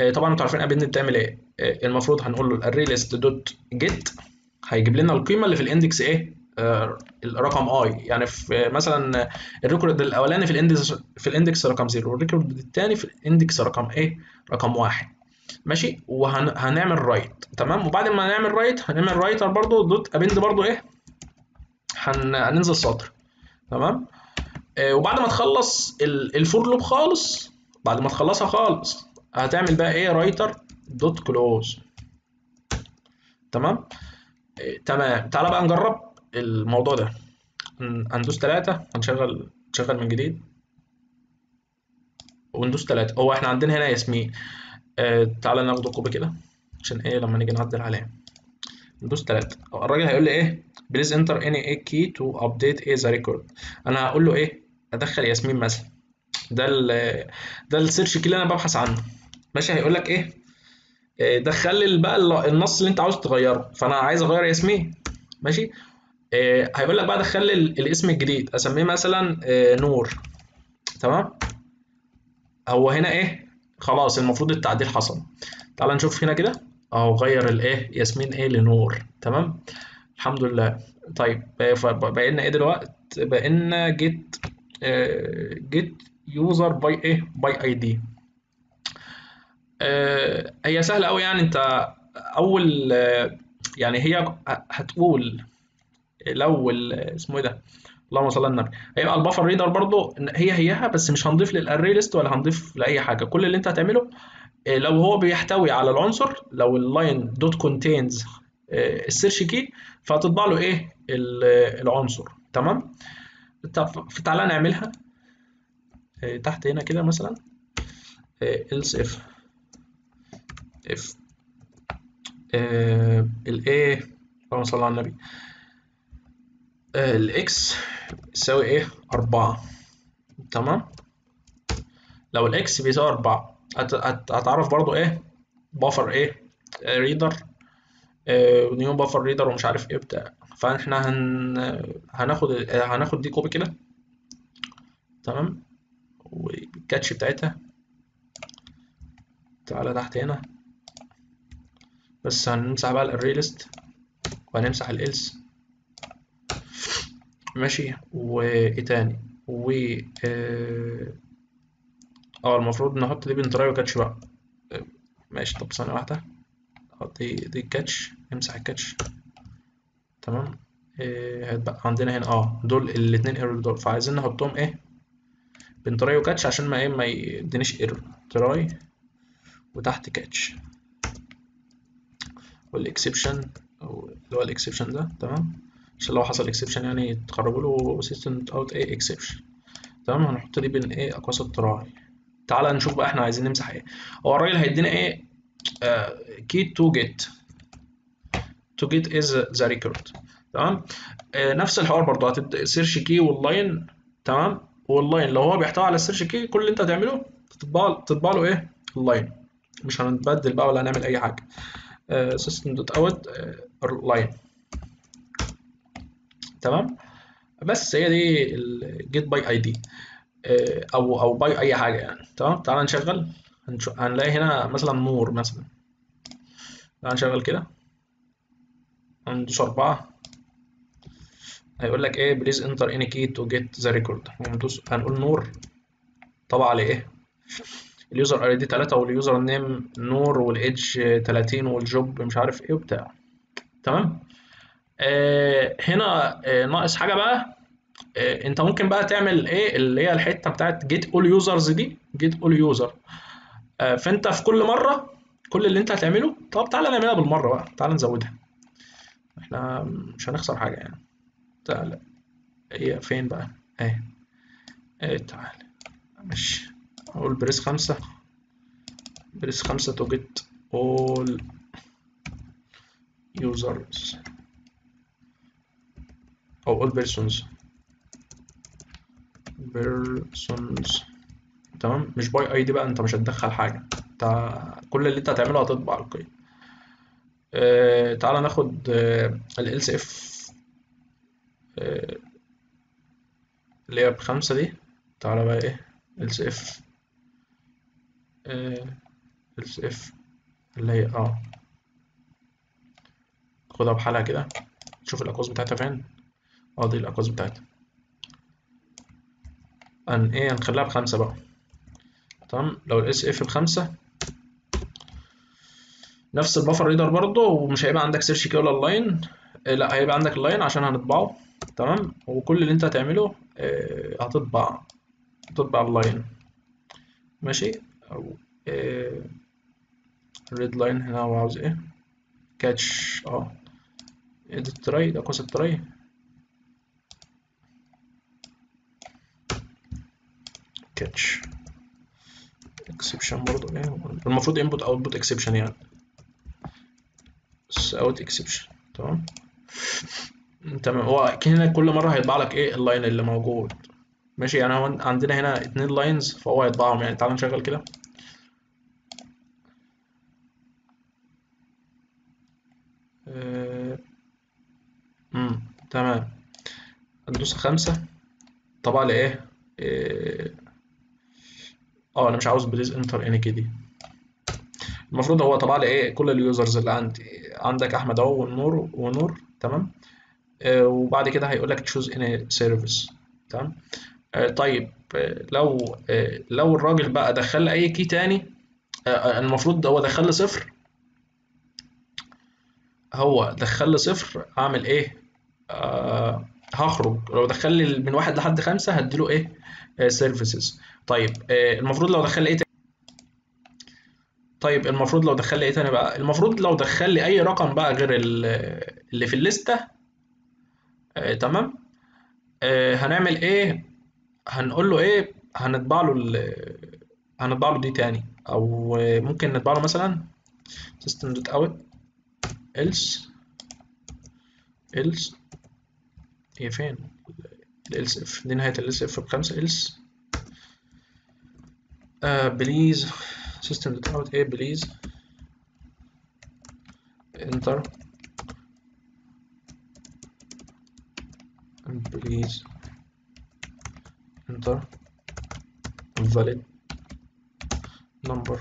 آه، طبعا أنتوا عارفين append بتعمل إيه؟ آه، المفروض هنقول له ال array list dot get هيجيب لنا القيمة اللي في ال index إيه؟ آه، الرقم i يعني في مثلا ال record الأولاني في ال index في ال index رقم 0 وال record الثاني في ال index رقم إيه؟ رقم واحد. ماشي؟ وهنعمل write تمام؟ وبعد ما نعمل write هنعمل writer برضو dot append برضو إيه؟ هن- هننزل سطر تمام؟ وبعد ما تخلص ال for loop خالص بعد ما تخلصها خالص هتعمل بقى إيه؟ writer dot close. تمام؟ إيه، تمام. تعالى بقى نجرب الموضوع ده. هن- هندوس ثلاثة هنشغل نشغل من جديد. وندوس ثلاثة هو إحنا عندنا هنا ياسمين. آه تعالى ناخد copy كده عشان إيه؟ لما نيجي نعدل عليه. ندوس ثلاثة الراجل هيقول لي إيه؟ please enter any إيه key to update إيه the record أنا هقول له إيه؟ أدخل ياسمين مثلا. ده ال ده ال search key اللي أنا ببحث عنه. ماشي هيقول لك إيه؟ إيه، دخل لي بقى ال- النص اللي أنت عاوز تغيره. فأنا عايز أغير ياسمين. ماشي؟ إيه، هيقول لك بقى دخل لي ال- الاسم الجديد. أسميه مثلا إيه، نور. تمام؟ هو هنا إيه؟ خلاص المفروض التعديل حصل. تعال نشوف هنا كده. أهو غير الايه ياسمين إيه لنور. تمام؟ الحمد لله. طيب آه، لنا إيه دلوقتي بقى لنا get get user by إيه by ID هي سهلة قوي يعني. انت أول آه، يعني هي هتقول لو ال- اسمه إيه ده؟ اللهم صل على النبي. هيبقى ال buffer reader برضو هي هيها بس مش هنضيف لل array list ولا هنضيف لأي حاجة. كل اللي انت هتعمله إيه، لو هو بيحتوي على العنصر لو ال line dot contains ال search key فهتطبع له إيه؟ ال- العنصر. تمام؟ تعالى نعملها. إيه، تحت هنا كده مثلا. else if. If. الايه اللهم صل على النبي. ال X يساوي إيه؟ أربعة. تمام؟ لو ال X بيساوي أربعة هت- هت- هتعرف برضو إيه؟ buffer إيه؟ reader new buffer reader ومش عارف إيه بتاع. فاحنا هن هناخد هناخد دي copy كده. تمام؟ وال catch بتاعتها. تعالى تحت هنا. بس هنمسح بقى ال array list وهنمسح ال else ماشي. وإيه تاني؟ و آه آه، المفروض نحط دي بين try و catch بقى. آه، ماشي. طب ثانية واحدة. أحط دي دي ال catch نمسح ال catch تمام؟ إيه هيتبقى عندنا هنا آه دول الاتنين error دول. فعايزين نحطهم إيه؟ بين try و catch عشان ما إيه ما يدينيش error try وتحت catch وال exception أو اللي هو ال exception ده تمام؟ عشان لو حصل exception يعني تخرجوا له system out إيه exception تمام؟ هنحط دي بين إيه اقواس ال try تعالى نشوف بقى إحنا عايزين نمسح إيه. هو الراجل هيدينا إيه؟ key to get to get as the record تمام؟ آه نفس الحوار برضه search key وال line تمام؟ وال line لو هو بيحتوي على ال search key كل اللي انت هتعمله تطبع تطبع له إيه؟ ال line مش هنتبدل بقى ولا هنعمل أي حاجة. system dot out line تمام؟ بس هي دي ال get by ID أو أو by أي حاجة يعني. تمام؟ تعال نشغل. هنلاقي هنا مثلا نور مثلا. تعال نشغل كده. هندوس أربعة هيقول لك إيه please enter any key to get the record هندوس هنقول نور. طبعا عليه إيه؟ ال user ID 3 وال user name نور والايدج 30 وال job مش عارف إيه وبتاع. تمام؟ آه هنا آه ناقص حاجة بقى. آه أنت ممكن بقى تعمل إيه؟ اللي هي الحتة بتاعت get all users دي. get all user فأنت في كل مرة كل اللي أنت هتعمله طب تعالى نعملها بالمرة بقى. تعالى نزودها. إحنا مش هنخسر حاجة يعني. تعالى. هي فين بقى؟ اهي. إيه تعالى. ماشي. أقول press خمسة. press خمسة to get all users. أو all persons. Persons. تمام؟ مش by ID بقى انت مش هتدخل حاجة. انت كل اللي انت هتعمله هتطبع القيم آه تعالى ناخد ال else if آه، اللي هي بخمسة دي. تعالى بقى إيه else if آه، else if اللي هي آه خدها بحالها كده. شوف الأقواس بتاعتها فين. آه دي الأقواس بتاعتها. إيه هنخليها بخمسة بقى. تمام. لو ال else if بخمسة نفس ال buffer reader برضه ومش هيبقى عندك search key ولا ال line آه، لا هيبقى عندك ال line عشان هنطبعه. تمام؟ وكل اللي انت هتعمله آه، هتطبع هتطبع ال line ماشي؟ أو read line هنا هو عاوز إيه؟ catch آه. ادي ال try ده قوس ال try catch exception برضه إيه؟ المفروض input output exception يعني. out exception تمام؟ تمام. هو هنا كل مرة هيطبع لك إيه ال line اللي موجود. ماشي؟ يعني هو عندنا هنا اتنين lines فهو هيطبعهم. يعني تعال نشغل كده. آه، امم تمام. هندوس خمسة. طبعا لإيه؟ إيه، آه أنا مش عاوز please enter any كده المفروض هو طبعا لإيه؟ كل ال users اللي عندي عندك أحمد أهو والنور ونور تمام؟ آه، وبعد كده هيقول لك choose any service تمام؟ آه، طيب آه، لو لو الراجل بقى دخل لي أي key تاني المفروض هو دخل لي صفر. هو دخل لي صفر اعمل إيه؟ آه هخرج. لو دخل لي من واحد لحد خمسة هديله إيه؟ services طيب المفروض لو دخل لي إيه طيب المفروض لو دخل لي إيه تاني بقى؟ المفروض لو دخل لي اي رقم بقى غير ال- اللي في ال list آه تمام؟ آه هنعمل إيه؟ هنقول له إيه؟ هنطبع له هنطبع له دي تاني. أو ممكن نطبع له مثلا system dot out else else هي فين؟ ال else if دي نهاية ال else if بخمسة else. آه please system dot out إيه please enter. please enter. Valid number.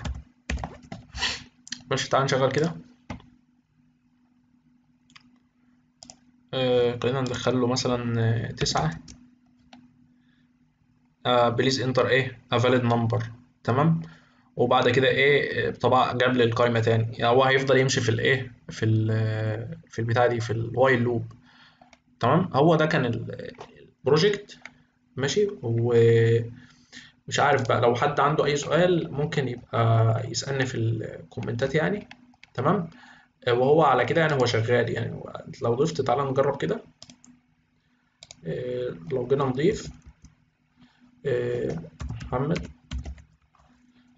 ماشي تعال نشغل كده. آه خلينا ندخل له مثلا آه، تسعة. آه please enter إيه a valid number. تمام؟ وبعد كده إيه طبعا جاب لي القايمة تاني. يعني هو هيفضل يمشي في الإيه في ال في البتاع دي في ال while loop تمام؟ هو ده كان ال- ال project ماشي؟ ومش عارف بقى لو حد عنده أي سؤال ممكن يبقى يسألني في ال comments ات يعني. تمام؟ وهو على كده يعني هو شغال يعني. لو ضفت تعالى نجرب كده. آه، لو جينا نضيف. آه، محمد.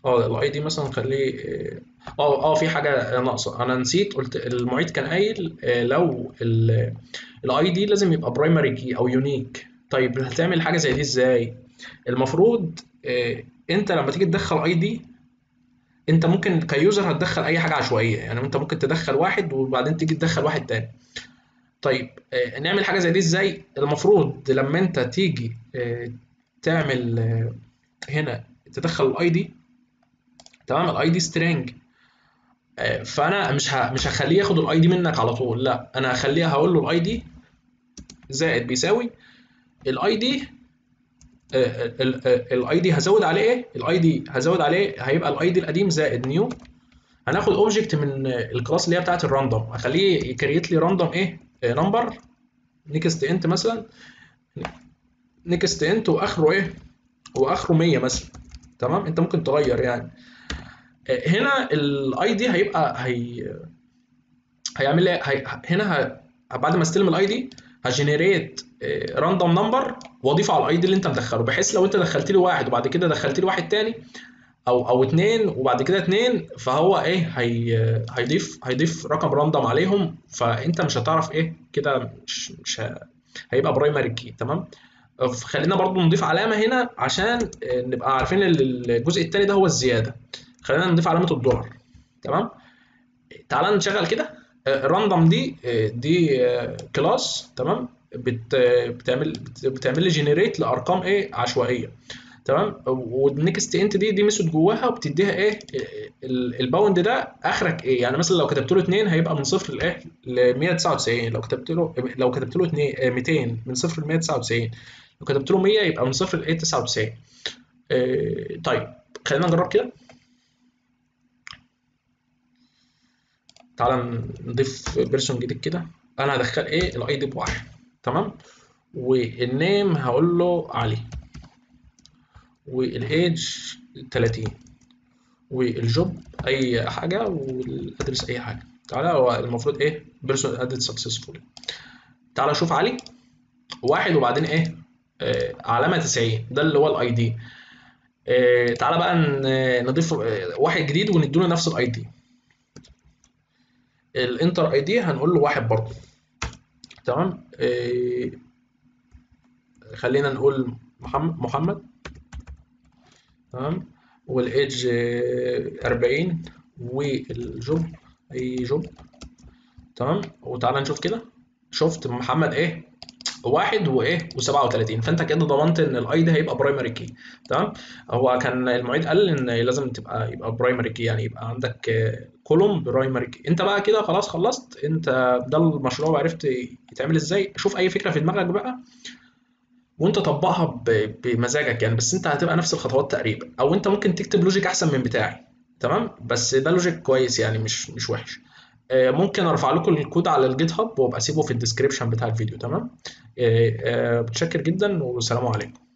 آه ال ID مثلا نخليه آه آه آه، في حاجة ناقصه أنا نسيت قلت المعيد كان قايل آه، لو ال ID لازم يبقى primary key أو unique طيب هتعمل حاجة زي دي إزاي؟ المفروض آه، أنت لما تيجي تدخل ID أنت ممكن ك user هتدخل أي حاجة عشوائية. يعني أنت ممكن تدخل واحد وبعدين تيجي تدخل واحد تاني. طيب نعمل حاجة زي دي إزاي؟ المفروض لما أنت تيجي تعمل هنا تدخل ال ID تمام؟ ال ID string فأنا مش. مش هخليه ياخد ال ID منك على طول لا. أنا هخليه هقول له ال ID زائد بيساوي ال ID ال ID هزود عليه إيه؟ ال ID هزود عليه هيبقى ال ID القديم زائد new هناخد object من ال class اللي هي بتاعت ال random اخليه ي create لي random إيه؟ number next int مثلا. next int وآخره إيه؟ وآخره 100 مثلا. تمام؟ أنت ممكن تغير يعني. هنا ال ID هيبقى هي هيعمل إيه هي... هنا. بعد ما استلم ال ID ه generate random number واضيفه على ال ID اللي انت مدخله بحيث لو انت دخلت لي واحد وبعد كده دخلت لي واحد تاني أو أو اتنين وبعد كده اتنين فهو إيه هي هيضيف هيضيف رقم random عليهم فأنت مش هتعرف إيه كده مش مش. هيبقى primary key تمام خلينا برضو نضيف علامة هنا عشان نبقى عارفين الجزء الثاني ده هو الزيادة خلينا نضيف علامة الدولار. تمام؟ تعال نشغل كده. ال random دي دي class تمام؟ بت بتعمل بتعمل لي generate لأرقام إيه؟ عشوائية. تمام؟ وال next int دي دي method جواها وبتديها إيه؟ ال bound ده آخرك إيه؟ يعني مثلا لو كتبت له 2 هيبقى من صفر لإيه؟ ل 199 لو كتبت له لو كتبت له 2 200 من صفر ل 199 لو كتبت له 100 يبقى من صفر ل 99 إيه طيب خلينا نجرب كده. تعالى نضيف person جديد كده. أنا هدخل إيه ال ID بواحد تمام؟ وال name هقول له علي. والايدج 30 وال job أي حاجة وال address أي حاجة. تعالى هو المفروض إيه person added successful تعالى شوف علي. واحد وبعدين إيه آه علامة 90 ده اللي هو ال ID آه تعالى بقى نضيف واحد جديد ونديله نفس ال ID ال enter ID هنقول له واحد برضه. تمام؟ آه خلينا نقول محمد محمد. تمام؟ والإيدج 40 وال job أي job. تمام؟ وتعالى نشوف كده. شفت محمد إيه؟ واحد وإيه؟ و37 فأنت كده ضمنت إن ال ID ده هيبقى primary key تمام؟ هو كان المعيد قال إن لازم تبقى يبقى primary key يعني يبقى عندك column primary key أنت بقى كده خلاص خلصت. أنت ده المشروع وعرفت يتعمل إزاي. شوف أي فكرة في دماغك بقى وأنت طبقها بمزاجك يعني. بس أنت هتبقى نفس الخطوات تقريبا. أو أنت ممكن تكتب logic أحسن من بتاعي. تمام؟ بس ده logic كويس يعني مش مش وحش. ممكن ارفع لكم الكود على ال GitHub وابقى اسيبه في ال description بتاع الفيديو تمام؟ متشكر جدا والسلام عليكم.